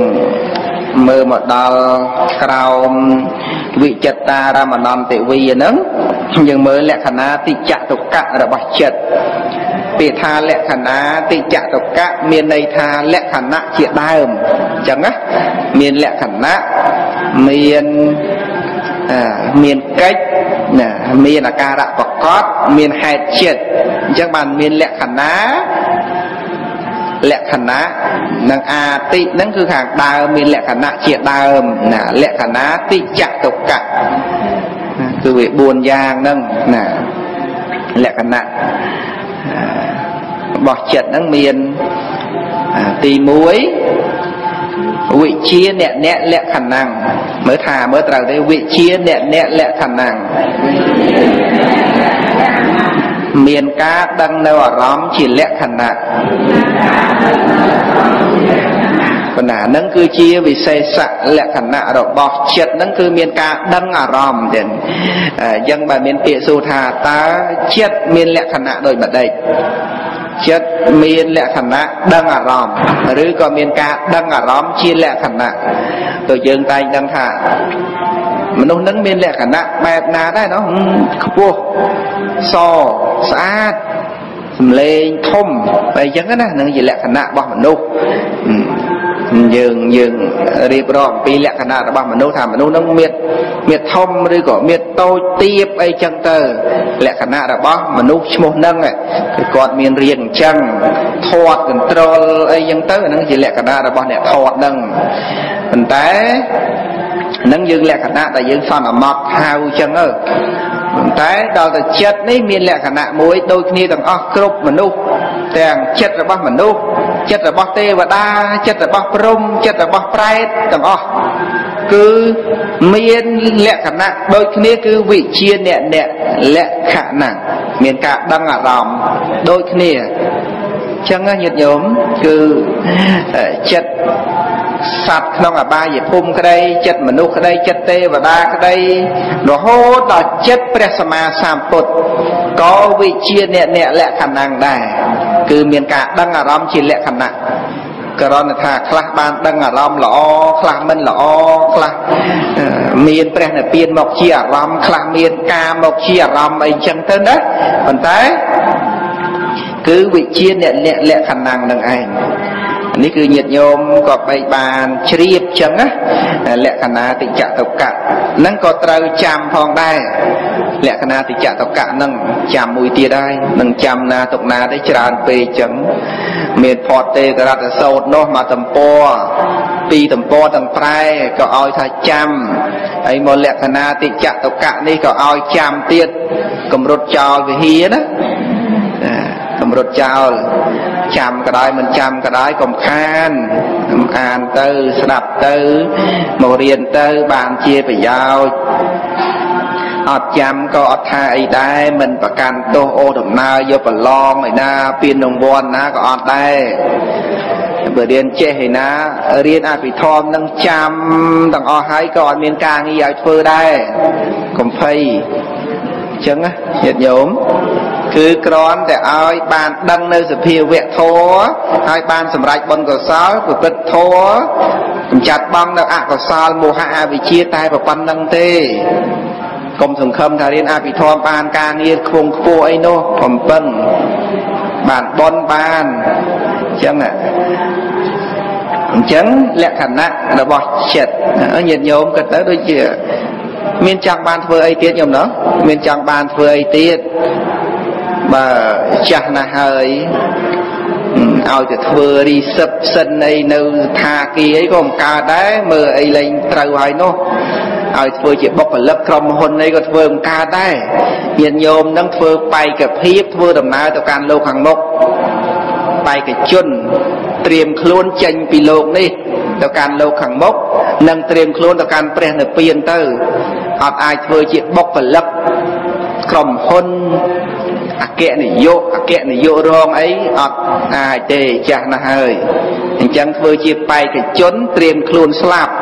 មើលមកដល់ក្រោមវិចិត្តារមណន្តិវីហ្នឹងយើងមើលលក្ខណៈតិចតុកៈរបស់ចិត្តពាក្យថាលក្ខណៈតិចតុកៈមានន័យថាលក្ខណៈជាដើមអញ្ចឹងណាមានលក្ខណៈមានមានកិច្ច ណាមានអាការៈប្រកបមានហេតុចិត្តអញ្ចឹងបានមានលក្ខណៈលក្ខណៈនិងអាតិហ្នឹងគឺខាងដើមមានលក្ខណៈជាដើមណាលក្ខណៈតិចតុកៈគឺវា4យ៉ាងហ្នឹងណាលក្ខណៈរបស់ចិត្តហ្នឹងមានទី1 វិជាអ្នកអ្នកលក្ខណៈមើលថាមើលត្រូវទេវិជាអ្នកអ្នកលក្ខណៈមានការដឹងនៅអារម្មណ៍ជាលក្ខណៈបណ្ណានឹងគឺជាវិសេសលក្ខណៈរបស់ចិត្តនឹងគឺមានការដឹងអារម្មណ៍ទៀតអញ្ចឹងបើមានពាក្យសួរថាតើចិត្តមានលក្ខណៈដូចម្ដេច ចិត្តមានលក្ខណៈដឹងអារម្មណ៍ឬក៏មានការដឹងអារម្មណ៍ជាលក្ខណៈទៅយើងតែងដឹងថាមនុស្សនឹងមានលក្ខណៈបែបណាដែរនោះខ្ពស់សស្អាតសំលេងធំបែបអញ្ចឹងណានឹងជាលក្ខណៈរបស់មនុស្ស យើងយើងរៀបរាប់អំពីលក្ខណៈរបស់មនុស្សថាមនុស្សនឹងមានមានធំឬក៏មានតូចទាបអីចឹងទៅ លក្ខណៈរបស់មនុស្សឈ្មោះនឹងគឺគាត់មានរៀនអញ្ចឹងធាត់ control អីចឹងទៅហ្នឹងជាលក្ខណៈរបស់អ្នកធាត់ហ្នឹងប៉ុន្តែនឹងយើងលក្ខណៈដែលយើងសន្មត់ហៅចឹងទៅប៉ុន្តែដល់ទៅចិត្តនេះមានលក្ខណៈមួយដូចគ្នាទាំងអស់គ្រប់មនុស្សទាំងចិត្តរបស់មនុស្ស ចិត្តរបស់ទេវតាចិត្តរបស់ព្រំចិត្តរបស់ប្រែតទាំងអស់គឺមានលក្ខណៈដូចគ្នាគឺវិជាអ្នកអ្នកលក្ខណៈមានការដឹងអារម្មណ៍ដូចគ្នាចឹងញាតិញោមគឺចិត្តសត្វក្នុងអបាយភូមិក្តីចិត្តមនុស្សក្តីចិត្តទេវតាក្តីរហូតដល់ចិត្តព្រះសម្មាសម្ពុទ្ធក៏វិជាអ្នកអ្នកលក្ខណៈដែរ គឺមានការដឹងអារម្មណ៍ជាលក្ខណៈគ្រាន់តែថាខ្លះបានដឹងអារម្មណ៍ល្អខ្លះមិនល្អខ្លះមានព្រះនិព្វានមកជាអារម្មណ៍ខ្លះមានការមកជាអារម្មណ៍អីចឹងទៅណាប៉ុន្តែគឺវិជាអ្នកលក្ខណៈនឹងឯង នេះគឺញាតិញោមក៏បីបានជ្រាបចឹងណាលក្ខណៈតិចតកៈហ្នឹងក៏ត្រូវចាំផងដែរលក្ខណៈតិចតកៈហ្នឹងចាំមួយទៀតហើយនឹងចាំណាទុកណាទេច្រើនពេកចឹងមានផតទេករតសោតនោះមកតំពរពីតំពរទាំងប្រែក៏ឲ្យថាចាំហើយមកលក្ខណៈតិចតកៈនេះក៏ឲ្យចាំទៀតកម្រុតចោលវិហារណាកម្រុតចោល ចាំក៏ដោយមិនចាំក៏ដោយកុំខានអានទៅស្ដាប់ទៅមករៀនទៅបានជាប្រយោជន៍អត់ចាំក៏អត់ថាអីដែរមិនប្រកាន់ទោសអូដំណើរយកប្រឡងឯណាពៀនរង្វាន់ណាក៏អត់ដែរបើរៀនចេះឯណារៀនអភិធម្មនឹងចាំទាំងអស់ហើយក៏អត់មានការងារឲ្យធ្វើដែរកំភៃអញ្ចឹងណាញាតិញោម គឺគ្រាន់តែឲ្យបានដឹងនៅសភាវៈធម៌ហើយបានសម្រេចបុណ្យកុសលប្រព្រឹត្តធម៌កម្ចាត់បងនៅអកុសលមោហៈអវិជ្ជាតែប៉ុណ្្នឹងទេកុំសង្ឃឹមថារៀនអភិធម្មបានការងារខ្ពងខ្ពស់អីនោះបំពឹងបានបនបានអញ្ចឹងអញ្ចឹងលក្ខណៈរបស់ចិត្តញាតិញោមគិតទៅដូចជា មានចង់បានធ្វើអីទៀតញោមណោះមានចង់បានធ្វើអីទៀត បើចាស់ណាស់ហើយឲ្យទៅធ្វើរីសិបសិនអីនៅថាគីអីក៏មិនកើតដែរមើលអីលែងត្រូវហើយនោះឲ្យធ្វើជាបុគ្គលិកក្រុមហ៊ុនអីក៏ធ្វើមិនកើតដែរញាតិញោមនឹងធ្វើបែកភាពធ្វើដំណើរទៅកាន់លោកខាងមុខបែកជនត្រៀមខ្លួនចេញពីលោកនេះទៅកាន់លោកខាងមុខនិងត្រៀមខ្លួនទៅកាន់ព្រះនិព្វានទៅអត់អាចធ្វើជាបុគ្គលិកក្រុមហ៊ុន អគ្គនាយកអគ្គនាយករងអីអត់អាចទេចាស់ណាស់ហើយអញ្ចឹងធ្វើជាបេក្ខជនត្រៀមខ្លួនស្លាប់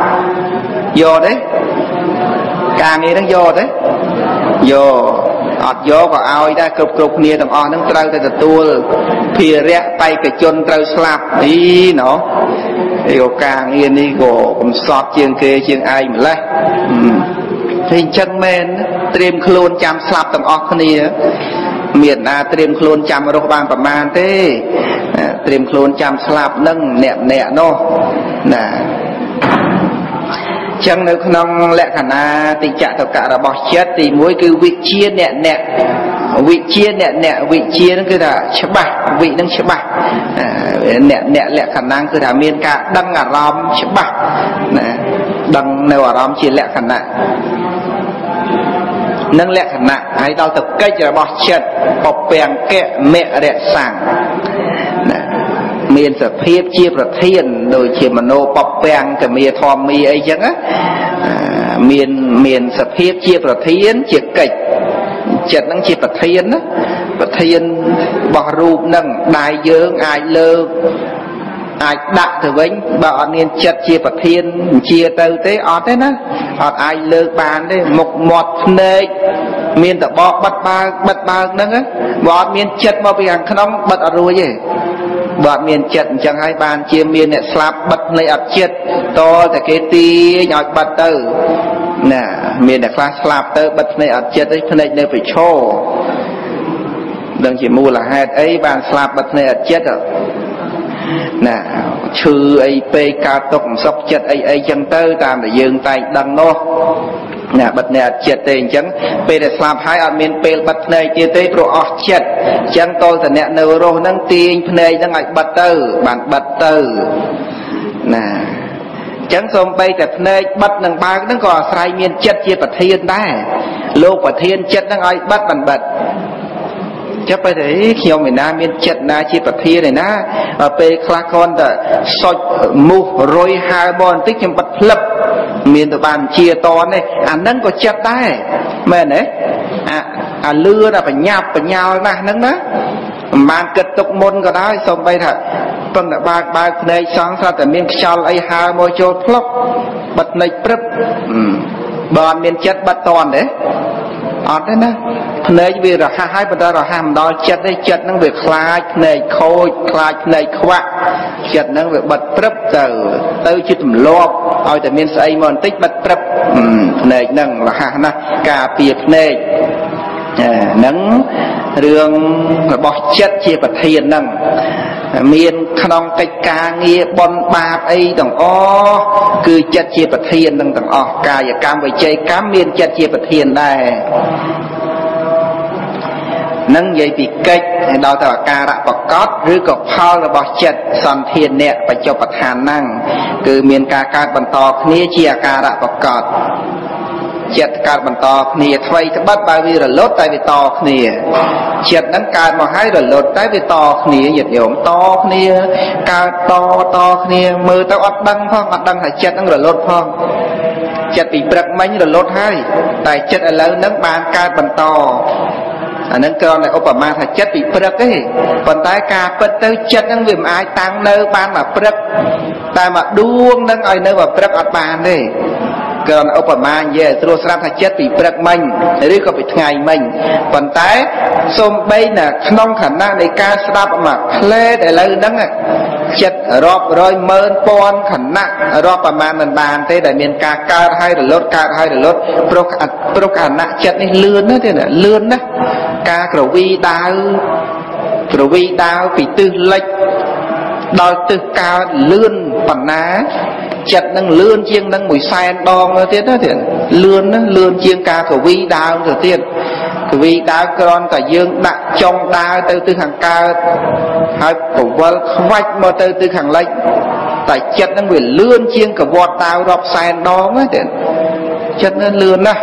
យកទេការងារហ្នឹងយកទេយកអត់យកក៏ឲ្យដែរគ្រប់គ្រប់គ្នាទាំងអស់ហ្នឹងត្រូវតែទទួលភារៈបេក្ខជនត្រូវស្លាប់អីណោះឯឱការងារនេះក៏កំសត់ជាងគេជាងឯងម្លេះតែអញ្ចឹងមែនត្រៀមខ្លួនចាំស្លាប់ទាំងអស់គ្នា មានណាត្រៀមខ្លួនចាំរស់បានប្រមាណទេត្រៀមខ្លួនចាំស្លាប់នឹងអ្នកអ្នកនោះណាចឹងនៅក្នុងលក្ខណៈតិចតកៈរបស់ចិត្តទី1គឺវិជាអ្នកអ្នកវិជាអ្នកអ្នកវិជានឹងគឺថាច្បាស់វិនឹងច្បាស់អ្នកអ្នកលក្ខណៈគឺថាមានការដឹងអារម្មណ៍ច្បាស់ណាដឹងនៅអារម្មណ៍ជាលក្ខណៈ និងលក្ខណៈហើយដល់ទៅកិច្ចរបស់ចិត្តពពាំងកៈមរសាំងណាមានសភាពជាប្រធានដូចជាមโนពពាំងកមាធម្មីអីចឹងណាមានមានសភាពជាប្រធានជាកិច្ចចិត្តហ្នឹងជាប្រធានណាប្រធានរបស់រូបហ្នឹងដៃយើងអាចលើក អាចដាក់ទៅវិញបើអត់មានចិត្តជាប្រធានជាទៅទេអត់ទេណាអត់អាចលើកបានទេមុខមាត់ភ្នែកមានតបកបិទបើកបិទបើកហ្នឹងបើអត់មានចិត្តមកពីខាងក្នុងបិទអត់រួចទេបើអត់មានចិត្តអញ្ចឹងហើយបានជាមានអ្នកស្លាប់បិទភ្នែកអត់ចិត្តតតែគេទាញឲ្យបិទទៅណាមានអ្នកខ្លះស្លាប់ទៅបិទភ្នែកអត់ចិត្តទេភ្នែកនៅប្រឈរដឹងជាមូលហេតុអីបានស្លាប់បិទភ្នែកអត់ចិត្ត ណាឈឺអីពេកកើតទុកមិនសុខចិត្តអីអីចឹងទៅតាមដែលយើងតែងដឹងនោះណាបិទភ្នែកអត់ចិត្តទេអញ្ចឹងពេលដែលស្លាប់ហើយអត់មានពេលបិទភ្នែកទៀតទេព្រោះអស់ចិត្តអញ្ចឹងតលតអ្នកនៅរស់ហ្នឹងទាញភ្នែកហ្នឹងឲ្យបិទទៅបានបិទទៅណាចឹងសូម្បីតែភ្នែកបិទនឹងបើកហ្នឹងក៏អាស្រ័យមានចិត្តជាប្រធានដែរលោកប្រធានចិត្តហ្នឹងឲ្យបិទបានបិទ ចាប់ទៅខ្ញុំឯណាមានចិត្តណាជាប្រធានឯណាពេលខ្លះគ្រាន់តែសុចមុះរុយហើមកបន្តិចខ្ញុំបិទផ្លឹបមានទៅបានជាតននេះអាហ្នឹងក៏ចិត្តដែរមែនទេអាអាលឿនអាបញ្ញាប់បញ្ញាល់ណាស់ហ្នឹងណាមិនបានគិតទុកមុនក៏ដោយសូម្បីថាពឹងតែបើកបើកភ្នែកសងស្រាប់តែមានខ្យល់អីហើមកចូលផ្លុកបិទភ្នែកព្រឹបបើអត់មានចិត្តបិទតនទេ អត់ទេណាភ្នែកវារហ័សហើយប៉ុន្តែរហ័សមិនដល់ចិត្តទេចិត្តហ្នឹងវាខ្លាចភ្នែកខូចខ្លាចភ្នែកខ្វាក់ចិត្តហ្នឹងវាបិទព្រឹបទៅ ទៅជាទម្លាប់ឲ្យតែមានស្អីមកបន្តិចបិទព្រឹបភ្នែកហ្នឹងរហ័សណាស់ការពារភ្នែកហ្នឹងរឿងរបស់ចិត្តជាប្រធានហ្នឹង មានក្នុងកិច្ចការងារបនបាបអីទាំងអស់គឺចិត្តជាប្រធាននឹងទាំងអស់កាយកម្មវិជ័យកម្មមានចិត្តជាប្រធានដែរនឹងនិយាយពីកិច្ចឲ្យដល់ទៅអាការៈប្រកបឬក៏ផលរបស់ចិត្តសន្ធានៈបច្ចុប្បន្នឋានហ្នឹងគឺមានការកើតបន្តគ្នាជាអាការៈប្រកប ចិត្តកើតបន្តគ្នាថ្មីត្បិតបើវារលត់តែវាតគ្នាចិត្តហ្នឹងកើតមកហើយរលត់តែវាតគ្នាញាតិញោមតគ្នាកើតតតគ្នាមើលទៅអត់ដឹងផងអត់ដឹងថាចិត្តហ្នឹងរលត់ផងចិត្តពីព្រឹកមិញរលត់ហើយតែចិត្តឥឡូវហ្នឹងបានកើតបន្តអានឹងគ្រាន់តែឧបមាថាចិត្តពីព្រឹកទេប៉ុន្តែការពិតទៅចិត្តហ្នឹងវាមិនអាចតាំងនៅបានមកព្រឹកតែមកដួងនឹងឲ្យនៅមកព្រឹកអត់បានទេ គ្រាន់ឧបមានិយាយស្រួលស្រាប់ថាចិត្តពីព្រឹកមិញឬក៏ពីថ្ងៃមិញប៉ុន្តែសូម្បីតែក្នុងខណៈនៃការស្ដាប់មកផ្លែតឥឡូវហ្នឹងចិត្តរាប់រយម៉ឺនពាន់ខណៈរាប់ប្រមាណមិនបានទេដែលមានការកើតហើយរលត់កើតហើយរលត់ព្រោះព្រោះខណៈចិត្តនេះលឿនណាស់ទេណាលឿនណាស់ការក្រវីដាវក្រវីដាវពីទិសលិចដល់ទិសកើតលឿន ប៉ុណ្ណាចិត្តនឹងលឿនជាងនឹងមួយសែនដងទៅទៀតណាទៀតលឿនណាលឿនជាងការកវីដើមទៅទៀតកវីដើមគ្រាន់តែយើងដាក់ចុងដើរទៅទិសខាងកើតហើយពវល់ខ្វាច់មកទៅទិសខាងលិចតែចិត្តនឹងវាលឿនជាងកវត្តតាវរាប់សែនដងណាទៀតចិត្តនឹងលឿនណាស់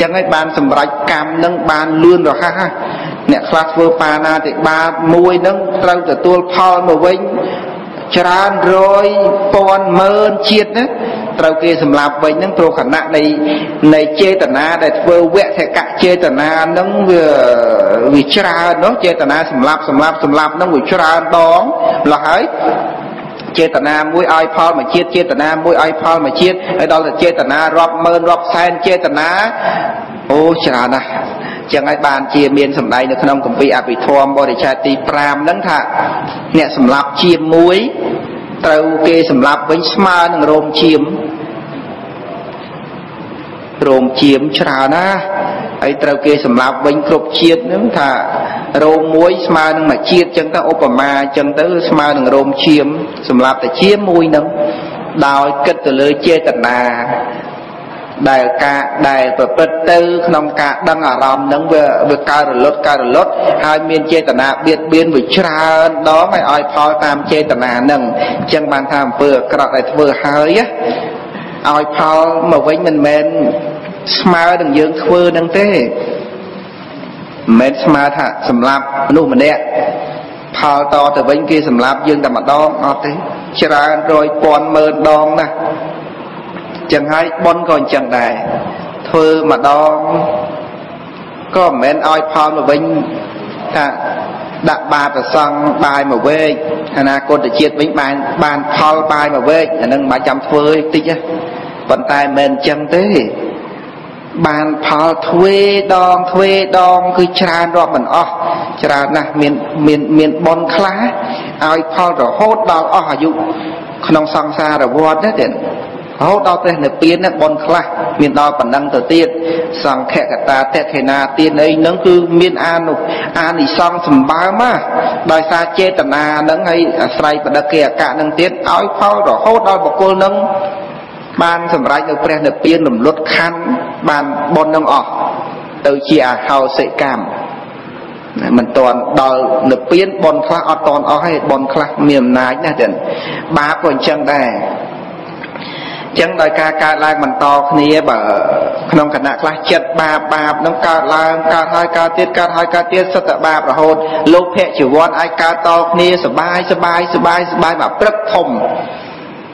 ចឹងហើយបានសម្រេចកម្មនឹងបានលឿនរហ័សអ្នកខ្លះធ្វើបាណាតិបាតមួយនឹងត្រូវទទួលផលមកវិញ ច្រើនរយពាន់ម៉ឺនជាតិណាត្រូវគេសម្លាប់វិញហ្នឹងព្រោះខណៈនៃនៃចេតនាដែលធ្វើវគ្គកចេតនាហ្នឹងវាវាច្រើននោះចេតនាសម្លាប់សម្លាប់សម្លាប់ហ្នឹងវាច្រើនដងម្ល៉េះហើយចេតនាមួយឲ្យផលមួយជាតិចេតនាមួយឲ្យផលមួយជាតិហើយដល់ទៅចេតនារាប់ម៉ឺនរាប់សែនចេតនាអូច្រើនណាស់ ចឹងហើយបានជាមានសម្ដែងនៅក្នុងគម្ពីរអភិធម្មបរិច្ឆេទទី5ហ្នឹងថាអ្នកសម្លាប់ជាមួយត្រូវគេសម្លាប់វិញស្មើនឹងរោមជាមរោមជាមច្រើនណាស់ហើយត្រូវគេសម្លាប់វិញគ្រប់ជាតិហ្នឹងថារោមមួយស្មើនឹងមួយជាតិចឹងទៅឧបមាចឹងទៅស្មើនឹងរោមជាមសម្លាប់តែជាមួយហ្នឹងដោយគិតទៅលើចេតនា ដែលការដែលប្រព្រឹត្តទៅក្នុងការដឹងអារម្មណ៍នឹងវាវាកើតរលត់កើតរលត់ហើយមានចេតនាបៀតបៀនវាច្រើនដងឲ្យឲ្យផលតាមចេតនានឹងអញ្ចឹងបានថាអំពើអាក្រក់ដែលធ្វើហើយឲ្យផលមកវិញមិនមែនស្មើនឹងយើងធ្វើនឹងទេមិនមែនស្មើថាសម្រាប់មនុស្សម្នាក់ផលតទៅវិញគេសម្រាប់យើងតែម្ដងអត់ទេច្រើនរយពាន់ម៉ឺនដងណាស់ ចឹងហើយប៉ុនក៏អញ្ចឹងដែរធ្វើម្ដងក៏មិនមែនឲ្យផលមកវិញថាដាក់បាប្រសង់បាយមកវែកអនាគតជាតិវិញបានបានផលបាយមកវែកអានឹងមិនចាំធ្វើតិចប៉ុន្តែមិនមែនអញ្ចឹងទេបានផលទ្វេដងទ្វេដង គឺច្រើនរាប់មិនអស់ច្រើនណាស់មានមានមានបនខ្លះឲ្យផលរហូតដល់អស់អាយុក្នុងសង្សារវដ្តណាទៀត រហូតដល់ព្រះនិព្វានហ្នឹងបនខ្លះមានដល់ប៉ុណ្ណឹងទៅទៀតសង្ឃកតាតេខេណាទានអីហ្នឹងគឺមានអានុអានិសង្ឃសម្បើមដោយសារចេតនាហ្នឹងហើយអាស្រ័យបដិគេអកៈហ្នឹងទៀតឲ្យផលរហូតដល់បុគ្គលហ្នឹងបានសម្រេចនៅព្រះនិព្វានរំលត់ខណ្ឌបានបននឹងអស់ទៅជាអហោសិកម្មមិនតាន់ដល់និព្វានបនខ្លះអត់តាន់អស់ទេបនខ្លះមានអំណាចណាស់ទៀតបាបក៏អញ្ចឹងដែរ ចឹងដោយការកើតឡើងបន្តគ្នាបើក្នុងគណៈខ្លះចិត្តបាបបាបនឹងកើតឡើងកើតហើយកើតទៀតកើតហើយកើតទៀតសិតតែបាបរហូតលោកភៈជីវ័នអាចកើតតគ្នាសបាយសបាយសបាយសបាយមកព្រឹកធំ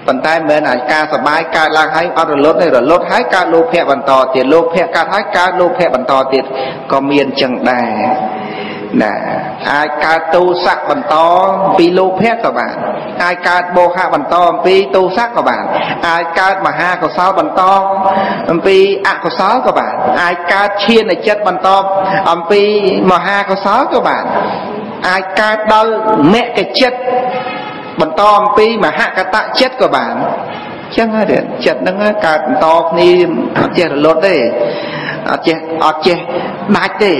ប៉ុន្តែមិនមែនអាចការសបាយកើតឡើងហើយអត់រលត់ទេរលត់ហើយកើតលោភៈបន្តទៀតលោភៈកើតហើយកើតលោភៈបន្តទៀតក៏មានចឹងដែរ ណាអាចកើតទោសៈបន្តពីលោភៈក៏បានអាចកើតបោហៈបន្តអំពីទោសៈក៏បានអាចកើតមហាកុសលបន្តអំពីអកុសលក៏បានអាចកើតឈានចិត្តបន្តអំពីមហាកុសលក៏បានអាចកើតដល់មគ្គចិត្តបន្តអំពីមហកតចិត្តក៏បាន ចឹងហើយចិត្តហ្នឹងកើតបន្តគ្នាអត់ចេះរលត់ទេអត់ចេះអត់ចេះដាច់ទេ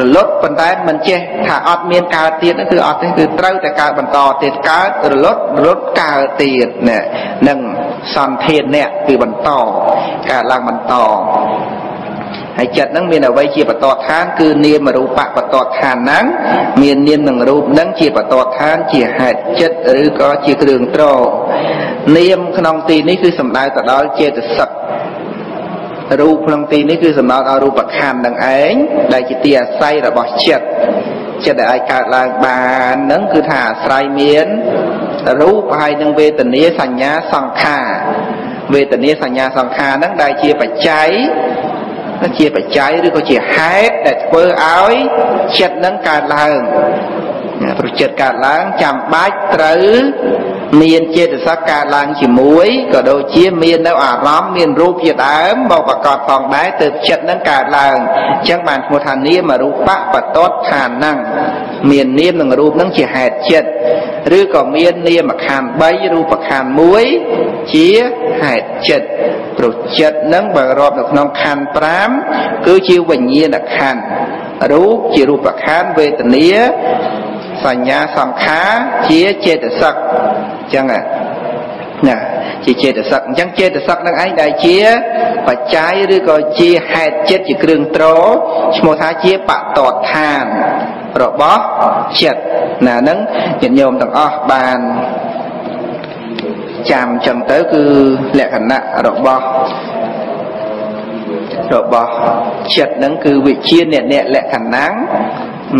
រលត់ប៉ុន្តែមិនចេះថាអត់មានកើតទៀតគឺអត់ទេគឺត្រូវតែកើតបន្តទៀតកើតរលត់រលត់កើតទៀតនេះនឹងសន្ធានអ្នកគឺបន្តកើតឡើងបន្ត ហើយចិត្តហ្នឹងមានអ្វីជាបតតឋានគឺនាមរូបបតតឋានហ្នឹងមាននាមនឹងរូបហ្នឹងជាបតតឋានជាហេតុចិត្តឬក៏ជាគ្រឿងត្រនាមក្នុងទីនេះគឺសំដៅទៅដល់ចេតសិករូបក្នុងទីនេះគឺសំដៅដល់រូបខណ្ឌនឹងឯងដែលជាទីអាស្រ័យរបស់ចិត្តចិត្តដែលអាចកើតឡើងបាននឹងគឺថាអាស្រ័យមានរូបហើយនឹងវេទនាសញ្ញាសង្ខារវេទនាសញ្ញាសង្ខារហ្នឹងដែលជាបច្ច័យ ជាបច្ច័យឬក៏ជាហេតុដែលធ្វើឲ្យចិត្តនឹងកើតឡើង ព្រោះចិត្តកើតឡើងចាំបាច់ត្រូវមានចេតសិកកើតឡើងជាមួយក៏ដូចជាមាននៅអារម្មណ៍មានរូបជាដើមមកប្រកបផងដែរទើបចិត្តនឹងកើតឡើងអញ្ចឹងបានឈ្មោះថានាមរូបៈបតតឋានហ្នឹងមាននាមនិងរូបហ្នឹងជាហេតុចិត្តឬក៏មាននាមខណ្ឌ3រូបខណ្ឌ1ជាហេតុចិត្តព្រោះចិត្តហ្នឹងបើរាប់នៅក្នុងខណ្ឌ5គឺជាវិញ្ញាណខណ្ឌរូបជារូបខណ្ឌវេទនា សញ្ញាសង្ខារជាចេតសិកអញ្ចឹងណាជាចេតសិកអញ្ចឹងចេតសិកនឹងឯងដែលជាបច្ច័យឬក៏ជាហេតុចិត្តជាគ្រឿងត្រឈ្មោះថាជាបតតឋានរបស់ចិត្តណានឹងញាតិញោមទាំងអស់បានចាំចឹងទៅគឺលក្ខណៈរបស់របស់ចិត្តនឹងគឺវិជាអ្នកអ្នកលក្ខណៈ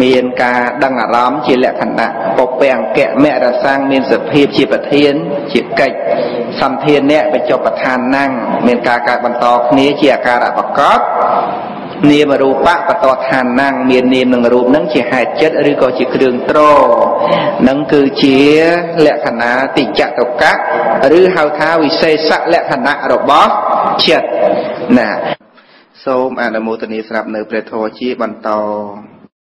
មានការដឹងអារម្មណ៍ជាលក្ខណៈពពាំងកៈមរសាំងមានសភាពជាប្រធាន ជាកិច្ចសន្ធានៈបច្ចុប្បន្នឋានណាំងមានការកើតបន្តគ្នាជាអាការៈប្រកបនាមរូបៈបតឋានណាំងមាននាមនឹងរូបនឹងជាហេតុចិត្តឬក៏ជាគ្រឿងត្រនឹងគឺជាលក្ខណៈតិចតកៈឬហៅថាវិសេសលក្ខណៈរបស់ចិត្តណាសូមអនុមោទនាស្រាប់នៅព្រះធម៌ជាបន្ត